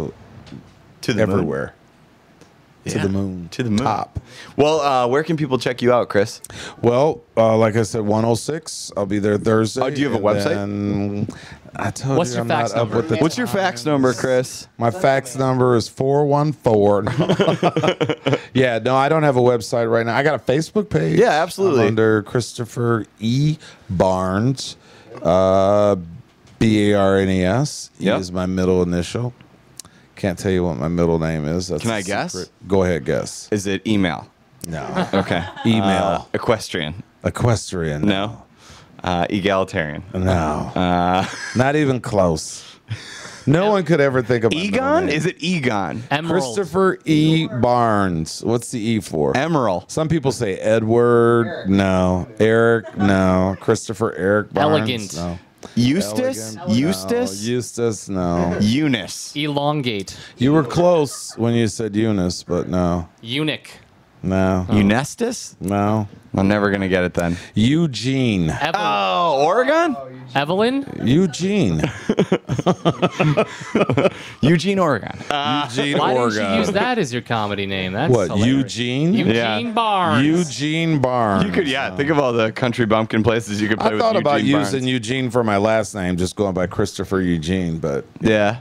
To the moon. everywhere. To Yeah. the moon. To the moon. Top. Well, uh, where can people check you out, Chris? Well, uh, like I said, 106. I'll be there Thursday. Oh, do you have a website? then I told What's you your I'm fax not up with the What's your fax number, Chris? My fax number is 414. yeah, no, I don't have a website right now. I got a Facebook page. Yeah, absolutely. I'm under Christopher E. Barnes, uh, B A R N E S. E Yep. is my middle initial. Can't tell you what my middle name is. That's Can I guess? secret. Go ahead, guess. Is it email? No. Okay. Email. Uh, equestrian. Equestrian. No. Uh, egalitarian. No. Uh, Not even close. No one could ever think of my Egon? name. Is it Egon? Emerald. Christopher E. Barnes. What's the E for? Emerald. Some people say Edward. No. Eric. No. Christopher Eric Barnes. Elegant. No. Eustace? Elegant? Eustace? No. Eustace. No. Eunice. Elongate. You were close when you said Eunice, but no. Eunuch. No. Eunestus? No. I'm never going to get it then. Eugene. Evelyn. Oh, Oregon? Evelyn. Eugene. Eugene, Oregon. Eugene, Why Oregon. didn't you use that as your comedy name? That's What? hilarious. Eugene? Eugene Yeah. Barnes. Eugene Barnes. You could, yeah, think of all the country bumpkin places you could play I with thought about Eugene using Eugene for my last name, just going by Christopher Eugene, but Yeah.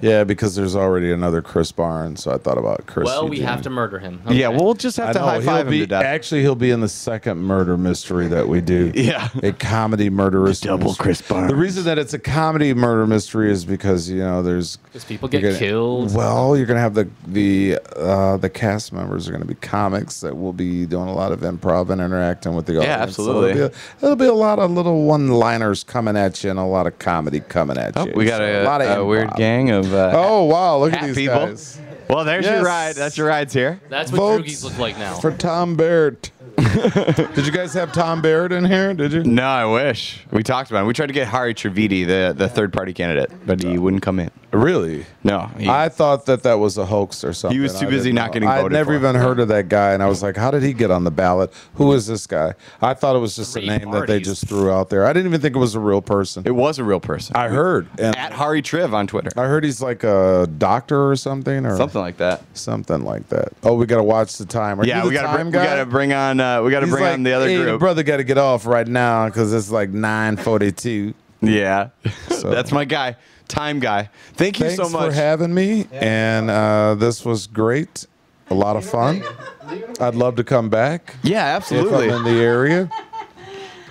Yeah, because there's already another Chris Barnes, so I thought about Chris. Well, we Eugene. have to murder him. Yeah, we'll just have I to know high he'll five him be to death. actually he'll be in the second murder mystery that we do. Yeah. a comedy murderous double mystery. Chris Barnes. The reason that it's a comedy murder mystery is because you know there's Because people you're get gonna- killed. Well, you're gonna have the the uh, the cast members are gonna be comics that will be doing a lot of improv and interacting with the audience. Yeah, absolutely. it'll, be a, it'll be a lot of little one-liners coming at you and a lot of comedy coming at Oh, you. we got So a, lot of a weird gang of. Uh, Oh wow! Look at these people. guys. Well, there's your ride. That's your rides here. That's what Votes droogies look like now. for Tom Barrett. Did you guys have Tom Barrett in here? Did you? No, I wish. We talked about it. We tried to get Hari Trivedi, the, the third party candidate, but he wouldn't come in. Really? No. He, I thought that that was a hoax or something. He was too I busy didn't not know. getting I'd voted never for. even heard of that guy, and I was like, "How did he get on the ballot? Who is this guy?" I thought it was just Three a name that they just threw out there. I didn't even think it was a real person. it was a real person. I heard, and At Hari Triv on Twitter. I heard he's like a doctor or something, or Something like that. something like that. Oh, we gotta watch the time. Are Yeah, we gotta, time bring, we gotta bring on. Uh, we gotta bring like, on the other hey, group. brother got to get off right now because it's like nine forty-two. Yeah, So- that's my guy, time guy. Thank you Thanks so much. for having me, and uh, this was great. A lot of fun. I'd love to come back yeah, if absolutely, I'm in the area.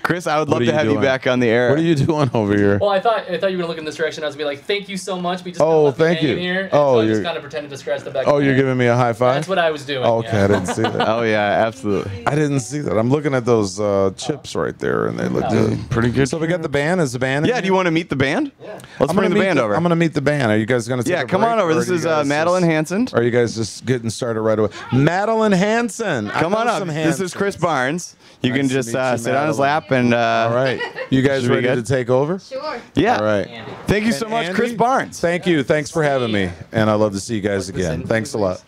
Chris. I would love to you have you back on the air. What are you doing over here? Well, I thought I thought you were gonna look in this direction. I was gonna be like, "Thank you so much." We just Oh, kinda left thank you. Here, Oh, so I just you're- kind of pretended to scratch the back. Oh, of my you're head. giving me a high five? That's what I was doing. Oh, okay, yeah. I didn't see that. Oh yeah, absolutely. I didn't see that. I'm looking at those uh, chips right there, and they look good. Pretty good. So we got the band. Is the band? in Yeah, do you want to meet the band? Yeah. Let's I'm bring gonna the band over. I'm gonna meet the band. Are you guys gonna? Take yeah, a come break, on over. This is uh, Madeline just- Hanson. Are you guys just getting started right away? Madeline Hanson. Come on know up. some This is Chris Barnes. You Nice can just uh, you, sit on his lap and. Uh, All right. You guys Should we ready to take over? Sure. Yeah. All right. Thank you so And much, Andy, Chris Barnes. Thank you. Thanks for having me, and I love to see you guys again. Thanks a lot.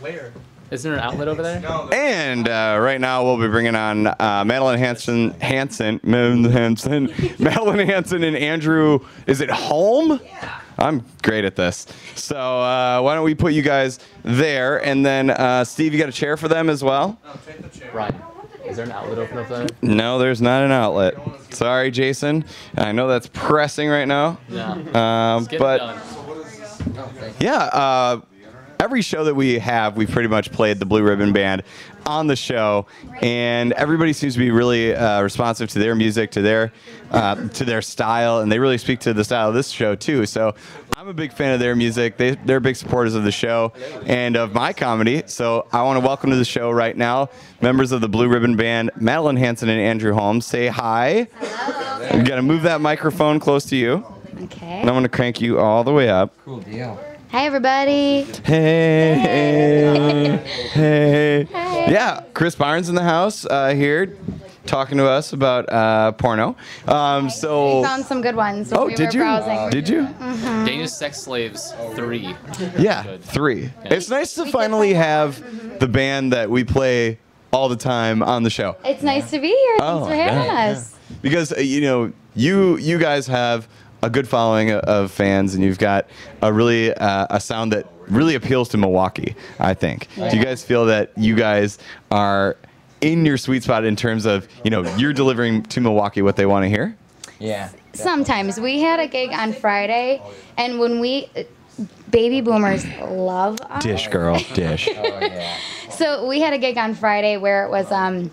Where? Is there an outlet over there? And uh, right now we'll be bringing on uh, Madeline Hanson, Hanson, Madeline Hanson, Madeline Hanson, and Andrew. Is it Holm? Yeah. I'm great at this. So uh, why don't we put you guys there, and then uh, Steve, you got a chair for them as well? No, take the chair. Right. Is there an outlet open up there? No, there's not an outlet. Sorry, Jason. I know that's pressing right now. Yeah. Um, Let's get it but yeah, uh, every show that we have, we've pretty much played the Blue Ribbon Band on the show, and everybody seems to be really uh, responsive to their music, to their uh, to their style, and they really speak to the style of this show too. So I'm a big fan of their music. They, they're big supporters of the show and of my comedy. So I want to welcome to the show right now members of the Blue Ribbon Band, Madeline Hanson and Andrew Holmes. Say hi. Hello. You got to move that microphone close to you. Okay. And I'm going to crank you all the way up. Cool deal. Hi, everybody. Hey, hey, hey. Yeah, Chris Barnes in the house uh, here talking to us about uh, porno. Um, We so, found some good ones. when oh, we did were you? Browsing. Did you? Danish Sex Slaves 3. Yeah, Good. three. It's nice to finally have the band that we play all the time on the show. It's nice to be here. Thanks Oh, for having yeah. us. because uh, you know you you guys have a good following o- of fans and you've got a really uh, a sound that really appeals to Milwaukee I think do you guys feel that you guys are in your sweet spot in terms of you know you're delivering to Milwaukee what they want to hear Yeah. Sometimes we had a gig on Friday, and when we baby boomers love us. dish girl dish Oh yeah. So we had a gig on Friday where it was um,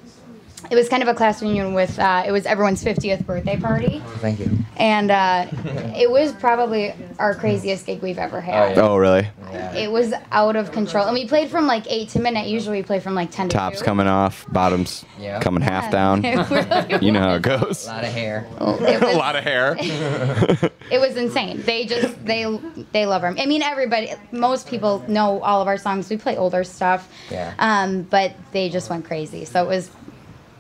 it was kind of a class reunion with uh, it was everyone's 50th birthday party, Thank you. and uh, it was probably our craziest gig we've ever had. yeah. oh really Yeah. It was out of control, and we played from like eight to midnight. Usually we play from like ten to tops two. coming off bottoms Yeah. coming half down really you know how it goes A lot of hair. It a lot of hair it was insane. They just they they love them. I mean, everybody, most people know all of our songs. We play older stuff, Yeah. um, but they just went crazy. So it was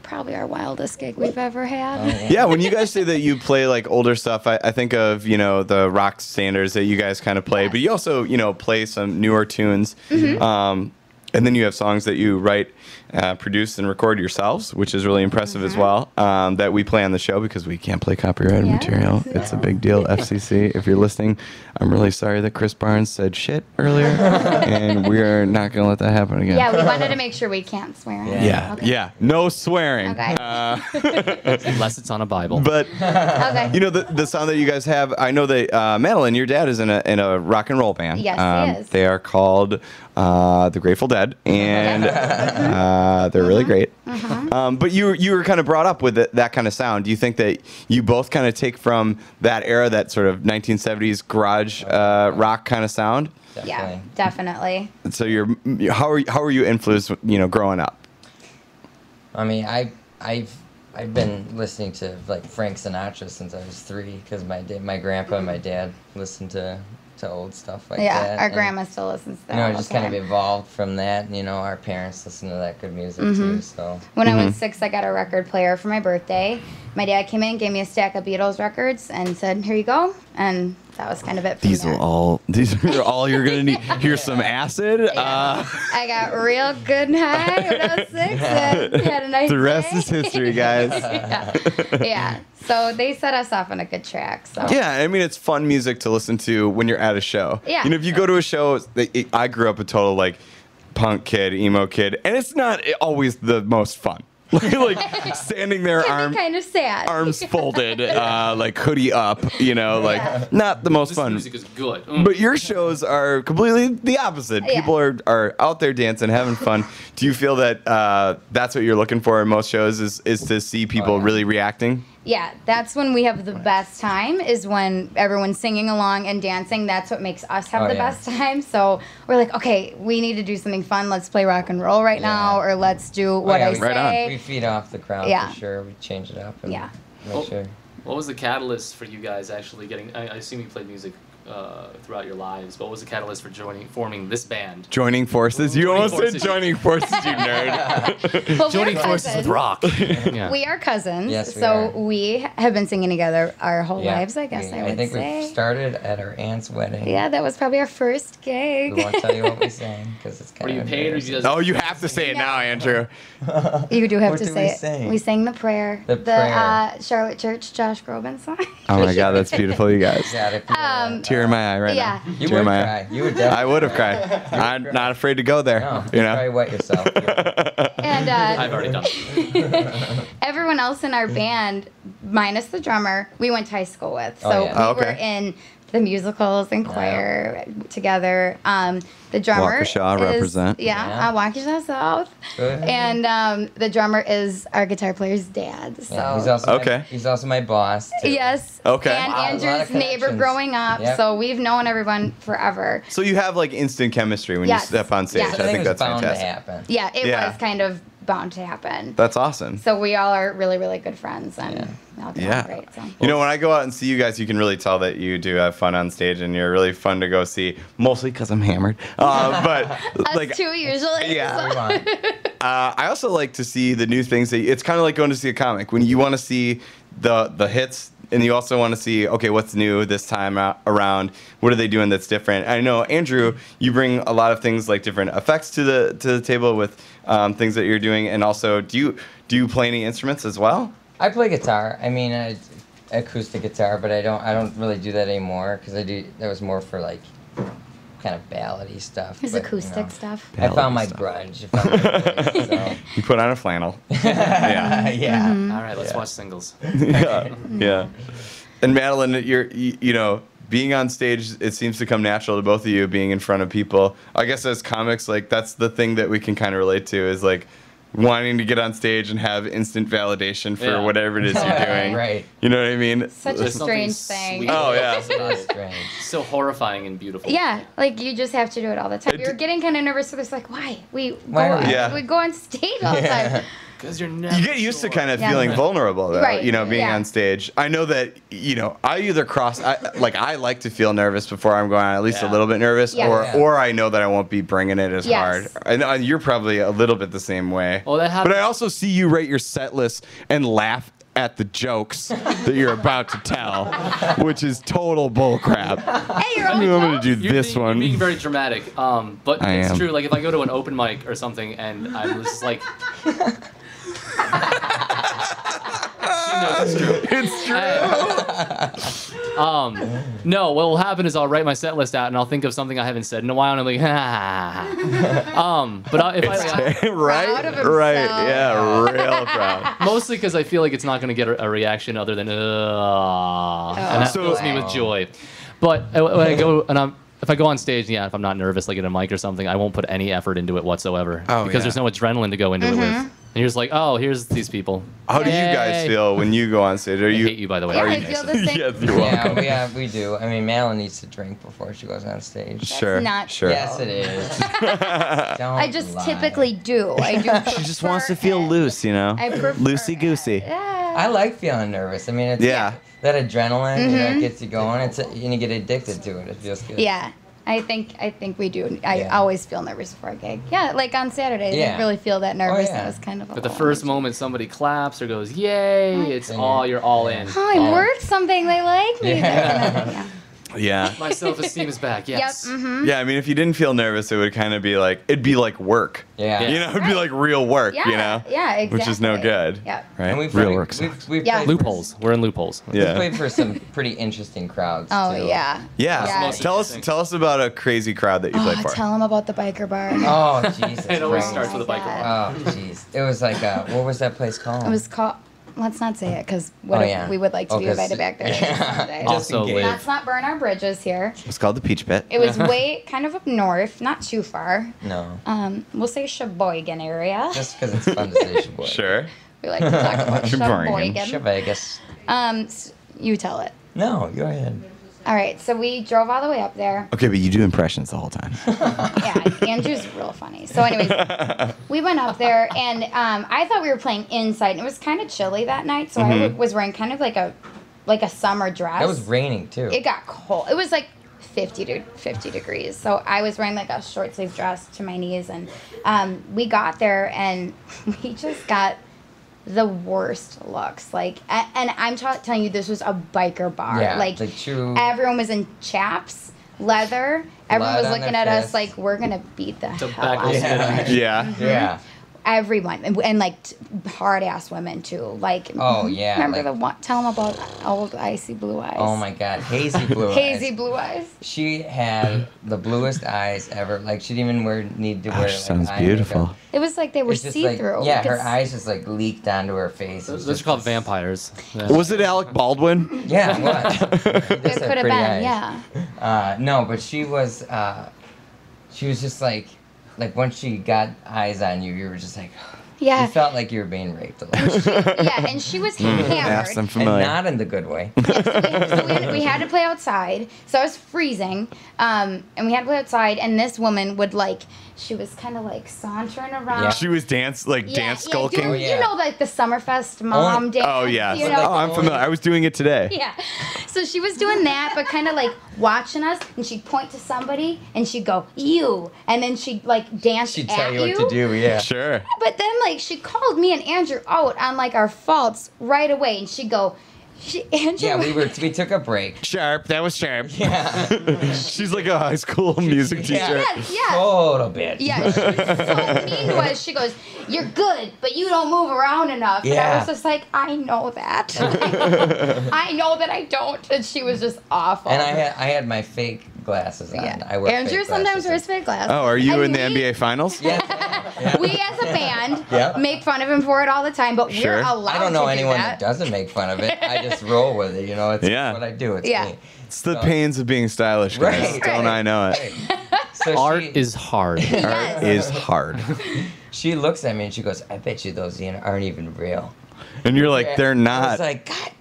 probably our wildest gig we've ever had. Oh, yeah. yeah, when you guys say that you play like older stuff, I, I think of you know the rock standards that you guys kind of play, but you also you know play some newer tunes, um, and then you have songs that you write, uh, produce, and record yourselves, which is really impressive as well. Um, that we play on the show because we can't play copyrighted Yes. material. It's a big deal. FCC, if you're listening, I'm really sorry that Chris Barnes said shit earlier, and we are not gonna let that happen again. Yeah, we wanted to make sure we can't swear. Yeah. Yeah, Okay. yeah, no swearing. Okay. Uh, Unless it's on a Bible. but Okay. you know the, the sound that you guys have. I know that uh, Madeline, your dad is in a in a rock and roll band. Yes, he um, is. They are called uh, the Grateful Dead, and uh, they're really great. Uh-huh. Um, but you you were kind of brought up with it, that kind of sound. Do you think that you both kind of take from that era, that sort of 1970s garage uh, rock kind of sound? yeah, Definitely. definitely. So you're how are you, how are you influenced? You know, growing up. I mean, I I've I've been listening to like Frank Sinatra since I was three because my da- my grandpa and my dad listened to to old stuff like yeah, that. Yeah, our and, grandma still listens to that. You know, it the just kind of evolved from that. You know, our parents listened to that good music Mm-hmm. too. So When I Mm-hmm. was six, I got a record player for my birthday. My dad came in, gave me a stack of Beatles records, and said, "Here you go." And that was kind of it. From These there. are all these are all you're gonna need. Here's some acid. Uh, I got real good and high when I was six, and had a nice. the rest day. is history, guys. yeah. yeah. So they set us off on a good track. So Yeah, I mean it's fun music to listen to when you're at a show. Yeah. You know, if you go to a show, they- it- I grew up a total like punk kid, emo kid, and it's not always the most fun. like, like standing there, Can arm, kind of sad. arms folded, uh, like hoodie up. You know, like Yeah. not the most this fun. music is good. Mm. But your shows are completely the opposite. Yeah. People are, are out there dancing, having fun. Do you feel that uh, that's what you're looking for in most shows? Is is to see people Oh, yeah. really reacting? Yeah, that's when we have the best time. Is when everyone's singing along and dancing. That's what makes us have Oh, the yeah. best time. So we're like, okay, we need to do something fun. Let's play rock and roll right now, or let's do oh, what yeah, I we- Right on. say. we feed off the crowd Yeah. for sure. We change it up and Yeah. make Oh. sure. What was the catalyst for you guys actually getting? I, I assume you played music uh, throughout your lives. What was the catalyst for joining, forming this band? Joining forces. You Joining almost forces. said joining forces, you nerd. Well, Joining forces with rock. yeah. We are cousins, Yes, we so are. we have been singing together our whole Yeah, lives. I guess we- I would I think say. we started at our aunt's wedding. yeah, that was probably our first gig. We won't tell you what we sang because it's Were kind you of. paid or you just? oh, you have to say it now, Andrew. You do have What to did say we it. sing? We sang the prayer. The prayer. uh, Charlotte Church, Josh Groban song. Oh my God, that's beautiful, you guys. God, if you, uh, Um, Tear in my eye right Yeah. now. you Tear in would my cry. eye. You would definitely. I would have cried. I'm not afraid to go there. No, you you probably know. wet yourself. and uh, I've already done. everyone else in our band, minus the drummer, we went to high school with. So Oh, yeah. we Oh, okay. were in the musicals and choir together. Um, the drummer Waukesha is, represent. Yeah, Yeah. Uh, Waukesha South. And um, the drummer is our guitar player's dad. So Yeah, he's also Okay. My, he's also my boss. Too. yes. Okay. And Wow, a lot of Andrew's neighbor growing up, Yep. so we've known everyone forever. So you have like instant chemistry when Yes. you step on stage. Yes. I think it was that's bound fantastic. to happen. Yeah, it Yeah. was kind of bound to happen. That's awesome. So we all are really, really good friends, and we all get Yeah. along great. So. You know, when I go out and see you guys, you can really tell that you do have fun on stage, and you're really fun to go see. Mostly because I'm hammered, uh, but Us like, two usually. Yeah. We want- uh, I also like to see the new things. That it's kind of like going to see a comic when you want to see the the hits, and you also want to see okay, what's new this time around? What are they doing that's different? I know Andrew, you bring a lot of things like different effects to the to the table with um, things that you're doing, and also do you do you play any instruments as well? I play guitar. I mean, I, acoustic guitar, but I don't. I don't really do that anymore because I do. That was more for like kind of ballady stuff. There's but, you acoustic know. stuff. I found my stuff. grunge. Found my voice, so. You put on a flannel. yeah. yeah. Mm-hmm. All right, let's Yeah. watch singles. yeah, yeah. And Madeline, you're you, you know being on stage, it seems to come natural to both of you being in front of people. I guess as comics, like that's the thing that we can kind of relate to is like wanting to get on stage and have instant validation for Yeah. whatever it is you're doing. Right. You know what I mean? Such a There's something strange thing. sweet. Oh, yeah. That's strange. So horrifying and beautiful. Yeah, like you just have to do it all the time. It You're d- getting kind of nervous, so it's like, why? We Why go, we- Yeah. we go on stage all the time. Because you're never You get used to kind of Yeah. feeling vulnerable, though. Right, You know, being yeah. on stage. I know that you know. I either cross, I, like I like to feel nervous before I'm going on, at least a little bit nervous, Yeah. or Yeah. or I know that I won't be bringing it as Yes. hard. And uh, you're probably a little bit the same way. Well, that But. I also see you rate your set list and laugh at the jokes that you're about to tell, which is total bullcrap. hey, you're I all mean, I'm gonna do You're this being, one. You're being very dramatic. Um, but I it's am. true. Like if I go to an open mic or something and I'm just like. She knows it's true. it's true. Um, no, what will happen is I'll write my set list out and I'll think of something I haven't said in a while and I'm like, ha. um, but I, if I, right? Proud of Right. Yeah, real proud. mostly because I feel like it's not going to get a, a reaction other than, uh, and that So- fills me with joy. But uh, when I go and I'm, if I go on stage, yeah, if I'm not nervous, like at a mic or something, I won't put any effort into it whatsoever Oh, because yeah. there's no adrenaline to go into it with. And you're just like, oh, here's these people. How do you guys Yay. feel when you go on stage? Are I you? hate you, by the way. Yeah, Are I you feel the same. yes, you're Yeah, welcome. we have, we do. I mean, Madeline needs to drink before she goes on stage. Sure. not sure. Yes, it is. Don't I just lie. typically do. I do. She just wants to prefer feel it. loose, you know? I prefer Loosey goosey. Yeah. I like feeling nervous. I mean, it's Yeah. that adrenaline, you Mm-hmm. know, gets you going. It's and you get addicted to it. It feels good. Yeah. I think I think we do. I Yeah. always feel nervous before a gig. Yeah, like on Saturday, I Yeah. didn't really feel that oh, nervous. yeah. That was kind of. A But the first energy. moment somebody claps or goes, yay, it's Then all, you're- you're all in. Oh, I All in. worked something. They like me. Yeah. That kind of thing, yeah. Yeah. My self esteem is back, yes. Yep. hmm Yeah, I mean, if you didn't feel nervous, it would kind of be like, it'd be like work. Yeah. Yeah. You know, it'd be like real work, Yeah. you know? Yeah. Exactly. Which is no good. Yep. Right? And we've real played- work We've, we've Yeah. played for- Loopholes. We're in loopholes. We've Yeah. played for some pretty interesting crowds. Oh too. yeah. Yeah. Yeah. Tell us tell us about a crazy crowd that you Oh, played for. tell them about the biker bar. Oh Jesus. It always starts with a biker bar. Oh jeez. It was like uh, what was that place called? It was called. Let's not say it because what Oh, if yeah. we would like to Oh, be 'cause- invited back there someday. Just in Also Let's not burn our bridges here. It's called the Peach Pit. It was way kind of up north, not too far. No. Um, we'll say Sheboygan area. Just because it's fun to say Sheboygan. Sure. We like to talk about Sheboygan. Sheboygan. Um, s- you tell it. No, go ahead. All right, so we drove all the way up there. Okay, but you do impressions the whole time. Yeah, Andrew's real funny. So, anyways, we went up there, and um, I thought we were playing inside, and it was kind of chilly that night, so I w- was wearing kind of like a like a summer dress. It was raining too. It got cold. It was like 50 to 50 degrees. So I was wearing like a short sleeve dress to my knees, and um, we got there and we just got the worst looks. Like, and I'm t- telling you, this was a biker bar. Yeah, like the true- everyone was in chaps, leather. Everyone Blood was looking their at us like we're gonna beat the hell out of smoking. you. Yeah. Yeah. Everyone and, and like t- hard ass women too. Like Oh, yeah, remember like- the one? Tell them about old icy blue eyes. Oh my God, hazy blue eyes. hazy blue eyes. She had the bluest eyes ever. Like she didn't even wear need to Oh, wear. she like, sounds eye beautiful. makeup. It was like they were It's just see like- through. yeah, her eyes just like leaked onto her face. It was Those are just called this- vampires. Yeah. Was it Alec Baldwin? Yeah, it was. It could have been, eyes. yeah. Uh, no, but she was. Uh, she was just like, like once she got eyes on you, you were just like, Yeah. you felt like you were being raped a little. yeah, and she was hammered. Yes. I'm and familiar. not in the good way. so we, we had to play outside. So I was freezing, um, and we had to play outside. And this woman would like, she was kind of like sauntering around. Yeah. She was dance like dance yeah, skulking. dude, Oh, You know, like the Summerfest oh, mom Oh, dance. Oh yeah. You know? Oh, I'm familiar. I was doing it today. Yeah. So she was doing that, but kind of like watching us, and she'd point to somebody, and she'd go, "You," and then she'd like dance She'd at tell you what to do. Yeah. Sure. But then, like, she called me and Andrew out on like our faults right away, and she'd go, she, Andrew. Yeah, we were. We took a break. Sharp. That was sharp. Yeah. She's like a high school music teacher. Yeah. Yes, yeah. Total bitch. Yeah, she was so mean to us. She goes, "You're good, but you don't move around enough." And I was just like, "I know that. I know that I don't." And she was just awful. And I had I had my fake glasses on. yeah. I wear Andrew fake sometimes glasses. wears fake glasses. Oh, are you And in the NBA Finals? Yes. Yeah. We as a band Yep. make fun of him for it all the time, but Sure. we're allowed I don't know to anyone that. that. doesn't make fun of it. I just roll with it. You know, it's Yeah. what I do. It's Yeah. me. It's the So- pains of being stylish, guys. Right. Don't Right. I know it? So Art she, is hard. Art Yes. is hard. she looks at me and she goes, "I bet you those aren't even real." And you're like, they're I was not. like, God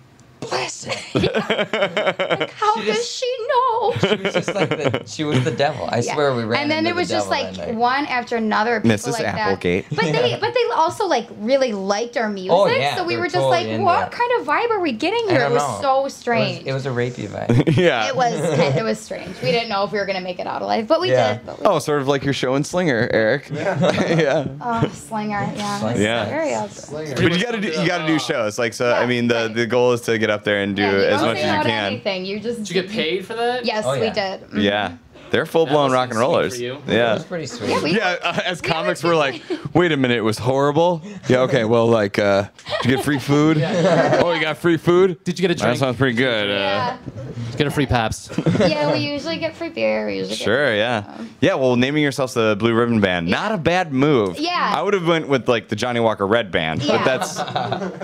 bless her. How She does just- she know? She was just like the, she was the devil. I Yeah. swear we ran. And then into it the was just like one after another. People Mrs. like Applegate. That. But they, but they also like really liked our music. Oh, yeah, so we they're were just totally like, what it. kind of vibe are we getting here? It was know. so It was, strange. it was a rapey vibe. yeah. It was it was strange. We didn't know if we were gonna make it out alive, but we Yeah. did. But we, Oh, sort of like your show and Slinger, Eric. Yeah. oh, Slinger, yeah, Slinger. Yeah. Very. But you gotta do you gotta do shows. Like so, I mean, the the goal is to get up there and do Yeah, as much as you can. Anything. You just Did you get paid for that? Yes, Oh, we yeah. did. Mhm. Yeah. They're full blown rock and rollers. be sweet for Yeah. was pretty sweet. Yeah, we- Yeah, uh, as We were comics, we're like, wait a minute, it was horrible. Yeah, okay, well, like, uh, did you get free food? Oh, you got free food? Did you get a drink? That sounds pretty good. Uh, Yeah, Did get a free Pabst? yeah. We usually get free beer. We usually Sure, yeah, yeah. Well, naming yourselves the Blue Ribbon Band, not a bad move. Yeah. I would have went with like the Johnnie Walker Red Band, Yeah. but that's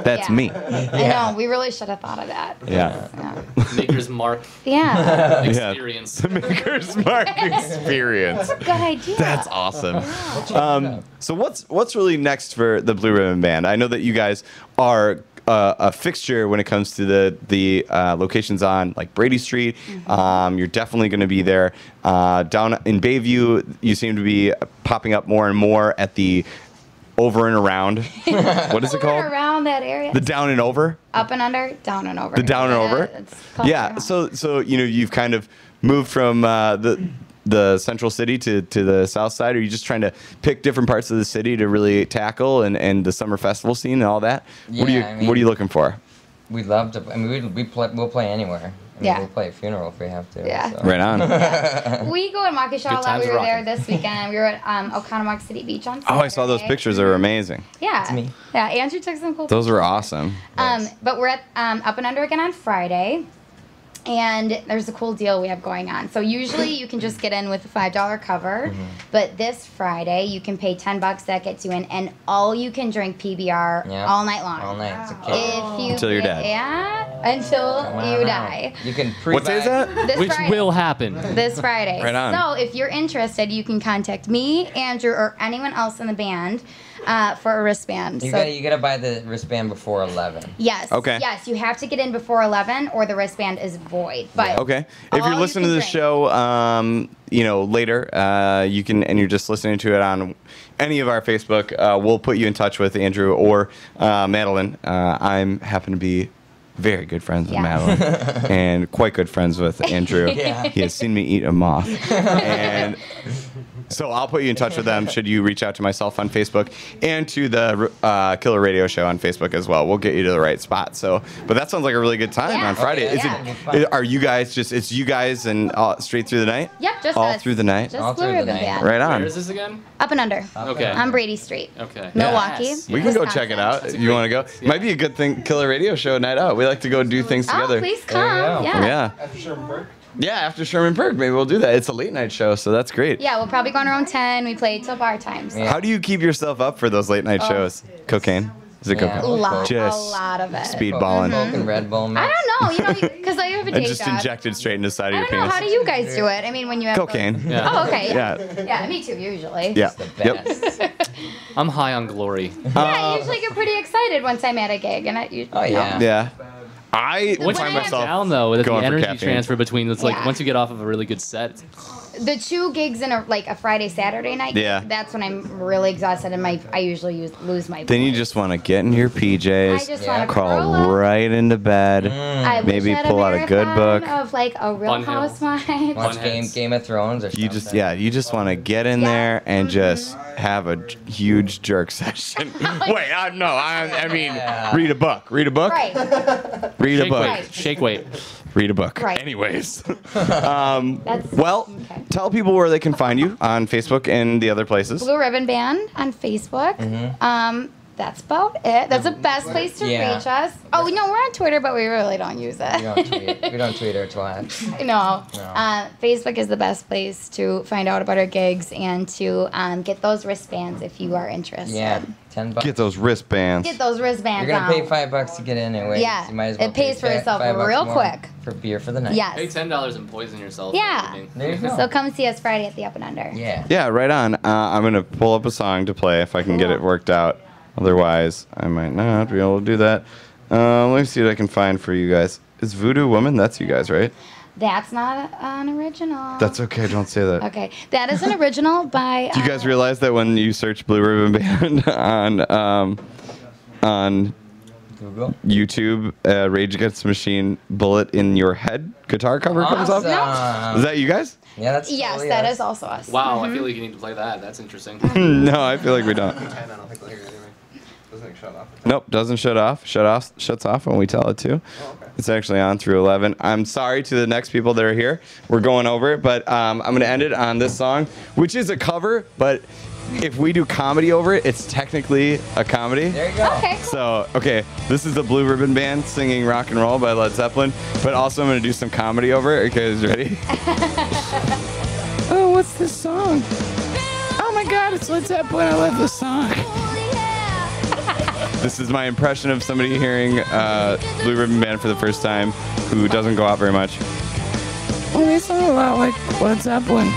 that's Yeah. me. Get, I know. We really should have thought of that. Yeah. Yeah. Maker's Mark Yeah. experience. The Maker's Mark experience. That's a good idea. That's awesome. Um, so what's what's really next for the Blue Ribbon Band? I know that you guys are uh, a fixture when it comes to the the uh, locations on like Brady Street. Um, you're definitely going to be there. Uh, down in Bayview, you seem to be popping up more and more at the over and around. what is it called? Around that area. The down and over. Up and under, down and over. The down and Yeah, over. Yeah. So so you know you've kind of moved from uh, the the central city to, to the south side. Are you just trying to pick different parts of the city to really tackle and, and the summer festival scene and all that? what are you Yeah, I What are you looking for? We love to. I mean, we we play. We'll play anywhere. I mean, Yeah. We'll play a funeral if we have to. Yeah. so. Right on. we go in Waukesha a lot. We were there this weekend. We were at um, Oconomowoc City Beach on Friday. Oh, I saw those pictures. They were amazing. Yeah. me. Yeah, Andrew took some cool Those were awesome. Um, but we're at um, Up and Under again on Friday. And there's a cool deal we have going on. So usually you can just get in with a five dollar cover, Mm-hmm. but this Friday you can pay ten bucks. That gets you in, and all you can drink PBR Yeah. all night long. All night. It's a. If you Until you're dead. Yeah, until Come on you die. You can pre. What day is that? This Which Friday. will happen. this Friday. Right on. So if you're interested, you can contact me, Andrew, or anyone else in the band uh, for a wristband. You so gotta you gotta buy the wristband before eleven. Yes. Okay. Yes, you have to get in before 11 or the wristband is void. But Okay. If you're you listening to can the drink. show, um, you know, later, uh, you can, and you're just listening to it on any of our Facebook, uh, we'll put you in touch with Andrew or uh, Madeline. Uh, I'm happen to be very good friends with Yeah. Madeline and quite good friends with Andrew. Yeah. He has seen me eat a moth. and so I'll put you in touch with them should you reach out to myself on Facebook and to the uh, Killer Radio Show on Facebook as well. We'll get you to the right spot. So, but that sounds like a really good time Yeah. on Friday. Okay, Is yeah. it? Are you guys just? It's you guys and uh, straight through the night. Yep, just all us. through the night. Just All through the night. Band. Right on. Where is this again? Up and under. Okay. On Brady Street. Okay. Milwaukee. Yes. We can go check it out That's if you want to go. place, It Might be a good thing. Killer Radio Show night out. We like to go do things Oh, together. please come. go. Yeah. Yeah. After Sherman Park. Yeah, after Sherman Park, maybe we'll do that. It's a late night show, so that's great. Yeah, we'll probably go on around 10. We play till bar times. Yeah. How do you keep yourself up for those late night Oh. shows? Cocaine? Is it Yeah. A cocaine? lot, Just a lot of it. speed balling. Coke and Red Bull. I don't know, you know, because I have a And just job. injected straight into the side I of don't your know. penis. How do you guys do it? I mean, when you have Cocaine. Yeah. Oh, okay. Yeah. Yeah, me too. Usually. Yeah. The Yep. I'm high on glory. Yeah, I usually get pretty excited once I'm at a gig, and I. You, Oh yeah. Yeah. I Once find you get myself down though, with the going for energy caffeine. transfer between, it's like Yeah. once you get off of a really good set, it's The two gigs in a like a Friday Saturday night. Yeah. That's when I'm really exhausted, and my I usually use, lose my. Then you just want to get in your PJs, I just Yeah. want to crawl right into bed. Mm. I wish maybe I had pull out a good book. of like a Real Fun Housewives. Watch One Game heads. Game of Thrones or something. You just yeah, you just want to get in Yeah. there and mm-hmm. just have a huge jerk session. Wait, I, no, I, I mean, Yeah. read a book. Read a book. Right. Read a book. weight. Right. Shake weight. Read a book. Right. Anyways, um, That's well, okay. tell people where they can find you on Facebook and the other places. Blue Ribbon Band on Facebook. Mm-hmm. Um, that's about it. That's the best place to Yeah. reach us. Oh no, we're on Twitter, but we really don't use it. We don't tweet. We don't tweet or twat. no. No. Uh, Facebook is the best place to find out about our gigs and to um, get those wristbands if you are interested. Yeah, ten bucks. Get those wristbands. Get those wristbands You're gonna pay five bucks to get in anyway. Yeah, You might as well it pays pay for fi- itself five bucks real quick. For beer for the night. Yes. Pay ten dollars and poison yourself. Yeah. for the evening. There you go. So come see us Friday at the Up and Under. yeah. Yeah, right on. Uh, I'm gonna pull up a song to play if I can get it worked out. Otherwise, I might not be able to do that. Uh, let me see what I can find for you guys. Is Voodoo Woman? That's you guys, right? That's not an original. That's okay. Don't say that. Okay, that is an original by. Do you guys uh, realize that when you search Blue Ribbon Band on um, on Google. YouTube, uh, Rage Against the Machine "Bullet in Your Head" guitar cover comes up? Awesome. Is that you guys? Yeah, that's Yes, totally that us. is also us. Wow, Mm-hmm. I feel like you need to play that. That's interesting. no, I feel like we don't. Doesn't it shut off? Nope, doesn't shut off. Shut off. Shuts off when we tell it to. It's actually on through 11. I'm sorry to the next people that are here. We're going over it, but um, I'm gonna end it on this song, which is a cover. But if we do comedy over it, it's technically a comedy. There you go. Okay. So, okay, this is the Blue Ribbon Band singing rock and roll by Led Zeppelin, but also I'm gonna do some comedy over it. Okay, is ready? oh, what's this song? Oh my God, it's Led Zeppelin. I love this song. This is my impression of somebody hearing uh, Blue Ribbon Band for the first time who doesn't go out very much. Oh, they sound a lot like Led Zeppelin.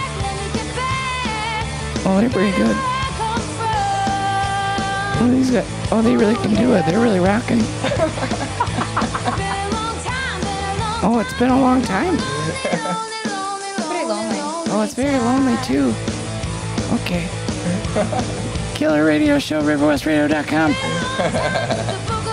Oh, they're pretty good. Oh, these guys, oh, they really can do it. They're really rocking. Oh, it's been a long time. Pretty lonely. Oh, it's very lonely too. Okay. Killer Radio Show, RiverWestRadio.com.